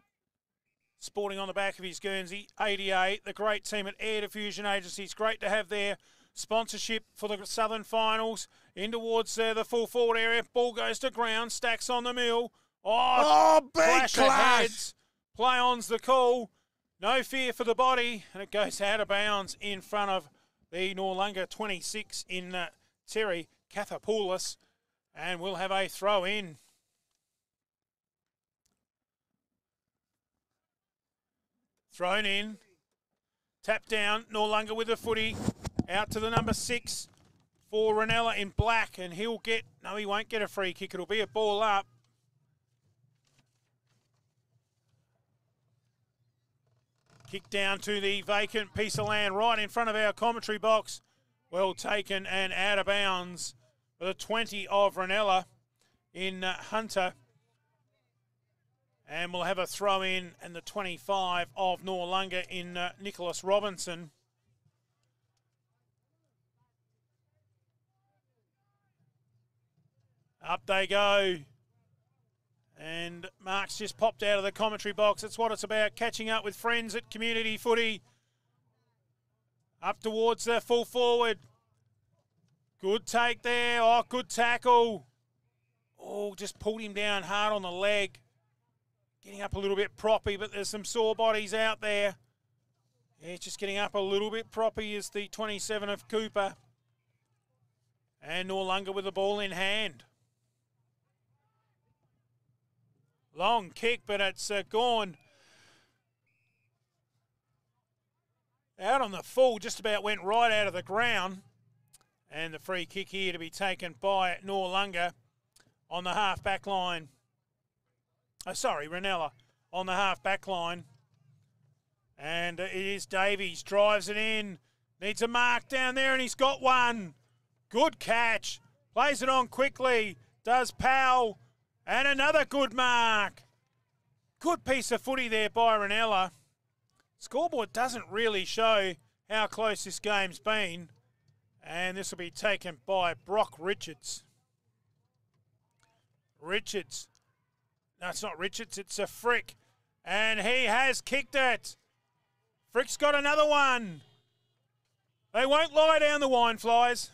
sporting on the back of his Guernsey 88. The great team at Air Diffusion Agencies. Great to have their sponsorship for the Southern Finals. In towards uh, the full forward area. Ball goes to ground. Stacks on the mill. Oh,
Oh, big
clash
clash.
Play on's the call. No fear for the body, and it goes out of bounds in front of the Noarlunga 26 in uh, Terry Cathapoulos, and we'll have a throw in. Thrown in. Tap down. Norlunga with the footy. Out to the number six for Reynella in black, and he'll get. No, he won't get a free kick. It'll be a ball up. Kick down to the vacant piece of land right in front of our commentary box. Well taken and out of bounds for the 20 of Reynella in uh, Hunter. And we'll have a throw in and the 25 of Noarlunga in uh, Nicholas Robinson. Up they go. And Mark's just popped out of the commentary box. That's what it's about, catching up with friends at community footy. Up towards the full forward. Good take there. Oh, good tackle. Oh, just pulled him down hard on the leg. Getting up a little bit proppy, but there's some sore bodies out there. Yeah, just getting up a little bit proppy is the 27 of Cooper. And Noarlunga with the ball in hand. Long kick, but it's uh, gone out on the full, just about went right out of the ground. And the free kick here to be taken by Noarlunga on the half back line. Oh, sorry, Reynella on the half back line. And it is Davies, drives it in, needs a mark down there, and he's got one. Good catch, plays it on quickly, does Powell, and another good mark. Good piece of footy there by Reynella. Scoreboard doesn't really show how close this game's been. And this will be taken by Brock Richards. Richards. No, it's not Richards, it's a Frick. And he has kicked it. Frick's got another one. They won't lie down the wine flies.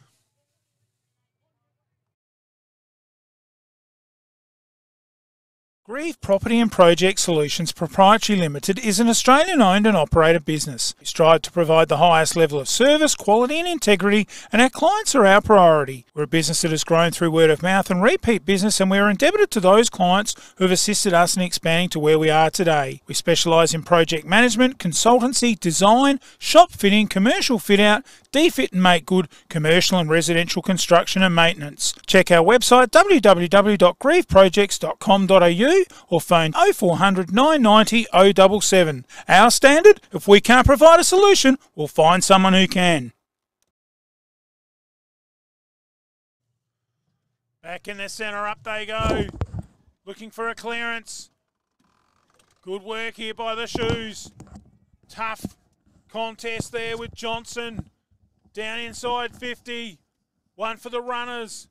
Grieve Property and Project Solutions Proprietary Limited is an Australian owned and operated business. We strive to provide the highest level of service, quality, and integrity, and our clients are our priority. We're a business that has grown through word of mouth and repeat business, and we are indebted to those clients who have assisted us in expanding to where we are today. We specialise in project management, consultancy, design, shop fitting, commercial fit out, defit and make good, commercial and residential construction and maintenance. Check our website www.grieveprojects.com.au or phone 0400 990 077. Our standard, if we can't provide a solution, we'll find someone who can. Back in the centre, up they go. Looking for a clearance. Good work here by the shoes. Tough contest there with Johnson. Down inside 50. One for the runners.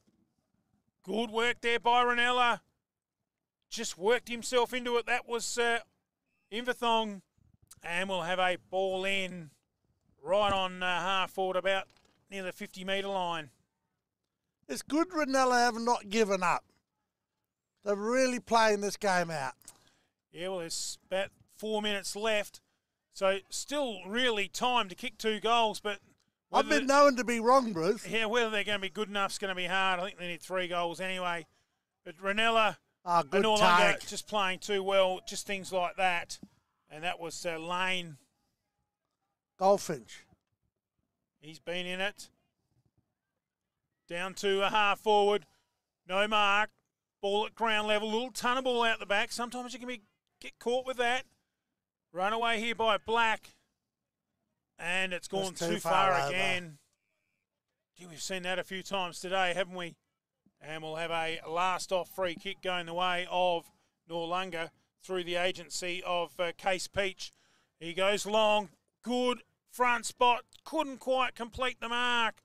Good work there by Reynella. Just worked himself into it. That was uh, Inverthong. And we'll have a ball in right on uh, half forward about near the 50 metre line.
It's good Reynella have not given up. They're really playing this game out.
Yeah, well, there's about four minutes left. So still really time to kick two goals, but
I've been known to be wrong, Bruce.
Yeah, whether they're going to be good enough is going to be hard. I think they need three goals anyway. But Reynella
oh, good
and
take.
just playing too well, just things like that. And that was uh, Lane.
Goldfinch.
He's been in it. Down to a half forward. No mark. Ball at ground level. Little ton of ball out the back. Sometimes you can be get caught with that. Run away here by Black. And it's gone
too
too,
far
far, again. Gee, we've seen that a few times today, haven't we? And we'll have a last off free kick going the way of Noarlunga through the agency of uh, Case Peach. He goes long, good front spot, couldn't quite complete the mark.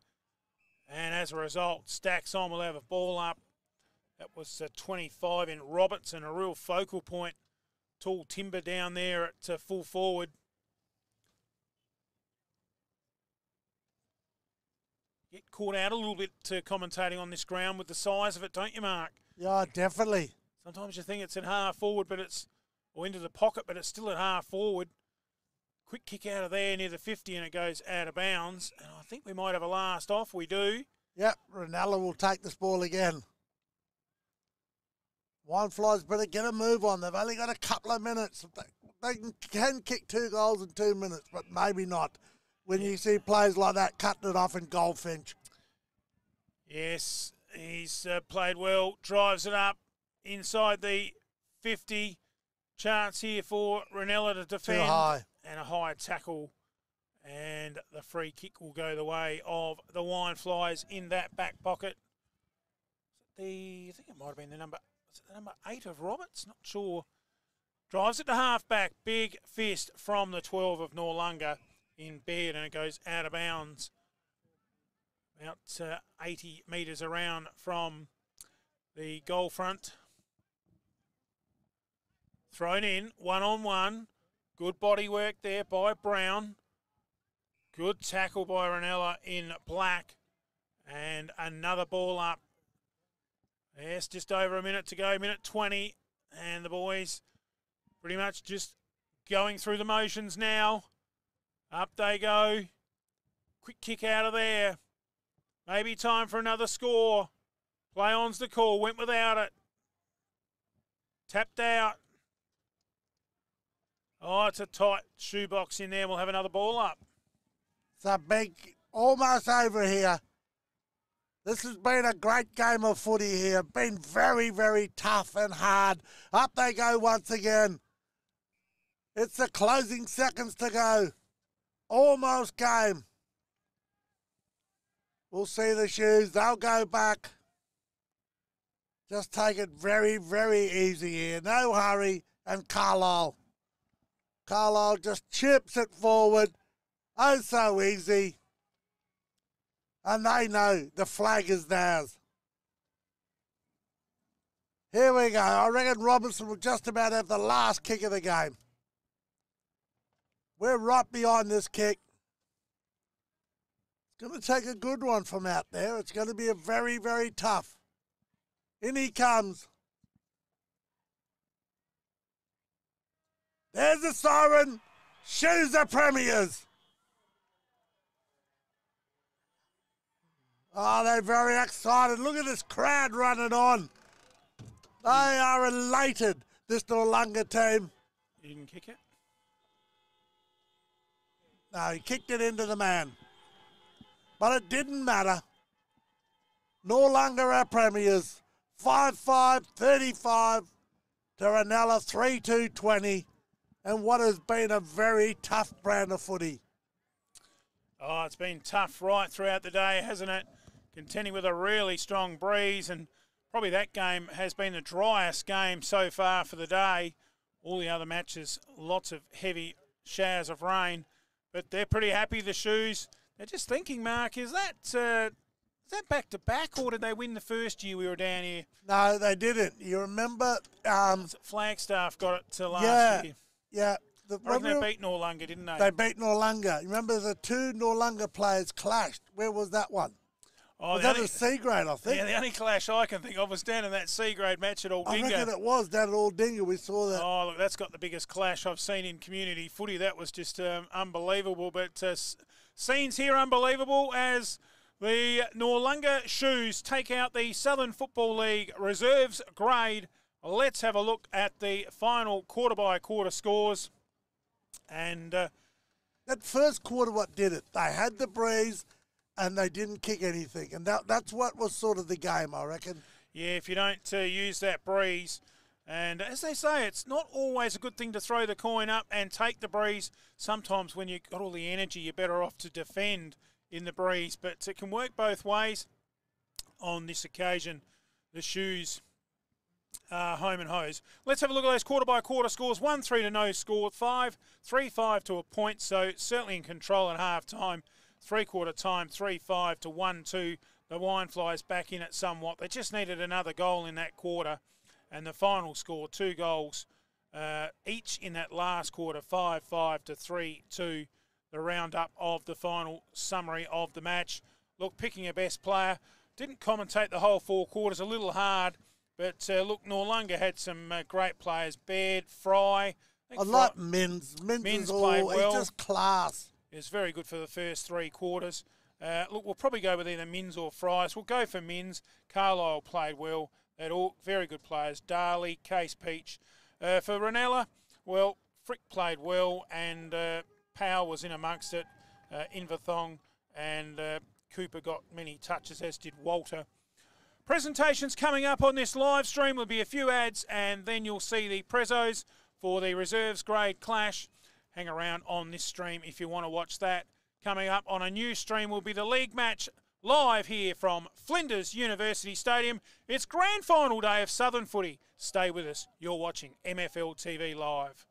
And as a result, Stacks on will have a ball up. That was uh, 25 in Robertson, a real focal point. Tall timber down there at uh, full forward. Get caught out a little bit to commentating on this ground with the size of it, don't you, Mark?
Yeah, definitely.
Sometimes you think it's at half forward, but it's or into the pocket, but it's still at half forward. Quick kick out of there near the 50, and it goes out of bounds. And I think we might have a last off. We do.
Yep, Reynella will take this ball again. Wine Flies better get a move on. They've only got a couple of minutes. They, they can, can kick two goals in two minutes, but maybe not. When you see players like that cutting it off in Goldfinch.
Yes, he's uh, played well. Drives it up inside the 50. Chance here for Reynella to defend.
high.
And a high tackle. And the free kick will go the way of the Wine Flies in that back pocket. The I think it might have been the number the number eight of Roberts? Not sure. Drives it to half back. Big fist from the 12 of Noarlunga in bed, and it goes out of bounds. About uh, 80 metres around from the goal front. Thrown in, one on one. Good body work there by Brown. Good tackle by Reynella in black. And another ball up. Yes, just over a minute to go, minute 20. And the boys pretty much just going through the motions now. Up they go. Quick kick out of there. Maybe time for another score. Play on's the call. Went without it. Tapped out. Oh, it's a tight shoebox in there. We'll have another ball up.
It's a big, almost over here. This has been a great game of footy here. Been very, very tough and hard. Up they go once again. It's the closing seconds to go. Almost game. We'll see the shoes. They'll go back. Just take it very, very easy here. No hurry. And Carlisle. Carlisle just chips it forward. Oh, so easy. And they know the flag is theirs. Here we go. I reckon Robinson will just about have the last kick of the game. We're right behind this kick. It's going to take a good one from out there. It's going to be a very, very tough. In he comes. There's the siren. Shoes are premiers. Oh, they're very excited. Look at this crowd running on. They are elated, this Noarlunga team.
You didn't kick it?
No, he kicked it into the man. But it didn't matter. No longer our premiers. 5-5, 35 to Reynella 3-2, 20. And what has been a very tough brand of footy.
Oh, it's been tough right throughout the day, hasn't it? Contending with a really strong breeze, and probably that game has been the driest game so far for the day. All the other matches, lots of heavy showers of rain, but they're pretty happy. The shoes. They're just thinking, Mark, is that uh, is that back to back, or did they win the first year we were down here?
No, they didn't. You remember? Um,
Flagstaff got it to last
yeah,
year.
yeah. The,
I reckon they beat Noarlunga, didn't they?
They beat Noarlunga. Remember the two Noarlunga players clashed. Where was that one?
Oh,
was
the
that
only-
a C grade, I think?
Yeah, the only clash I can think of was down in that C grade match at
I reckon it was down at Aldinga. We saw that.
Oh, look, that's got the biggest clash I've seen in community footy. That was just um, unbelievable. But uh, scenes here unbelievable as the Noarlunga Shoes take out the Southern Football League reserves grade. Let's have a look at the final quarter by quarter scores. And uh,
That first quarter, what did it? They had the breeze, and they didn't kick anything, and that, that's what was sort of the game, I reckon.
Yeah, if you don't uh, use that breeze, and as they say, it's not always a good thing to throw the coin up and take the breeze. Sometimes when you've got all the energy, you're better off to defend in the breeze, but it can work both ways. On this occasion, the shoes uh, home and hose. Let's have a look at those quarter by quarter scores. 1 3 to no score, five three five to a point, so certainly in control at half time. Three quarter time, 3 5 to 1 2. The wine flies back in it somewhat. They just needed another goal in that quarter, and the final score, two goals uh, each in that last quarter, 5 5 to 3 2. The roundup of the final summary of the match. Look, picking a best player. Didn't commentate the whole four quarters, a little hard. But uh, look, Noarlunga had some uh, great players. Baird, Fry. think
I
Fry-
like Mins. Mins,
Mins
is all,
well.
He's just class.
Was very good for the first three quarters. Uh, look, we'll probably go with either Mins or Fries. We'll go for Mins. Carlisle played well. They had all very good players. Darley, Case Peach. Uh, for Reynella, well, Frick played well, and uh, Powell was in amongst it. Uh, Inverthong and uh, Cooper got many touches, as did Walter. Presentations coming up on this live stream. There'll be a few ads, and then you'll see the prezos for the reserves grade clash. Hang around on this stream if you want to watch that. Coming up on a new stream will be the league match live here from Flinders University Stadium. It's grand final day of Southern Footy. Stay with us. You're watching MFL TV Live.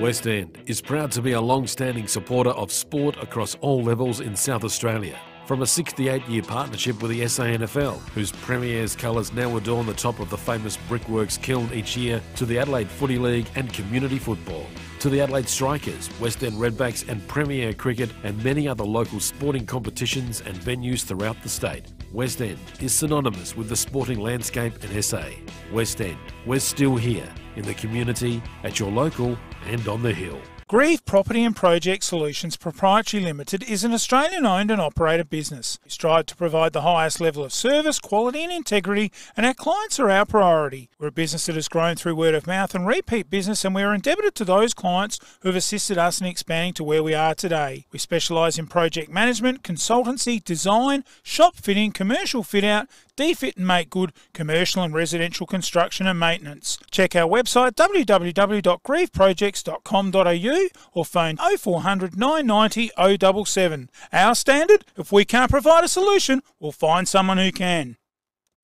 West End is proud to be a long standing supporter of sport across all levels in South Australia. From a 68 year partnership with the SANFL, whose Premier's colours now adorn the top of the famous Brickworks kiln each year, to the Adelaide Footy League and community football, to the Adelaide Strikers, West End Redbacks, and Premier Cricket, and many other local sporting competitions and venues throughout the state. West End is synonymous with the sporting landscape in SA. West End, we're still here in the community, at your local, and on the hill.
Grieve Property and Project Solutions Proprietary Limited is an Australian owned and operated business. We strive to provide the highest level of service, quality, and integrity, and our clients are our priority. We're a business that has grown through word of mouth and repeat business, and we are indebted to those clients who have assisted us in expanding to where we are today. We specialise in project management, consultancy, design, shop fitting, commercial fit out, defit and make good, commercial and residential construction and maintenance. Check our website www.grieveprojects.com.au or phone 0400 990 077. Our standard, if we can't provide a solution, we'll find someone who can.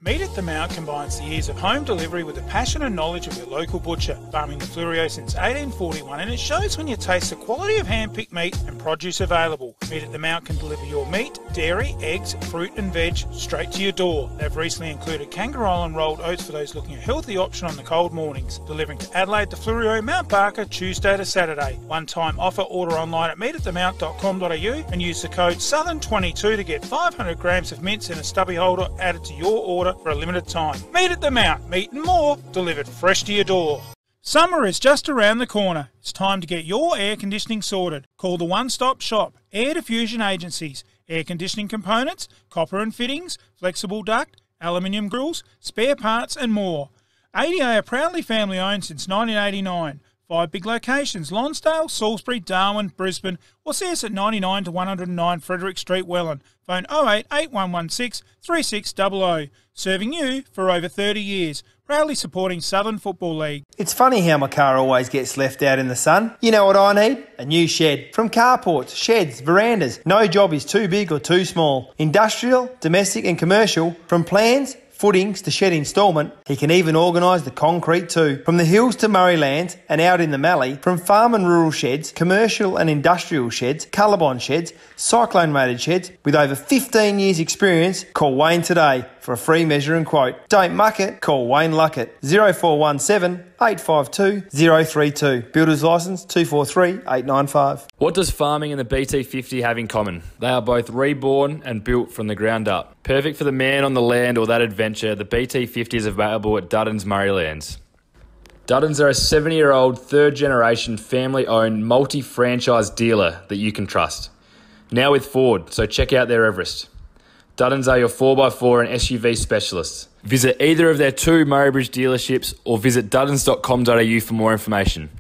Meat at the Mount combines the years of home delivery with the passion and knowledge of your local butcher, farming the Fleurieu since 1841, and it shows when you taste the quality of hand-picked meat and produce available. Meat at the Mount can deliver your meat, dairy, eggs, fruit and veg straight to your door. They've recently included kangaroo and rolled oats for those looking a healthy option on the cold mornings. Delivering to Adelaide, the Fleurieu, Mount Barker, Tuesday to Saturday. One-time offer, order online at meatatthemount.com.au and use the code SOUTHERN22 to get 500 grams of mince in a stubby holder added to your order for a limited time. Meat at the Mount, meat and more, delivered fresh to your door. Summer is just around the corner. It's time to get your air conditioning sorted. Call the one stop shop, Air Diffusion Agencies. Air conditioning components, copper and fittings, flexible duct, aluminium grills, spare parts, and more. ADA are proudly family owned since 1989. Five big locations Lonsdale, Salisbury, Darwin, Brisbane, or see us at 99 to 109 Frederick Street, Welland. Phone 08 8116 3600. Serving you for over 30 years. Proudly supporting Southern Football League.
It's funny how my car always gets left out in the sun. You know what I need? A new shed. From carports, sheds, verandas. No job is too big or too small. Industrial, domestic, and commercial. From plans, footings to shed instalment, he can even organise the concrete too. From the hills to Murraylands and out in the Mallee, from farm and rural sheds, commercial and industrial sheds, Colorbond sheds, cyclone rated sheds, with over 15 years experience, call Wayne today for a free measure and quote. Don't muck it, call Wayne Luckett 0417 852 032. Builder's licence 243 895.
What does farming and the BT50 have in common? They are both reborn and built from the ground up. Perfect for the man on the land or that adventure, the BT50 is available at Duddon's Murraylands. Duddons are a 70 year old, third generation, family owned, multi franchise dealer that you can trust. Now with Ford, so check out their Everest. Duddons are your 4x4 and SUV specialists. Visit either of their two Murraybridge dealerships or visit duddons.com.au for more information.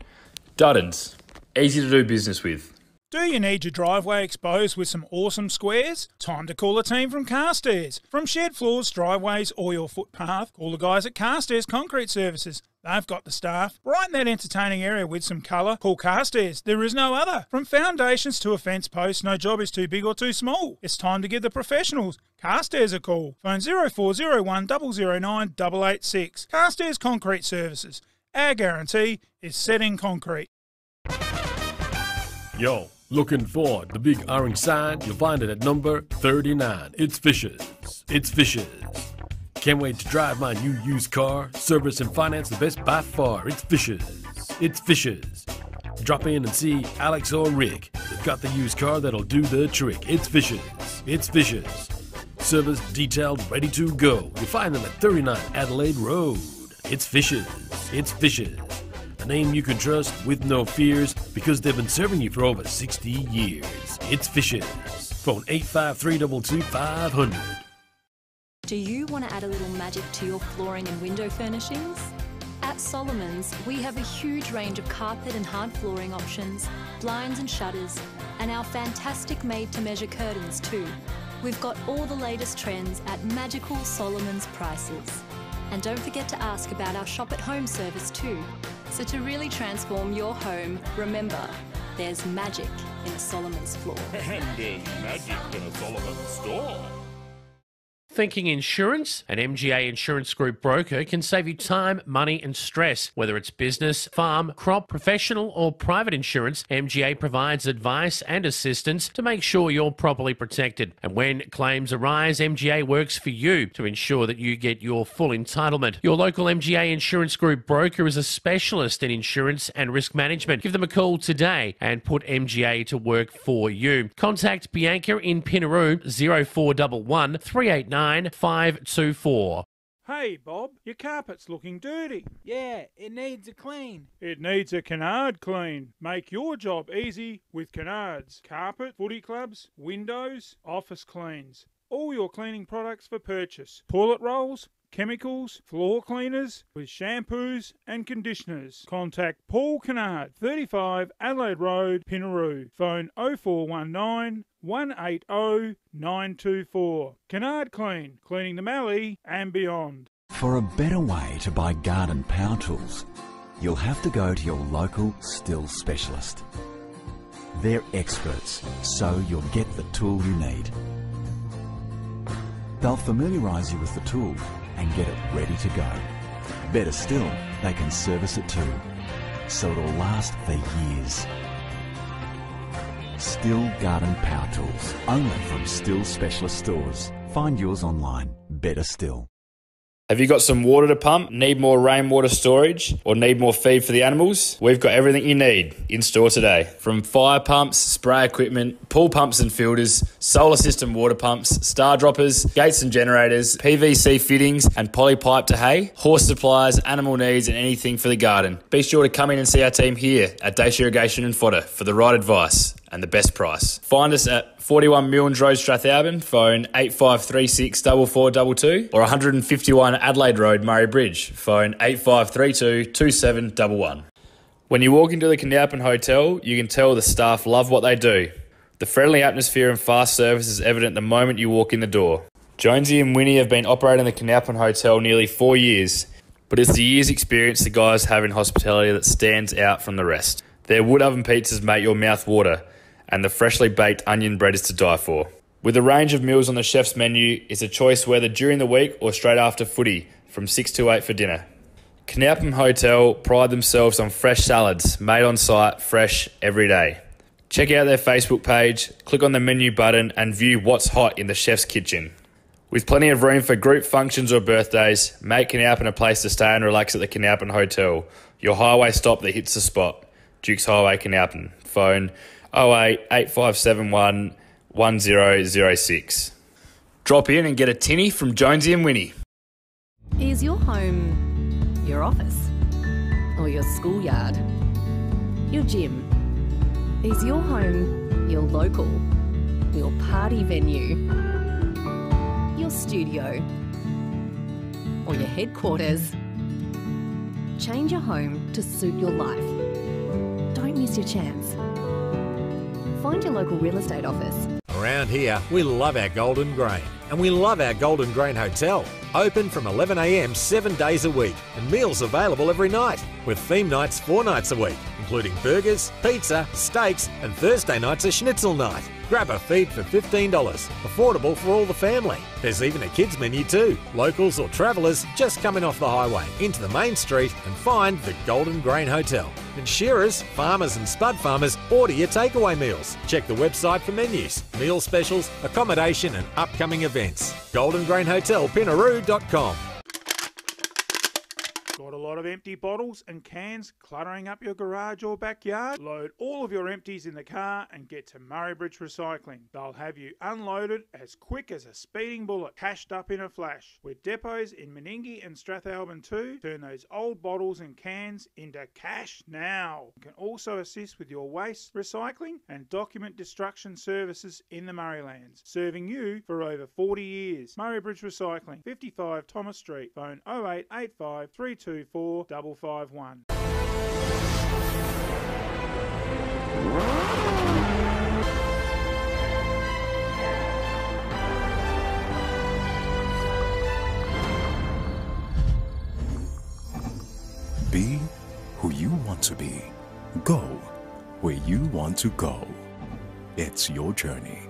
Duddons, easy to do business with.
Do you need your driveway exposed with some awesome squares? Time to call a team from Carstairs. From shed floors, driveways, or your footpath, call the guys at Carstairs Concrete Services. They've got the staff. Brighten that entertaining area with some colour. Call Carstairs. There is no other. From foundations to a fence post, no job is too big or too small. It's time to give the professionals. Carstairs a call. Phone 0401 009 886. Carstairs Concrete Services. Our guarantee is setting concrete.
Yo, looking for the big orange sign? You'll find it at number 39. It's Fishes. It's Fishes. Can't wait to drive my new used car. Service and finance the best by far. It's Fishes. It's Fishes. Drop in and see Alex or Rick. They've got the used car that'll do the trick. It's Fishes. It's Fishes. Service detailed, ready to go. You'll find them at 39 Adelaide Road. It's Fishes. It's Fishes. A name you can trust with no fears because they've been serving you for over 60 years. It's Fishes. Phone 853 500.
Do you want to add a little magic to your flooring and window furnishings? At Solomon's, we have a huge range of carpet and hard flooring options, blinds and shutters, and our fantastic made to measure curtains too. We've got all the latest trends at magical Solomon's prices. And don't forget to ask about our shop at home service too. So to really transform your home, remember, there's magic in a Solomon's floor.
And there's magic in a Solomon store.
Thinking insurance? An MGA Insurance Group broker can save you time, money, and stress. Whether it's business, farm, crop, professional, or private insurance, MGA provides advice and assistance to make sure you're properly protected. And when claims arise, MGA works for you to ensure that you get your full entitlement. Your local MGA Insurance Group broker is a specialist in insurance and risk management. Give them a call today and put MGA to work for you. Contact Bianca in Pinnaroo 0411 389 524.
Hey, Bob, your carpet's looking dirty.
Yeah, it needs a clean.
It needs a Kennard clean. Make your job easy with Kennards. Carpet, footy clubs, windows, office cleans. All your cleaning products for purchase. Toilet rolls, chemicals, floor cleaners with shampoos and conditioners. Contact Paul Kennard, 35 Adelaide Road, Pinnaroo. Phone 0419 180 924. Kennard Clean, cleaning the Mallee and beyond.
For a better way to buy garden power tools, you'll have to go to your local STIHL specialist. They're experts, so you'll get the tool you need. They'll familiarise you with the tool and get it ready to go. Better still, they can service it too, so it'll last for years. STIHL Garden Power Tools, only from STIHL Specialist Stores. Find yours online. Better still.
Have you got some water to pump, need more rainwater storage, or need more feed for the animals? We've got everything you need in store today. From fire pumps, spray equipment, pool pumps and filters, solar system water pumps, star droppers, gates and generators, PVC fittings, and poly pipe to hay, horse supplies, animal needs, and anything for the garden. Be sure to come in and see our team here at Dacia Irrigation and Fodder for the right advice and the best price. Find us at 41 Milnes Road, Strathalbyn, phone 8536 4422 or 151 Adelaide Road, Murray Bridge, phone 8532 2711. When you walk into the Coonalpyn Hotel, you can tell the staff love what they do. The friendly atmosphere and fast service is evident the moment you walk in the door. Jonesy and Winnie have been operating the Coonalpyn Hotel nearly four years, but it's the years' experience the guys have in hospitality that stands out from the rest. Their wood oven pizzas make your mouth water, and the freshly baked onion bread is to die for. With a range of meals on the chef's menu, it's a choice whether during the week or straight after footy, from 6 to 8 for dinner. Coonalpyn Hotel pride themselves on fresh salads, made on site, fresh every day. Check out their Facebook page, click on the menu button, and view what's hot in the chef's kitchen. With plenty of room for group functions or birthdays, make Coonalpyn a place to stay and relax at the Coonalpyn Hotel, your highway stop that hits the spot. Dukes Highway, Coonalpyn. Phone 08 8571 1006. Drop in and get a tinny from Jonesy and Winnie.
Is your home your office? Or your schoolyard? Your gym? Is your home your local? Your party venue? Your studio? Or your headquarters? Change your home to suit your life. Don't miss your chance. Find your local real estate office.
Around here, we love our Golden Grain and we love our Golden Grain Hotel. Open from 11am seven days a week and meals available every night with theme nights four nights a week, including burgers, pizza, steaks, and Thursday nights a schnitzel night. Grab a feed for $15, affordable for all the family. There's even a kids menu too. Locals or travellers just coming off the highway into the main street and find the Golden Grain Hotel. And shearers, farmers, and spud farmers order your takeaway meals. Check the website for menus, meal specials, accommodation, and upcoming events. Golden Grain Hotel,
Pinnaroo.com. Lot of empty bottles and cans cluttering up your garage or backyard? Load all of your empties in the car and get to Murraybridge Recycling. They'll have you unloaded as quick as a speeding bullet, cashed up in a flash. With depots in Meningie and Strathalbyn too, turn those old bottles and cans into cash now. You can also assist with your waste recycling and document destruction services in the Murraylands, serving you for over 40 years. Murraybridge Recycling, 55 Thomas Street, phone 0885 324 551.
Be who you want to be. Go where you want to go. It's your journey.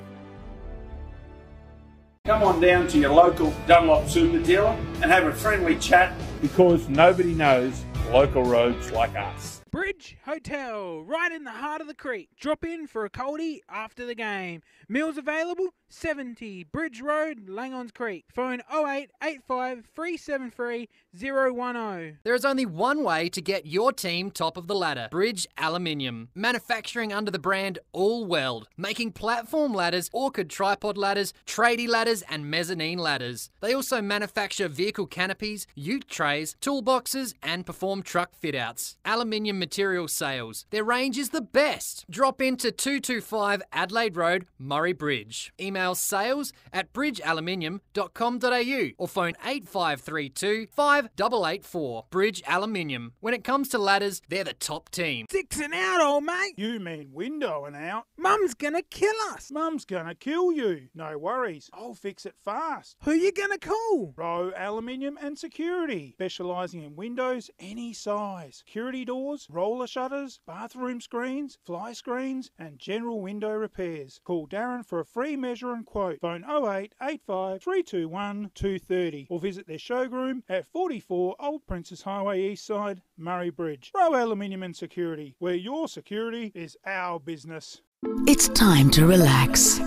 Come on down to your local Dunlop Super dealer and have a friendly chat because nobody knows local roads like us.
Bridge Hotel, right in the heart of the creek. Drop in for a coldie after the game. Meals available 70 Bridge Road, Langhorne Creek. Phone 0885 373 010.
There is only one way to get your team top of the ladder Bridge Aluminium. Manufacturing under the brand All Weld, making platform ladders, orchid tripod ladders, tradie ladders, and mezzanine ladders. They also manufacture vehicle canopies, ute trays, toolboxes, and perform truck fit outs. Aluminium material sales. Their range is the best. Drop into 225 Adelaide Road, Murray Bridge. Email sales at bridgealuminium.com.au or phone 8532 5884. Bridge Aluminium. When it comes to ladders, they're the top team.
Six and out, old mate.
You mean window and out?
Mum's gonna kill us.
Mum's gonna kill you. No worries, I'll fix it fast.
Who you gonna call?
Row Aluminium and Security, specialising in windows any size, security doors, roller shutters, bathroom screens, fly screens, and general window repairs. Call Darren for a free measure and quote. Phone 0885 321 230 or visit their showroom at 44 Old Princes Highway East Side, Murray Bridge. Row Aluminium and Security, where your security is our business.
It's time to relax.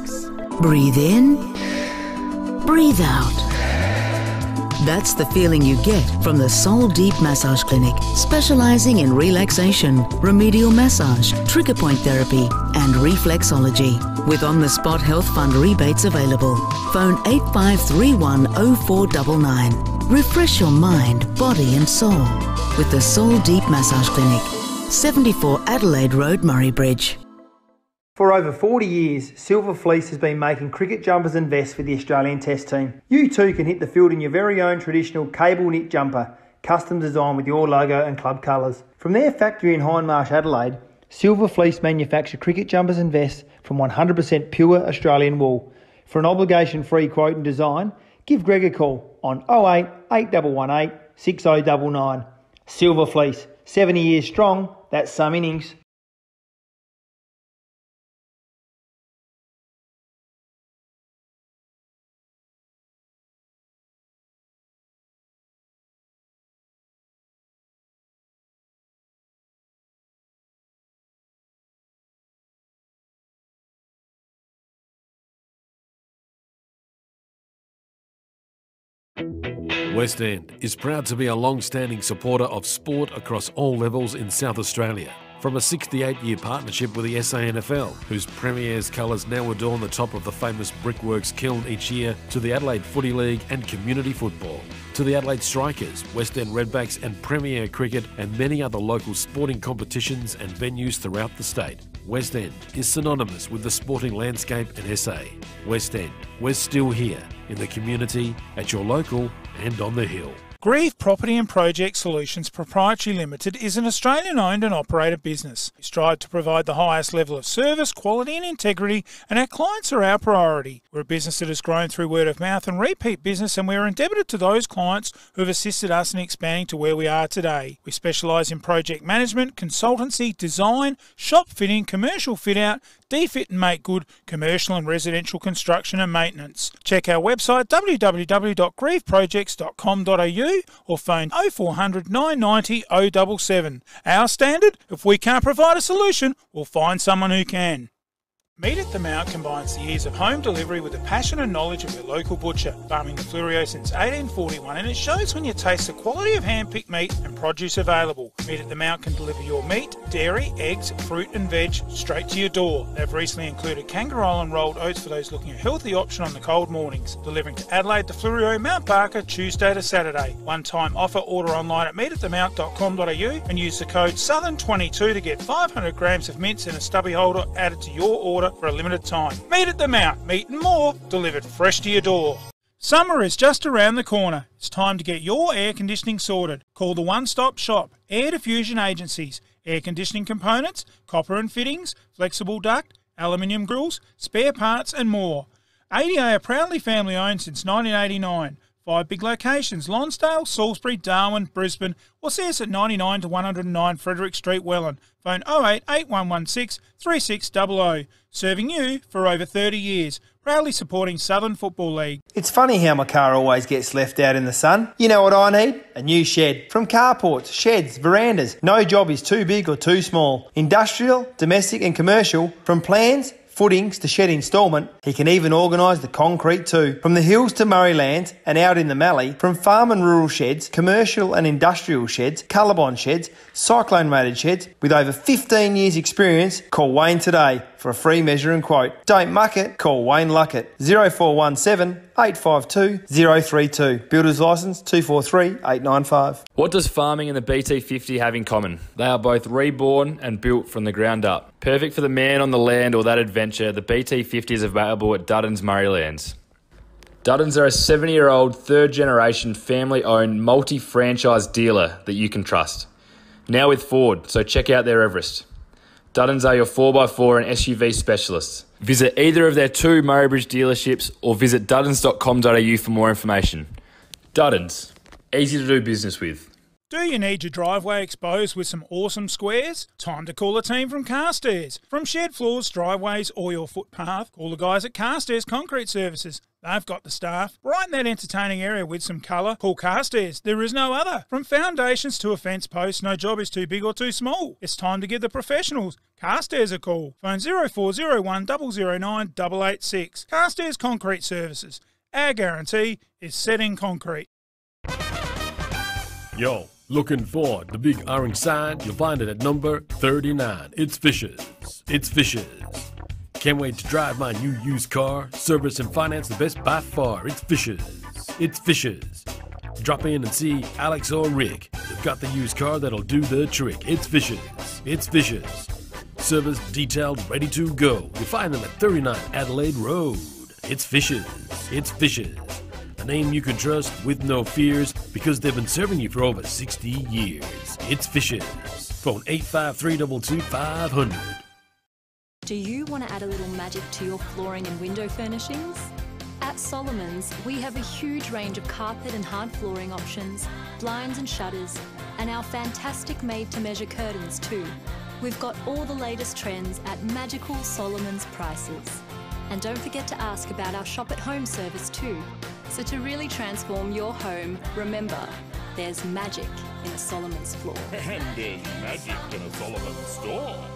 Breathe in, breathe out. That's the feeling you get from the Soul Deep Massage Clinic, specialising in relaxation, remedial massage, trigger point therapy, and reflexology. With on the spot health fund rebates available. Phone 8531 0499. Refresh your mind, body, and soul with the Soul Deep Massage Clinic, 74 Adelaide Road, Murray Bridge.
For over 40 years, Silver Fleece has been making cricket jumpers and vests for the Australian Test team. You too can hit the field in your very own traditional cable knit jumper, custom designed with your logo and club colours. From their factory in Hindmarsh, Adelaide, Silver Fleece manufacture cricket jumpers and vests from 100% pure Australian wool. For an obligation free quote and design, give Greg a call on 08 8118 6099. Silver Fleece, 70 years strong, that's some innings.
West End is proud to be a long standing supporter of sport across all levels in South Australia. From a 68 year partnership with the SANFL, whose Premier's colours now adorn the top of the famous Brickworks kiln each year, to the Adelaide Footy League and community football, to the Adelaide Strikers, West End Redbacks, and Premier Cricket, and many other local sporting competitions and venues throughout the state. West End is synonymous with the sporting landscape in SA. West End, we're still here in the community, at your local, and on the hill.
Grieve Property and Project Solutions Proprietary Limited is an Australian owned and operated business. We strive to provide the highest level of service, quality, and integrity, and our clients are our priority. We're a business that has grown through word of mouth and repeat business, and we are indebted to those clients who have assisted us in expanding to where we are today. We specialise in project management, consultancy, design, shop fitting, commercial fit out, defit and make good, commercial and residential construction and maintenance. Check our website www.grieveprojects.com.au or phone 0400 990 077. Our standard, if we can't provide a solution, we'll find someone who can. Meat at the Mount combines the ease of home delivery with the passion and knowledge of your local butcher, farming the Fleurieu since 1841, and it shows when you taste the quality of hand-picked meat and produce available. Meat at the Mount can deliver your meat, dairy, eggs, fruit and veg straight to your door. They've recently included kangaroo and rolled oats for those looking a healthy option on the cold mornings. Delivering to Adelaide, the Fleurieu, Mount Barker, Tuesday to Saturday. One-time offer, order online at meatatthemount.com.au and use the code SOUTHERN22 to get 500 grams of mince in a stubby holder added to your order for a limited time. Meat at the Mount, meat and more, delivered fresh to your door. Summer is just around the corner. It's time to get your air conditioning sorted. Call the one stop shop, Air Diffusion Agencies. Air conditioning components, copper and fittings, flexible duct, aluminium grills, spare parts, and more. ADA are proudly family owned since 1989. Five big locations Lonsdale, Salisbury, Darwin, Brisbane, or see us at 99 to 109 Frederick Street, Welland. Phone 08 8116 3600. Serving you for over 30 years. Proudly supporting Southern Football League.
It's funny how my car always gets left out in the sun. You know what I need? A new shed. From carports, sheds, verandas. No job is too big or too small. Industrial, domestic, and commercial. From plans, footings to shed instalment, he can even organise the concrete too. From the hills to Murraylands and out in the Mallee, from farm and rural sheds, commercial and industrial sheds, Colorbond sheds, cyclone rated sheds, with over 15 years experience, call Wayne today for a free measure and quote. Don't muck it, call Wayne Luckett 0417 852 032. Builder's licence 243 895.
What does farming and the BT50 have in common? They are both reborn and built from the ground up. Perfect for the man on the land or that adventure, the BT50 is available at Duddon's Murraylands. Duddons are a 70 year old, third generation, family owned, multi franchise dealer that you can trust. Now with Ford, so check out their Everest. Duddons are your 4x4 and SUV specialists. Visit either of their two Murraybridge dealerships or visit duddons.com.au for more information. Duddons, easy to do business with.
Do you need your driveway exposed with some awesome squares? Time to call a team from Carstairs. From shed floors, driveways, or your footpath, call the guys at Carstairs Concrete Services. They've got the staff. Brighten that entertaining area with some colour. Call Carstairs. There is no other. From foundations to a fence post, no job is too big or too small. It's time to give the professionals. Carstairs a call. Phone 0401 009 886. Carstairs Concrete Services. Our guarantee is set in concrete.
Yo, looking for the big orange sign? You'll find it at number 39. It's Fishes. It's Fishes. Can't wait to drive my new used car. Service and finance the best by far. It's Fishes. It's Fishes. Drop in and see Alex or Rick. They've got the used car that'll do the trick. It's Fishes. It's Fishes. Service detailed, ready to go. You'll find them at 39 Adelaide Road. It's Fishes. It's Fishes. A name you can trust with no fears because they've been serving you for over 60 years. It's Fishes. Phone 853 500.
Do you want to add a little magic to your flooring and window furnishings? At Solomon's, we have a huge range of carpet and hard flooring options, blinds and shutters, and our fantastic made to measure curtains too. We've got all the latest trends at magical Solomon's prices. And don't forget to ask about our shop at home service too. So to really transform your home, remember, there's magic in a Solomon's floor.
And (laughs) there's magic in a Solomon store.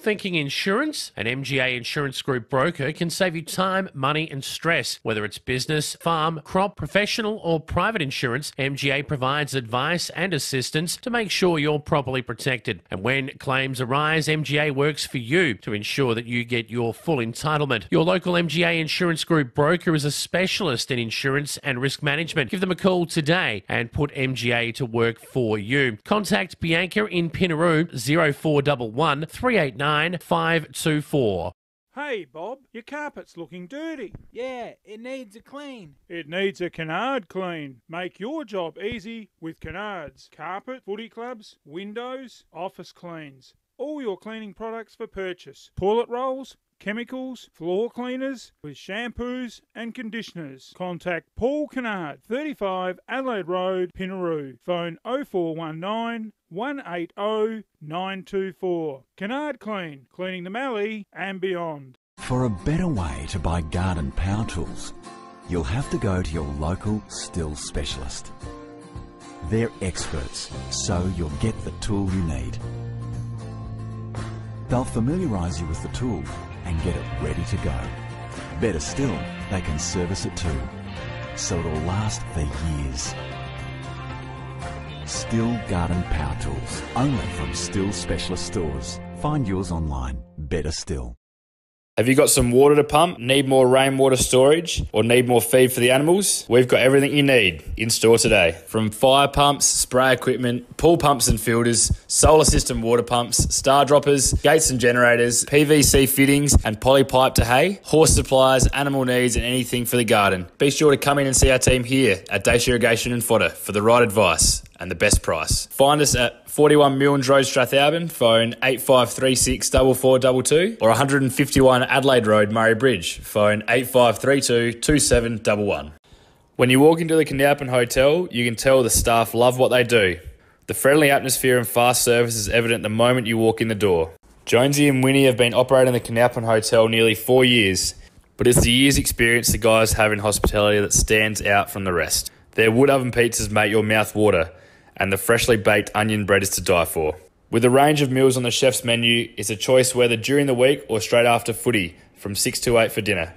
Thinking insurance? An MGA Insurance Group broker can save you time, money, and stress. Whether it's business, farm, crop, professional, or private insurance, MGA provides advice and assistance to make sure you're properly protected. And when claims arise, MGA works for you to ensure that you get your full entitlement. Your local MGA Insurance Group broker is a specialist in insurance and risk management. Give them a call today and put MGA to work for you. Contact Bianca in Pinnaroo 0411 389 524.
Hey, Bob, your carpet's looking dirty.
Yeah, it needs a clean.
It needs a Kennard clean. Make your job easy with Kennards. Carpet, footy clubs, windows, office cleans. All your cleaning products for purchase. Toilet rolls, chemicals, floor cleaners with shampoos and conditioners. Contact Paul Kennard, 35 Adelaide Road, Pinnaroo. Phone 0419 180 924. Kennard Clean, cleaning the mallee and beyond.
For a better way to buy garden power tools, you'll have to go to your local STIHL specialist. They're experts, so you'll get the tool you need. They'll familiarise you with the tool and get it ready to go. Better still, they can service it too, so it'll last for years. STIHL Garden Power Tools, only from STIHL Specialist Stores. Find yours online. Better still.
Have you got some water to pump, need more rainwater storage, or need more feed for the animals? We've got everything you need in store today. From fire pumps, spray equipment, pool pumps and filters, solar system water pumps, star droppers, gates and generators, PVC fittings, and poly pipe to hay, horse supplies, animal needs, and anything for the garden. Be sure to come in and see our team here at Dace Irrigation and Fodder for the right advice and the best price. Find us at 41 Milnes Road, Strathalbyn, phone 8536 4422 or 151 Adelaide Road, Murray Bridge, phone 8532 2711. When you walk into the Coonalpyn Hotel, you can tell the staff love what they do. The friendly atmosphere and fast service is evident the moment you walk in the door. Jonesy and Winnie have been operating the Coonalpyn Hotel nearly four years, but it's the year's experience the guys have in hospitality that stands out from the rest. Their wood oven pizzas make your mouth water, and the freshly baked onion bread is to die for. With a range of meals on the chef's menu, it's a choice whether during the week or straight after footy, from 6 to 8 for dinner.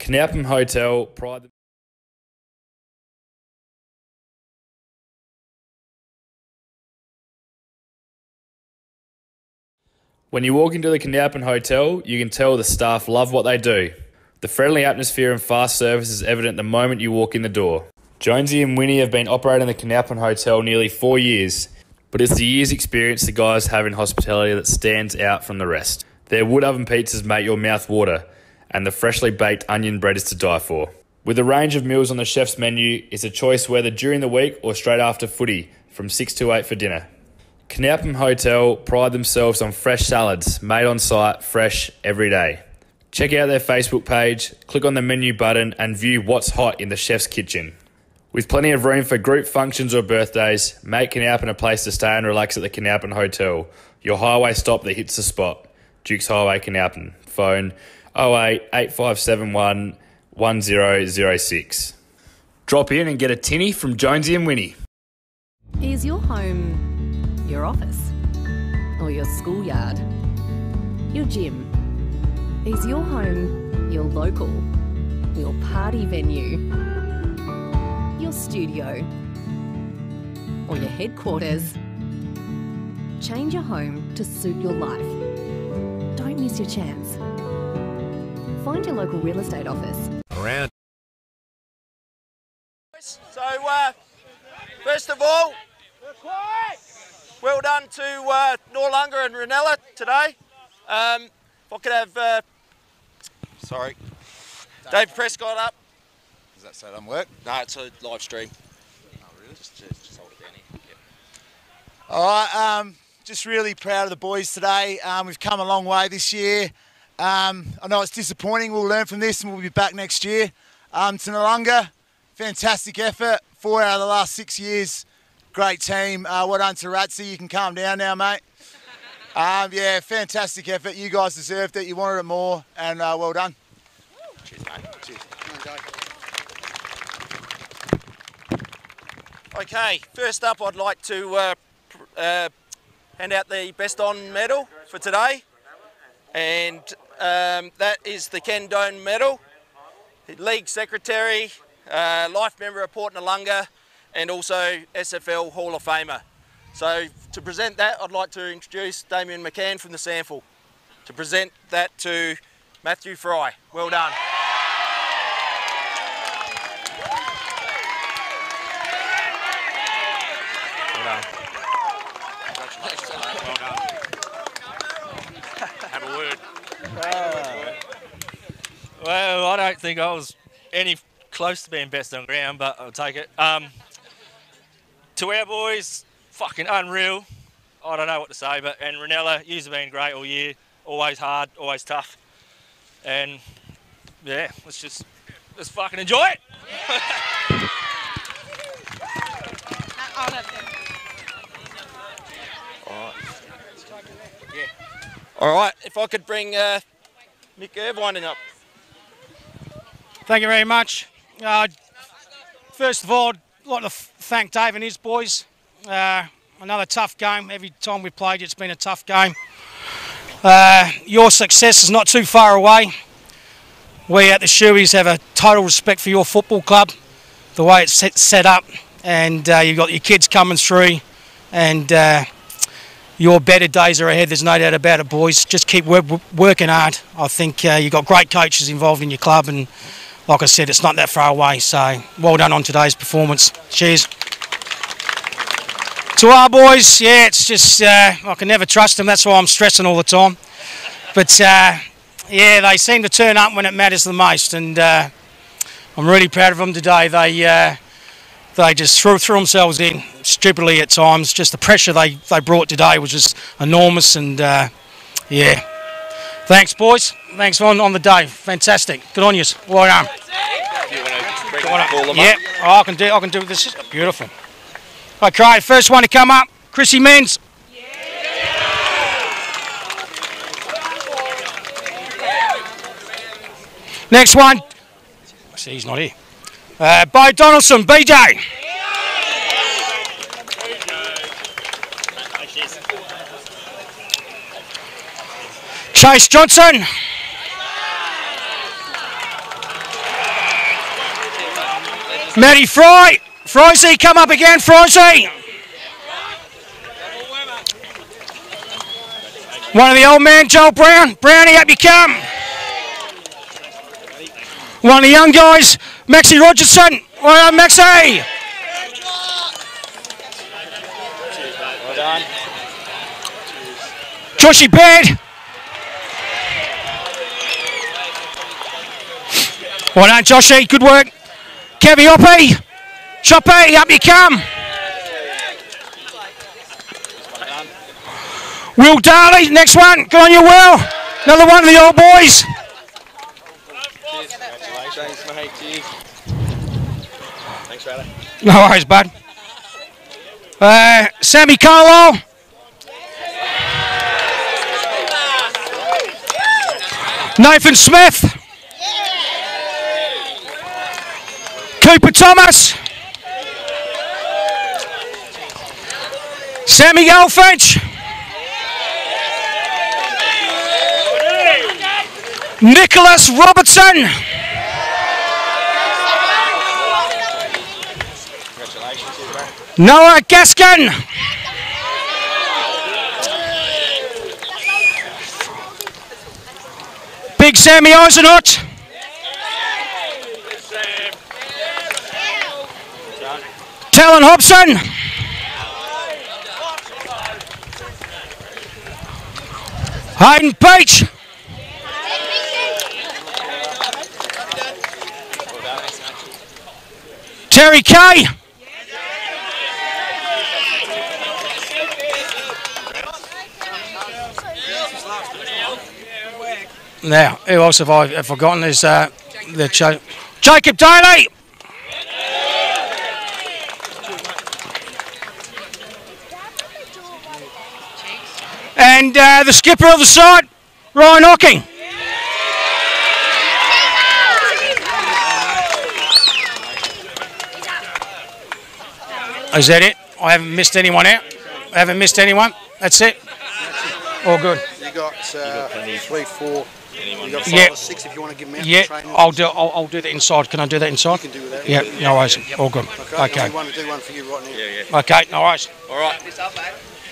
Coonalpyn Hotel pride When you walk into the Coonalpyn Hotel, you can tell the staff love what they do. The friendly atmosphere and fast service is evident the moment you walk in the door. Jonesy and Winnie have been operating the Coonalpyn Hotel nearly four years, but it's the year's experience the guys have in hospitality that stands out from the rest. Their wood oven pizzas make your mouth water, and the freshly baked onion bread is to die for. With a range of meals on the chef's menu, it's a choice whether during the week or straight after footy, from 6 to 8 for dinner. Coonalpyn Hotel pride themselves on fresh salads, made on site, fresh every day. Check out their Facebook page, click on the menu button, and view what's hot in the chef's kitchen. With plenty of room for group functions or birthdays, make Coonalpyn a place to stay and relax at the Coonalpyn Hotel, your highway stop that hits the spot. Dukes Highway, Coonalpyn. Phone 08 8571 1006. Drop in and get a tinny from Jonesy and Winnie.
Is your home your office? Or your schoolyard? Your gym? Is your home your local? Your party venue? Your studio? or your headquarters. Change your home to suit your life. Don't miss your chance. Find your local real estate office.
Around.
So, uh, first of all, well done to uh, Noarlunga and Reynella today. Um, if I could have, uh, sorry, Dave Prescott up.
That say it doesn't work?
No, it's a live stream.
Oh, really?
Just, just, just hold it down here.
All right, um, just really proud of the boys today. Um, we've come a long way this year. Um, I know it's disappointing. We'll learn from this and we'll be back next year. Um, to Noarlunga, fantastic effort. Four out of the last six years. Great team. Uh, well done to Ratsy. You can calm down now, mate. (laughs) Um, yeah, fantastic effort. You guys deserved it. You wanted it more, and uh, well done.
Cheers, mate. Cheers. Okay, first up, I'd like to uh, uh, hand out the Best On medal for today, and um, that is the Ken Doan medal. League Secretary, uh, Life Member of Port Noarlunga, and also SFL Hall of Famer. So to present that, I'd like to introduce Damien McCann from the Sample to present that to Matthew Fry. Well done.
Well done. Congratulations, mate. Well done. Have a word.
Well, I don't think I was any close to being best on ground, but I'll take it. Um, to our boys, fucking unreal. I don't know what to say, but and Reynella, you've been great all year. Always hard, always tough, and yeah, let's just let's fucking enjoy it.
All right, if I could bring uh, Mick Irvine up.
Thank you very much. Uh, first of all, I'd like to thank Dave and his boys. Uh, another tough game. Every time we played, it's been a tough game. Uh, your success is not too far away. We at the Shoeys have a total respect for your football club, the way it's set, set up, and uh, you've got your kids coming through, and uh, your better days are ahead. There's no doubt about it, boys. Just keep wor- working hard. I think uh, you've got great coaches involved in your club, and like I said, it's not that far away. So well done on today's performance. Cheers. To our boys, yeah, it's just uh, I can never trust them. That's why I'm stressing all the time. But uh, yeah, they seem to turn up when it matters the most, and uh, I'm really proud of them today. They uh, they just threw, threw themselves in stupidly at times. Just the pressure they, they brought today was just enormous, and uh, yeah. Thanks, boys. Thanks on, on the day. Fantastic. Good on you. Well done.
Call them
yeah,
up.
oh, I can do. I can do this. Is beautiful. Okay, first one to come up, Chrissy Menz. Next one. See, he's not here. Uh, Bo Donaldson, BJ. Chase Johnson. Matty Fry. Frosey, come up again, Frosey. One of the old man, Joel Brown. Brownie, up you come. One of the young guys, Maxie Rogerson. Well done, Maxie. Joshy Baird. Well done, Joshy. Good work. Kevy Oppie. Choppy, up you come. Will Darley, next one. Good on you, Will. Another one of the old boys.
Thanks.
No worries, bud. Uh, Sammy Carlo. Nathan Smith. Cooper Thomas. Sammy Goldfinch. Nicholas Robertson. Noah Gaskin. Big Sammy Eisenhut. Talon Hobson. Hayden Peach. Terry Kay. Now, who else have I forgotten? Is uh, the Jacob Daly. And uh, the skipper of the side, Ryan Hocking. Is that it? I haven't missed anyone out. I haven't missed anyone. That's it. All good.
You got, uh, three, four. You got five
Yeah.
or six if you want to give them out.
Yeah,
to.
I'll do. I'll, I'll do that inside. Can I do that inside?
You can do that.
Yeah, no worries. All good.
Okay.
Okay.
We want to do one for you right now. Yeah,
yeah.
Okay, no worries.
All right.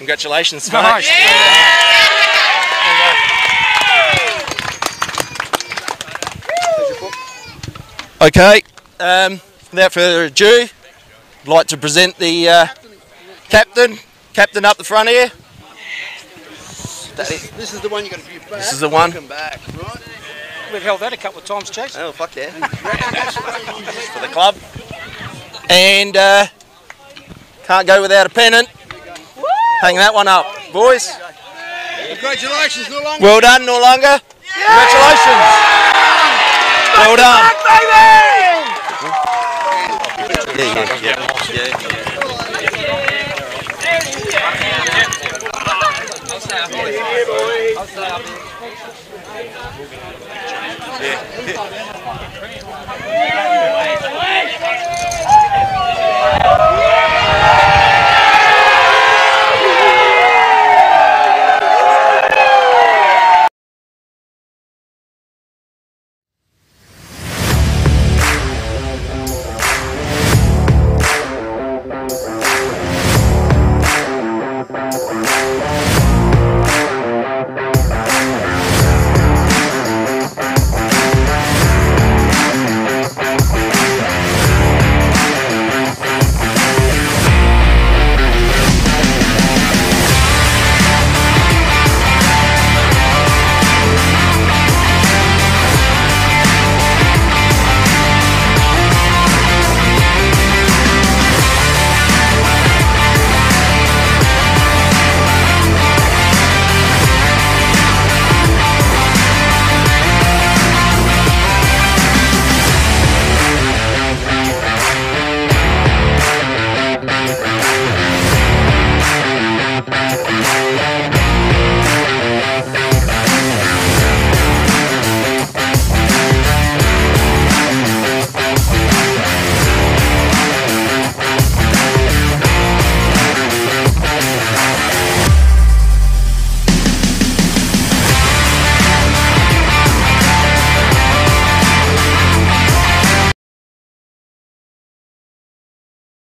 Congratulations,
No
mate.
worries.
Okay, um, without further ado, I'd like to present the uh, captain, captain up the front here.
This, this is the one you got to view back.
This is the one.
Come back, right?
We've held that a couple of times, Chase.
Oh, fuck yeah. (laughs) for the club. And uh, can't go without a pennant. Hang that one up, boys.
Congratulations, Noarlunga.
Well done, Noarlunga. Congratulations. Well done. baby. Yeah, yeah, yeah.
Yeah.